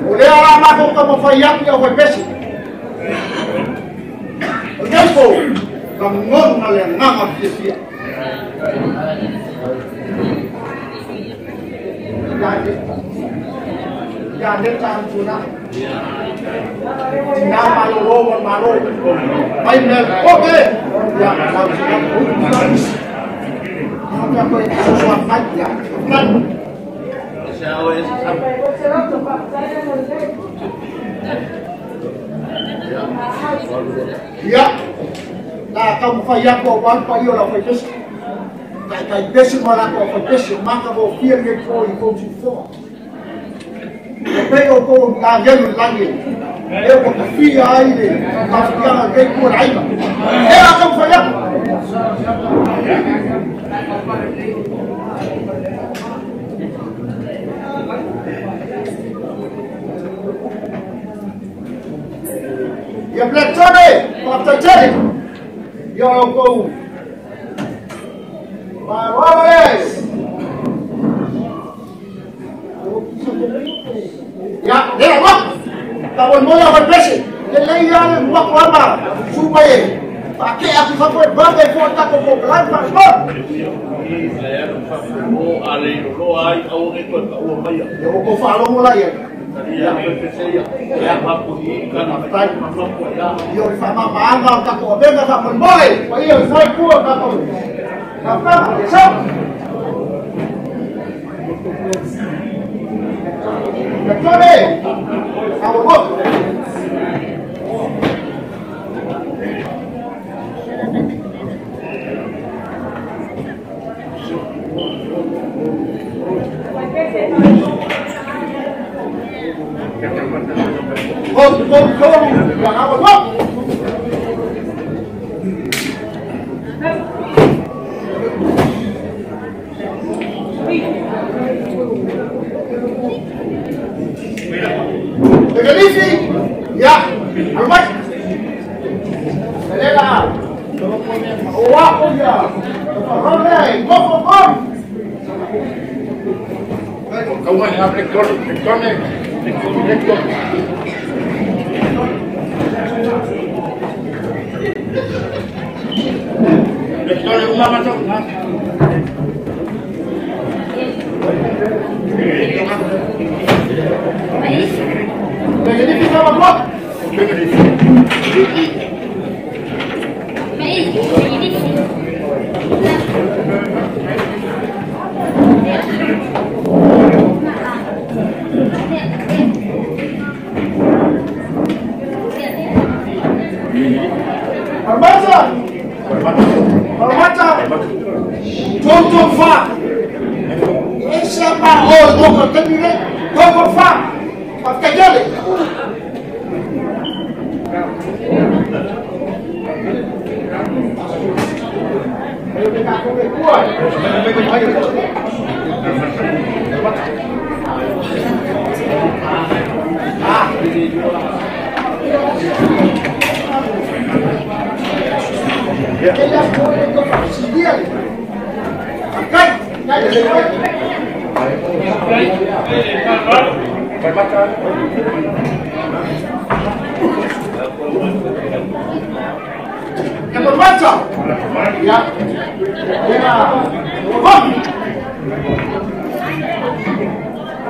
وليه ما كنت مفيق يا هو البشر الجنب Bangun oleh nama Yesus. Jadi, jadi campuna. Nama lo mau malu. Mainan, oke. Ya, langsung bukan. Aja? Kan. Ya. la ka mo fa yako pa yo la fa pes ka ka la ko fa ma ka bo fie ke ko i ko ti fo e pe o ko la ge lu la ge e ko ka fi ai le ka ya ke ko la ai e la. yọ ọkọ my warriors. Ya, ya ba. Ka wani mola ya ne muwa kuwa ba su baye. Ba ke a kusa kuwa ba bai kuwa ta koko kuwa ba su ba. Ìlẹ̀ ẹ̀rọ fàfẹ́ mọ́ àrẹ ìrọ̀lọ́ ayé àwọn ẹgbẹ̀ta owó mayà. Ẹ̀wọ̀n kò fa àwọn mọ́lá yẹn. yang yang mapuhikan atai mampu ya yo sama mama tak ko be ka mon boy ko yo sai ko ka ko apa sap Kecuali, kamu go, go, go. Ganamos, vamos. Easy. Ya, al más. Acelera. Guapo ya. Corre, cojo, corre. ¿Cómo es la flexión? Flexiones. Flexión. 기다려 Thank you. Barbosa! Barbosa! Totofa! Esse é para o oh, não tem que é Totofa! Vai ficar de olho! Eu vou ficar com o meu corpo. que ella fue los auxiliares. Acá, cállese, ¡Que por marcha! Ya. Llega. ¡Vamos!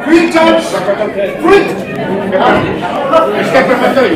Free charge! ¡Free! Es que permite ahí.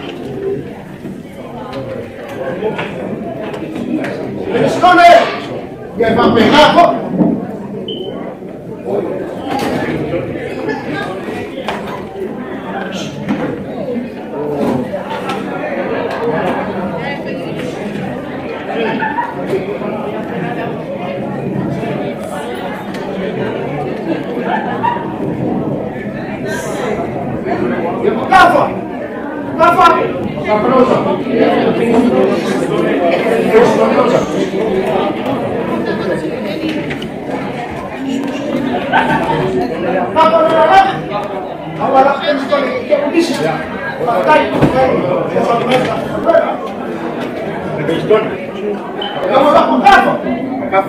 con él. Y el papelajo Caprosa. Costosa. Ahora esto le quiero decir. Batalla. Esa mesa. Pistón. Vamos a apuntarlo. Acá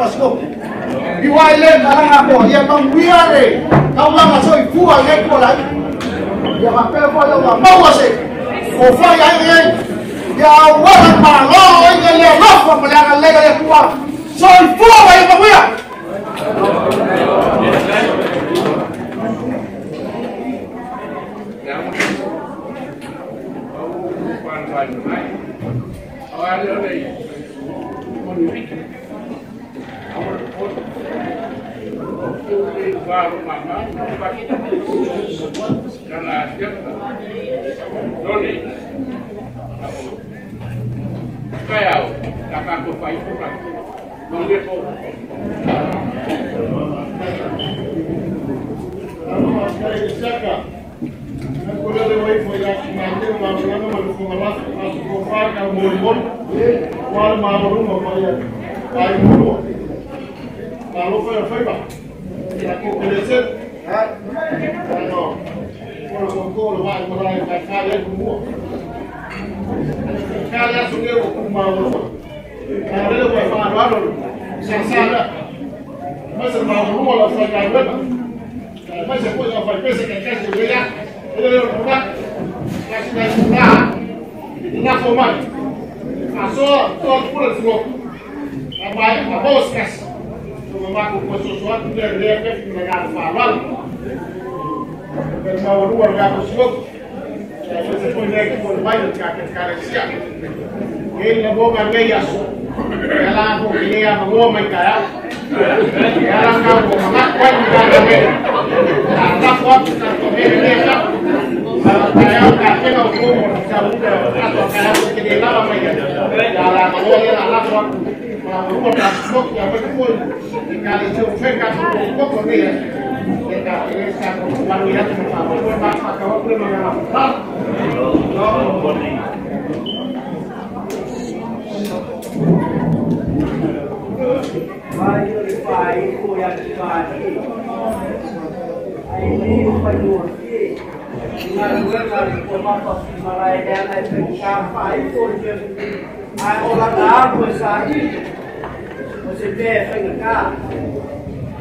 fàṣíkò ìwà ilé ìdárayàpọ̀ yẹ kan wíwárẹ̀ káwọn máa sọ ìfúwà lẹ́kọ̀ọ́ láyé. Yàrá pẹ́ fọ́lọ́ wà mọ́wọ́sẹ̀ kò fọ́ ya yẹn. Yàwó rẹ̀ pààlọ́ ìyẹlẹ ọlọ́ọ̀fọ̀ mọ̀lẹ́ ara lẹ́yẹlẹ fúwa sọ ìfúwà wà yẹ kan wíwà. dan akhirnya kaya kumua kaya sunge wo kuma wo kaya wo fa ro ro sasala mas ma wo wo la fa kaya wo ya. Fa pesa ka kaya wo ya ele yo aso to pura fo ama ma bos kasi ma ko ko so so tu de le Ele levou uma meia só. Ela não queria a goma, cara. Ela não goma, mas quando está comendo, ela está forte, está comendo mesmo. Ela caiu o café no fumo, está muito cara, porque ele lá vai Ela acabou, ela lá forte. Ela não está forte, ela foi fumo. E cara, isso foi cachorro, um pouco mesmo. Ai orang água, sabe? Você vê, vem cá.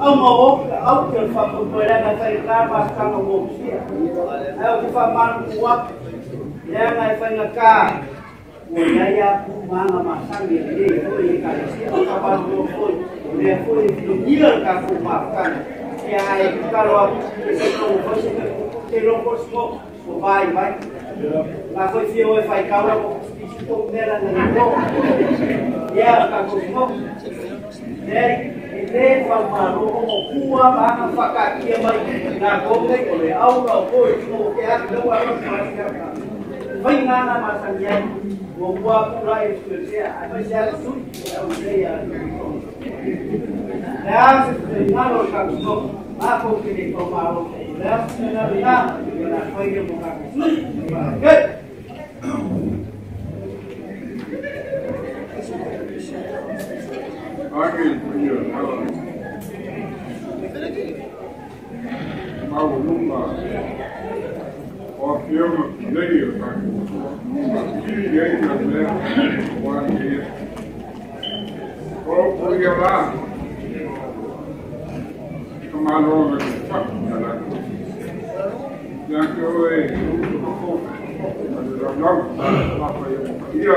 au mo o au te fa ko pera na sa ka ma sa no mo sia ai o te fa man kuwa ne na i fa na ka o ya ya ku ma na ma sa ni ni o i ka si o ka pa no ko ne ko i ti ni ka ku ma ka ni ya ai ka ro a ku ki se ko ko se ka ku te ro ko smo o vai vai la ko si o e fa ka ro ko ki si ko ne na ni ko ya ka ku smo ne refa maroro kua mana fakakia mai na gonge kole au na koi mo ke ar no wa mai ngana masangia mo kua kura e tuesia ama ya su au se ya Leas terminado el camino, va con que le tomaron. Leas terminado ya, que la soy Bargain for your love. Báwo ló mà ọ̀fẹ́ ọmọ lẹ́yìn ọ̀gá ìyẹ́ ìjọba wà ní ọ̀pọ̀ yẹba tó máa lọ rẹ̀ fàkùnjàlá. Ìyàkẹ́ ọ̀rẹ́ ìlú tó kọ́kọ́ ìyá.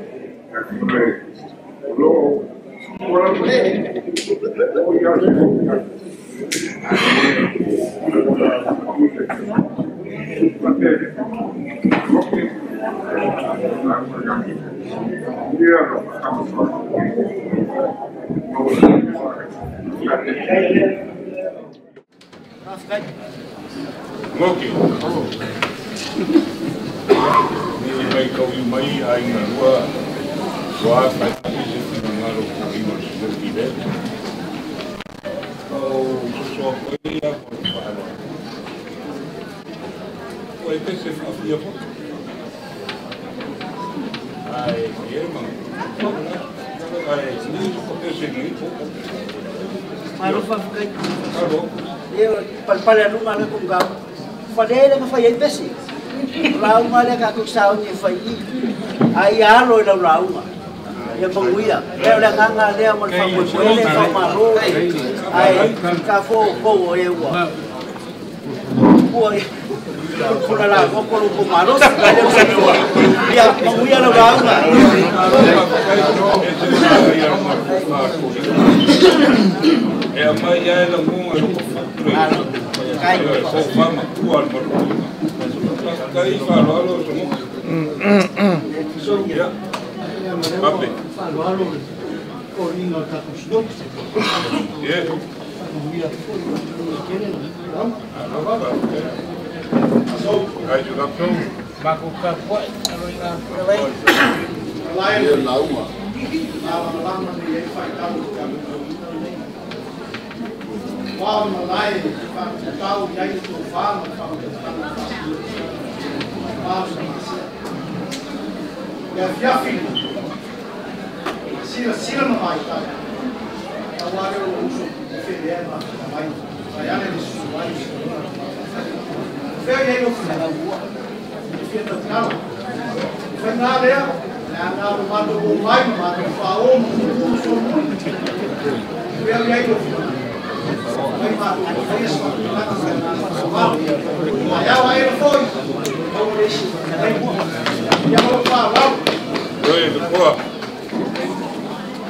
Actívame, o no, por algo voy a hacer Smoking. Oh. Ni mai kau mai ai ngua. Joaquim, para chamar o carrinho de servidor. O pessoal foi a porta. Foi que se foi a porta. Aí, irmão. Aí, se não me aconteceu muito. Mas não vai ficar aqui. Tá bom. Eu, para falar no mal com o carro, falei ele que foi a imbecil. Lá uma legal que saiu de faí. Aí, a loira, lá uma. yepanguida eulanganga lea molfamwekwele famaru ae kafo kowo la koko lupo marosi kaya kuwa ya panguida la ulanga public. Yeah. Guys, maar is van de maar ja. Ciro, Ciro não vai estar. Tá? O área eu uso o Feder, vai vai vai vai vai no sul. Eu e aí eu fui na rua, me fiz atrás. Foi na área, na no mato do Mai, no mato do Faô, no sul, muito. Eu e aí eu fui. Foi lá, foi isso, lá na Fernanda, Aí ela ele foi, eu deixei, e ela falou, Oi, do corpo.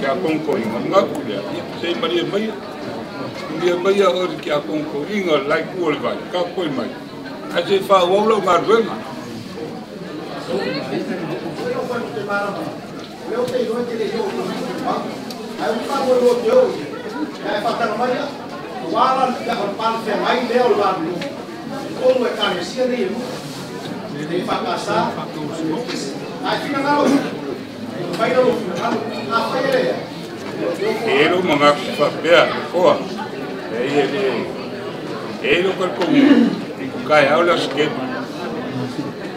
kiakonko inga ngaku lea sei maria maia maria maia ori kiakonko inga laiku ole vai ka koe mai ai sei fa'auau lau galuega Aí o cara olhou de eu, aí falando, mas o Alan, o Paulo Fermai, deu lá no como é carecia dele, ele vai passar, aí fica na luta. Ele, o Mamaco Fapé, pô, aí ele. Ele é o corpo comum. O Caial é ele esquerdo.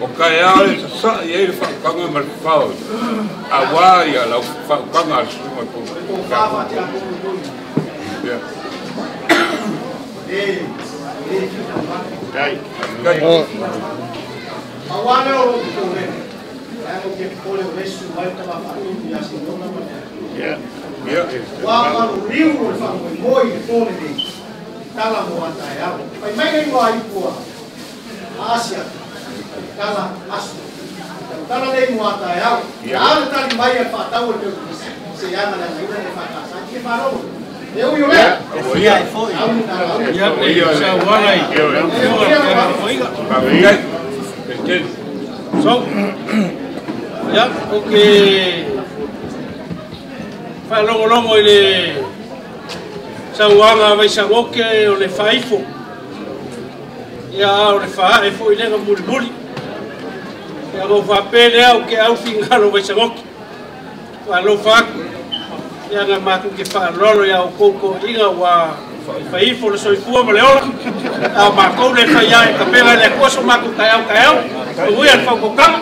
O Caial ele só. E ele faz uma falta. A Guaia, lá, faz uma chuva. O Cava de Ele. Ele. Aí. Agora é o. Yeah. Yeah. Wa riu o fa moi pole ni. Tala mo ata ya. Pai mai ngai wai pua. Asia. Tala asu. Tala nei mo ata ya. Tala tali mai fa tau te. Se ya na ni na fa ta sa ki fa ro. Eu e o Lé. Foi. Foi. Foi. Foi. Foi. Foi. Foi. Foi. Foi. Yep, okay. Wha longolongo i le sauanga vai sauoke o le whaifo. Ia o le whae fo i lenga muri muri. Ia o whapere au ke au fingalo vai sauoke. Wha lo whaku. Ia nga mātu ke whaalolo ia o kouko inga wa whaifo le soifua ma le ola. A mākou le whaiae kapela le koso māku kai au kai au. Uia le whaukokanga.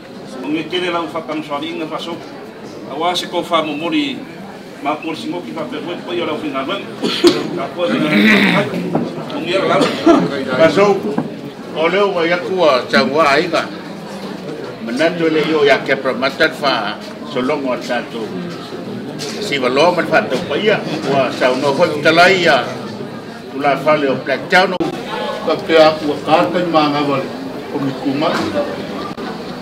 mangetele lau fakamisaliga faasou auā kau kou famomoli makolosigoki faapeafue pai o lau figaluega akoa ogiala lau faasou o leo Oleh aku a tauā aiga manatu e leʻi o iā kepramata le faasologo a tatou sivaloa ma le faatau paia ua saunoa foi utalai a tulafale o blacktown kapea ua katai magava le o mikuma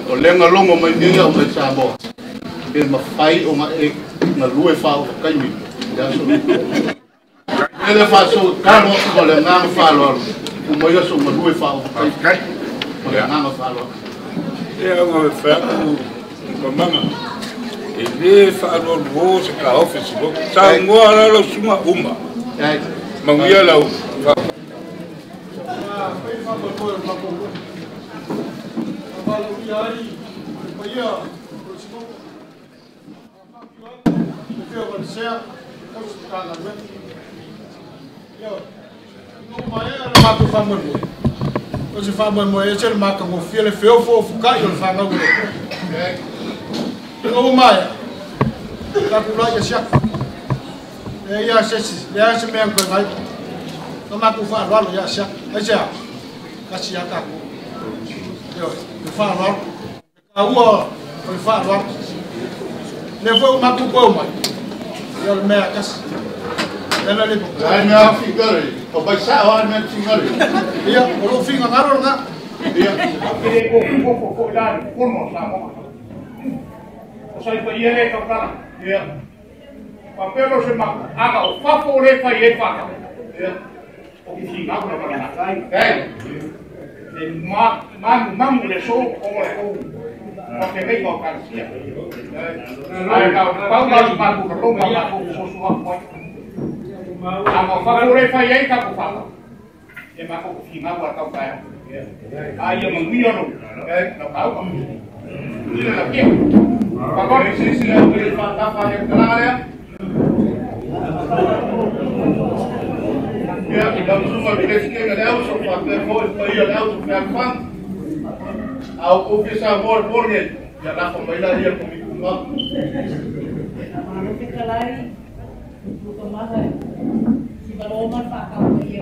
o lenga longo mai ia o mai sabo e mafai o ma e na lue fa o kaimi ya so. Ele fa so kalo ko le nga fa lo. O mai so ma lue fa o kai. O le nga fa lo. E o fa ko mama e le fa lo bo se ka office bo sa ngoa lo suma uma. Mangia la fa Chiari. Poi io continuo a eu più con sé, poi si parla. eu não vai era mato famano. Hoje famano é ser mato com filho feio vou ficar eu famano. Não vai. Tá com lá já. É já se já se me engana. Não mato faro lá já se. É já. Assim já tá. Eu farol. Uma hora foi farol. Levou uma cubão, mãe. E ele me acaso. Ela lhe botou. Aí me afigou aí. O pai sai hora me afigou aí. E eu não fico na hora, né? E eu peguei o fogo, fogo lá, pulmão, lá. Eu saí para ir aí, tocar. E eu. Papel se maku. Aga o fafo le fai e faka. E eu. O que fica, agora vai na casa. É. más, más, porque vengo a García. E wa no. No ya. Ja, dan zomaar de riskeer en els op wat er voor het jaar els naar kwam. Au op je sa voor voor. Ja, dan kom je daar hier kom ik kom. Maar nog een kalai. Doe kom. Si baroma pa kan je je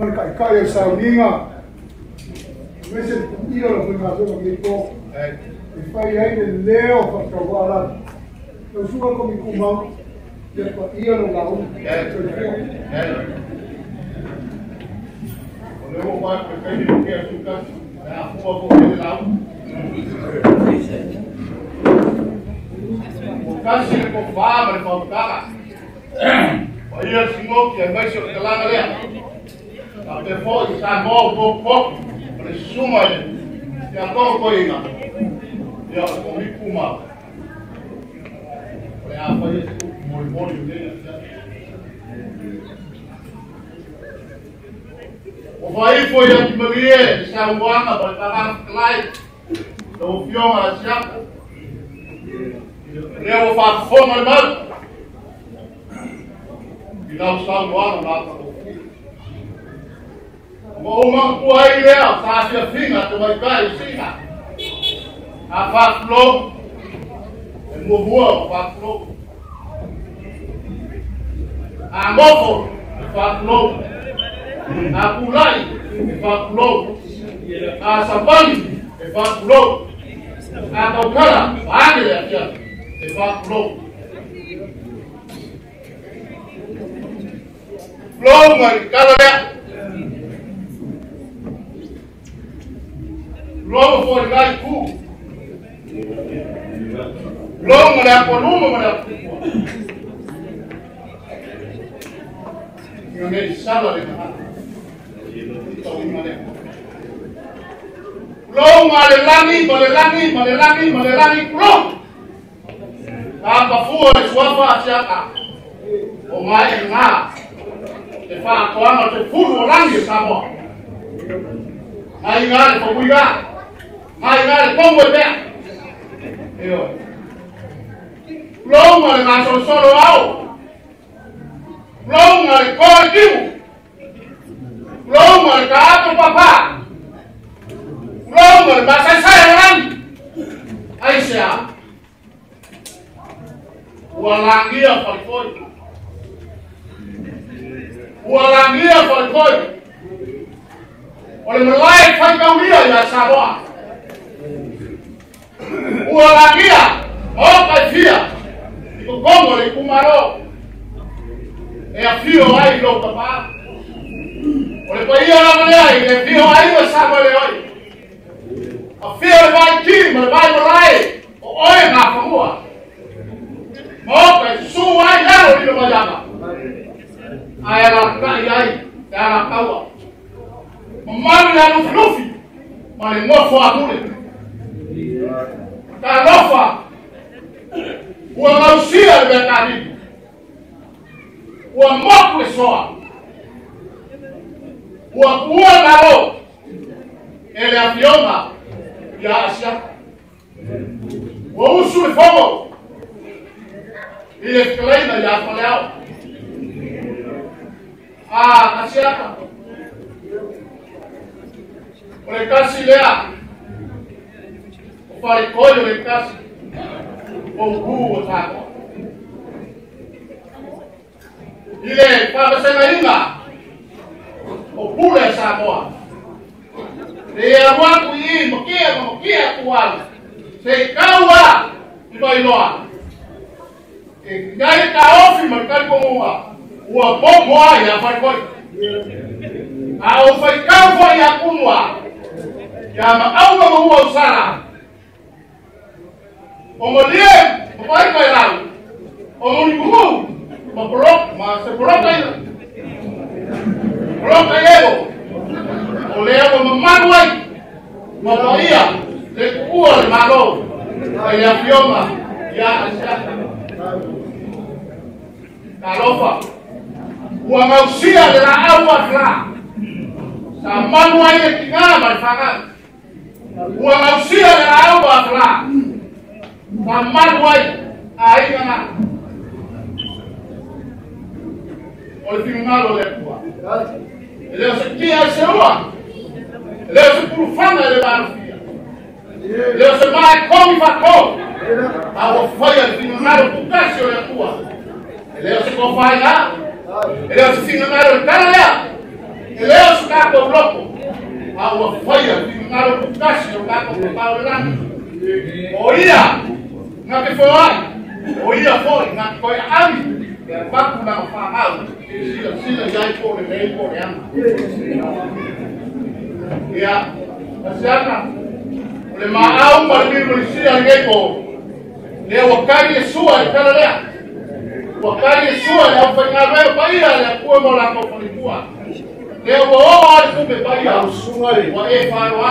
Mana kai kai yang saya minga. Mesti ini orang pun masuk lagi tu. Ipa ia ini leo faktor barat. Kau suka kau mikumau? Ia pun ia orang lau. Kalau mau pakai dia com ele aku bawa dia com Bukan sih kau aí kalau kau tak. Bayar semua, jangan bayar kelam kelam a personne s'aggrave beaucoup, présume, il y a encore quoi il y a. Il y a commis pour moi. Il y a un foyer, mon bon, il O vai foi a primeira de Saruana para pagar Clyde, do Fion a Chaco. Leva para fome, irmão. E não está no ar, não Moma kuai lea, tāsia whina, te wai kai sina. A whaklo, e mua mua o whaklo. A moko, e whaklo. A kulai, e whaklo. A sabani, e whaklo. A taukara, whāne a kia, e whaklo. Lo ngari kala Long for the light pool. Long for that for long for that pool. You made salary. Long malelani, malelani, malelani, malelani, long. Hapa fuo ni swapa asiaka. Omae ng'a. Efaa kwa ama tefuru orangi samoa. Ai ng'ale kwa kuigaa. Mày ra là con người mẹ. Hiểu Lâu người mà sổ sổ đồ áo. Lâu người coi kêu Lâu người cá cho papa Lâu người mà sai sai lắm Ai sẽ Walangia falcoi Walangia falcoi Oleh melaik falcoi dia ya sabar uhalisia okazia ikokomo likumalo eafio ailo aí olepoiolamoleai eafio ailo samoleoi afio aí kima levai aí ooe ngafamua mookai suai yalo lilomayama ayalakaiai yalakaua mamanu yalufilufi a amule Galhofa! Uma mausia, meu O amor mó pessoa! o boa garota! Ele aviona e a Ásia. O uso de fogo! E a Kleina e a Faleu. A ah, Ásia. Precasilear. Ufali koyo wekasi Mungu zako. Ile kwa sema inga opule samoa. Dia wangu hii mkia mkia a o ndoiloa. Ngai kaofi makali komoa. Ua popo ya fakoi. Au faikao ya kunwa. Kama au kama o usara. omolie opai kairal omonibuhu maporok maseporok kairal porok kairal olea mamanuai mamoia tekuol malo. Ayafioma ya ashaka kalofa. Wamausia lilaawatlaa samanuai ekingama fakas wamausia lilaawatlaa na mmadụ anyị ga na otribunal eleitoral. Ele é que é seu lá. Ele é o profano ele vai no fia. Ele é o mais como vacou. A ofoia tribunal do Cássio é tua. Ele é o que vai lá. Ele é o tribunal do Canadá. Ele é o cara do. A ofoia tribunal do Cássio é o cara do Nakifurahi uliyofoe na kwa ami. Ya kwamba unafahamu sio sio jaiko nimeipo yangu ya basiana ule maau kwa bibu lisia ngeko? Leo wakati Yesu alikalelea wakati Yesu alifanya leo kwa hiyo alikuwa mola kufanikiwa leo wao alikumbe bali usumari wa efaro wa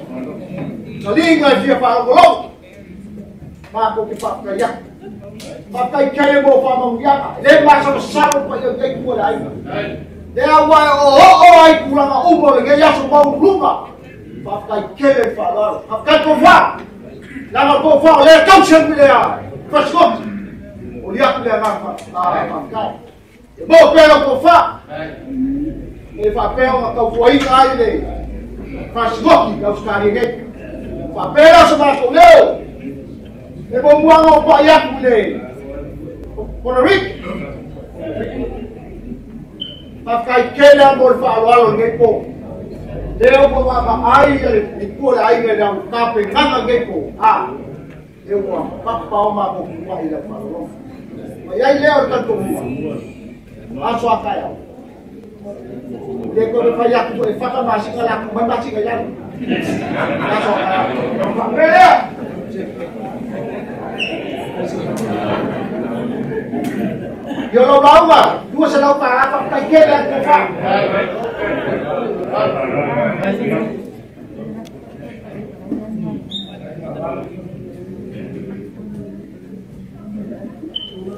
Língua dia para o lau. Mako ke pakai yak. Pakai kaya bo pa mong yak. Le ma sa sa pa yo te ku de ai. Le awa oh, o ai ku la o bo ke ya so pa u luma. Pakai kele pa la. Pakai ko va. La ma ko va le ka chen bi le ya. Pas ko. O yak le ma pa. Ah pakai. van. Ik lo er va. van. papel, uma er aí van. Ik er Papera sumasuleo. Ebo buang o payak mune. Ponorik. Pakai kena bolfa awal ngepo. Deu ko mama ai ele ipo ai me dá um cape nanga ngepo. Ah. Eu vou papar uma boca ila parou. Mas aí leo tanto mua. Aso caia, Deu ko payak ko e fata masiga la, mabasiga ya. Yorobama, dua selalu apa tajam dan kakak.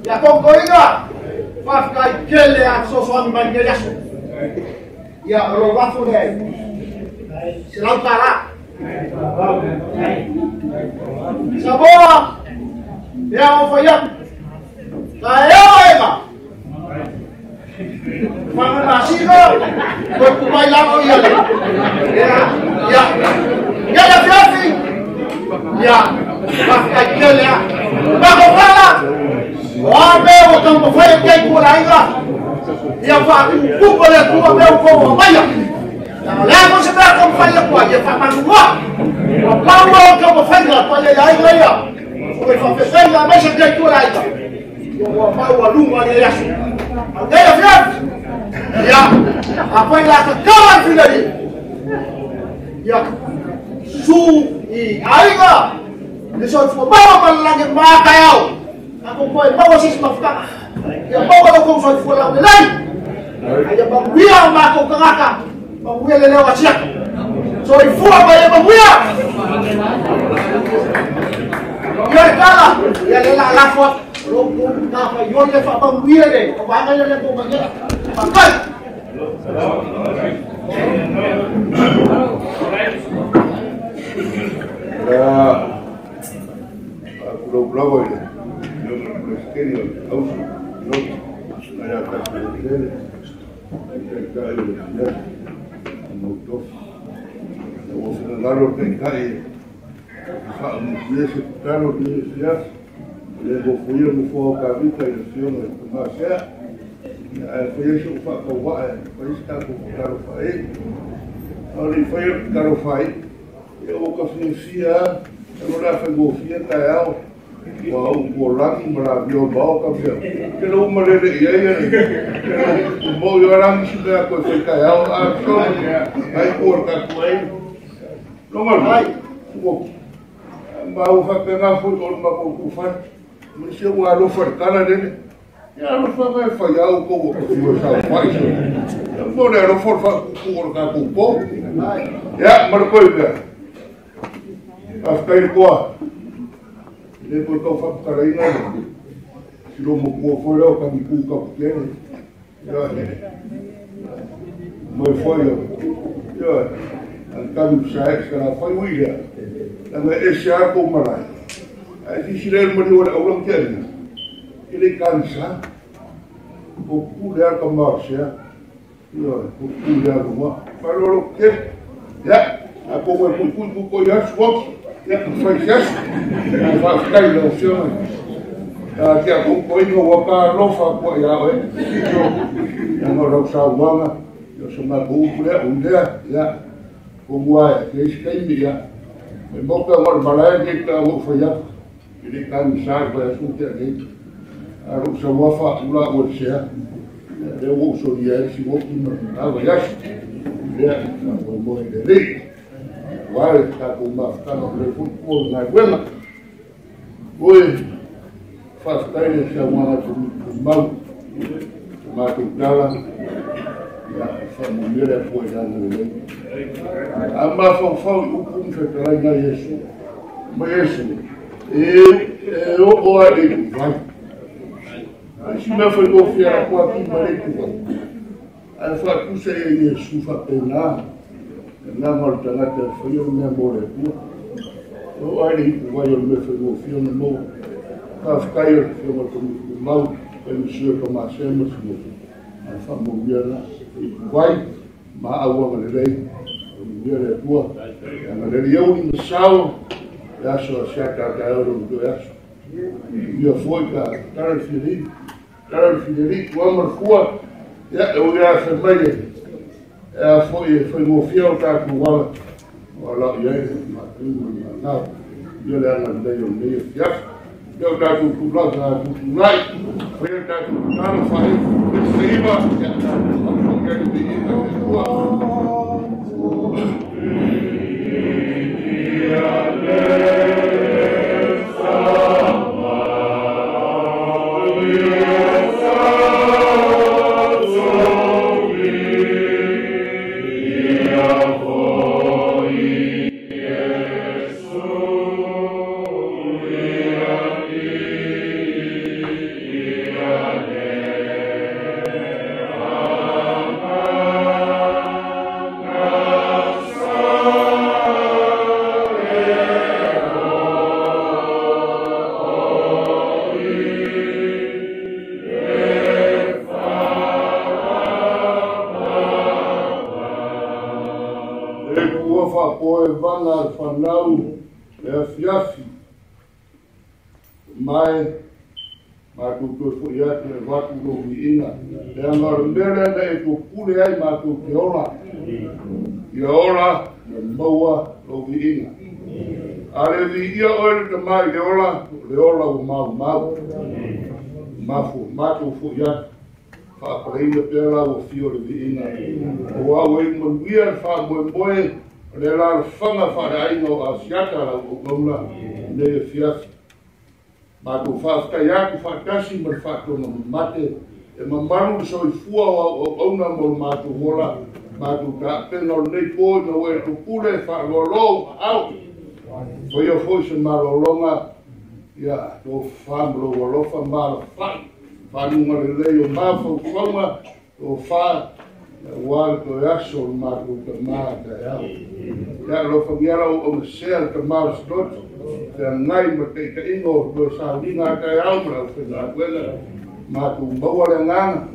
Ya kongoiga, pas kajel ya sosokan banyak ya. Ya, robafu deh. Se não parar. Sabor! E a foi up. Tá eu, Eva! Fala na China, foi pro baile lá com ele. Ya, é, Ya, ya, ya, assim. Ya. Vai ficar aqui, olha. Vai comprar lá. Ó, meu, então, foi ele é por aí, ó. E a falo, o cubo é tua, meu povo, olha. Leo unataka kumfanya kwaje? Fafanua. Mpango utakofanya kwaje hiyo hiyo. Umefanya amesha kile kitu la hiyo. Wao walungu wale Yesu. Ndio vile. Ya. Hapo ila kama vile. Ya. Su i aiga. Nisho tumbao balange maka yao. Akukoi bawa sisi mafuta. Ya bawa kwa kwa kwa la. Ajabu ya mako kaka. Mabuya lelewa wachia. So ifua baye mabuya. Yorkala yalela alafot. Robo na fa yole fa mabuya de. Kabanga yole ko mabuya. Pakal. Yeah. Bravo, bravo. ministerio, auto, no, para la الموقف وصلنا له بنكاي necessitaram de licença, meu com a vida e o uma fé, foi isso que foi isso que eu falei, ali foi o que eu falei, eu conhecia, eu não era fotografia, tá ela, wa u ko rangi mara bio bao ka pia ke lo marere ia ia ke mo yo rangi si ka ko se ka ao a so ai por ka kuai lo mas ai ko ma u fa pe na fu o ma ko ku fa não se wa dele, e kala de ne ya lo fa vai fa ya u ko ko ku sa fa so mo ne lo for fa ku ka ku po ya mar ko a After Le po tau whakutara ina na. Si romo kua kan o kangi pūka pukene. Ia Yo, Mai whare o. Ia e. An kan psa ex kana whai uira. Tanga e se a kō marai. e si sirel mani ora aulang te arina. Ele kansa. O kūle a ka māsia. Ia e. O kūle ik ka māsia. Paroro ke. Ia. Ako mai pukui. francesc, va stai la opțiune. Te acum poi nu o pa lo fa poi la oi. Eu nu rog să oamă, eu să mă bucure unde ia cum oaie, că ești că india. Mă bocă mor balaia de că o făia. Ele ca în sar, băia sunte de. A rog să mă fac la orșea. eu o soria și vou primă. A văiași. De a, vou morrer de rei guardacumbatana, precursor na guena, hoje fastai de chamada cumbau, matucala, essa mulher é coisa mulher. Ama fofão, o cum chegará na Yesu, mas eu, eu olhei, vai. que China foi confiar com a Pimba Aí eu falei, com o Jesus Yesu, vai penar n-am alternat eu mi-am orecut. Ani guaiul meu pegou o filme, meu, para ficar eu que filma comigo, mal, para me ser como a sema, se eu, a família, e guai, ma água malerei, a mulher é tua, a malerei eu em sal, e acho a chaca que eu a conheço. E eu fui para Carlos Filipe, Carlos Filipe, o amor foi, eu ia a família, foi foi mo fiel ka ku wala wala ya ma na yo le ana de yo me ya yo ka ku ku la ka ku ku lai foi ka ku na fai se iba ya ko ka di ina tua mafu mato fu ya. Fa preina pela o fio de vina o ao mo mulher fa mo boi le la fanga fa dai no asiata la o gola ne fia. Ma tu fa ska ya tu fa kasi mer fa to no mate. E mamaru so i fua o o ona mo mato hola. Ma tu ka pe no le po no e tu pure fa lo lo au Foi eu fosse maloloma, ia lo famalaualofa malafai fanuga lelei o mafaufauga lo fa auā le toe aso o le matou tamā taeao ia lo fagiala ouauna sea le tamā le sototo feagai ma taʻitaʻiga o toe sauliga ataeao ma lau fegauega matou maua le agaga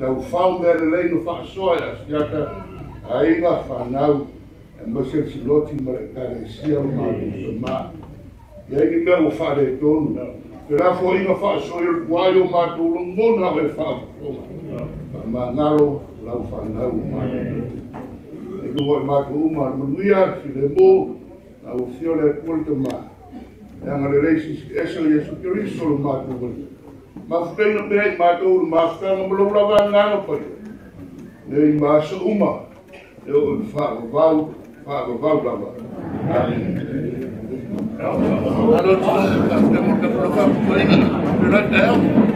taufau mea lelei no fa'asoa e asiata aiga fanau e maiselisiloti ma le maar o matou Ia i mea o whare tonu. Te rafo inga whaso i wai o mātoro mona o e whaso. Mā ngaro lau whanau mātoro. E kua i mātoro uma manuia, file mō, na o fiore kualita mā. E angare reisi esa i esu kiriso o mātoro. Mā whutenga mea i mātoro mā whutanga mlolawa ngano pai. E i uma, e o whāro vau, whāro vau lava. Ja, han har inte slutat. Det var borta från femtonringen. Hur är det?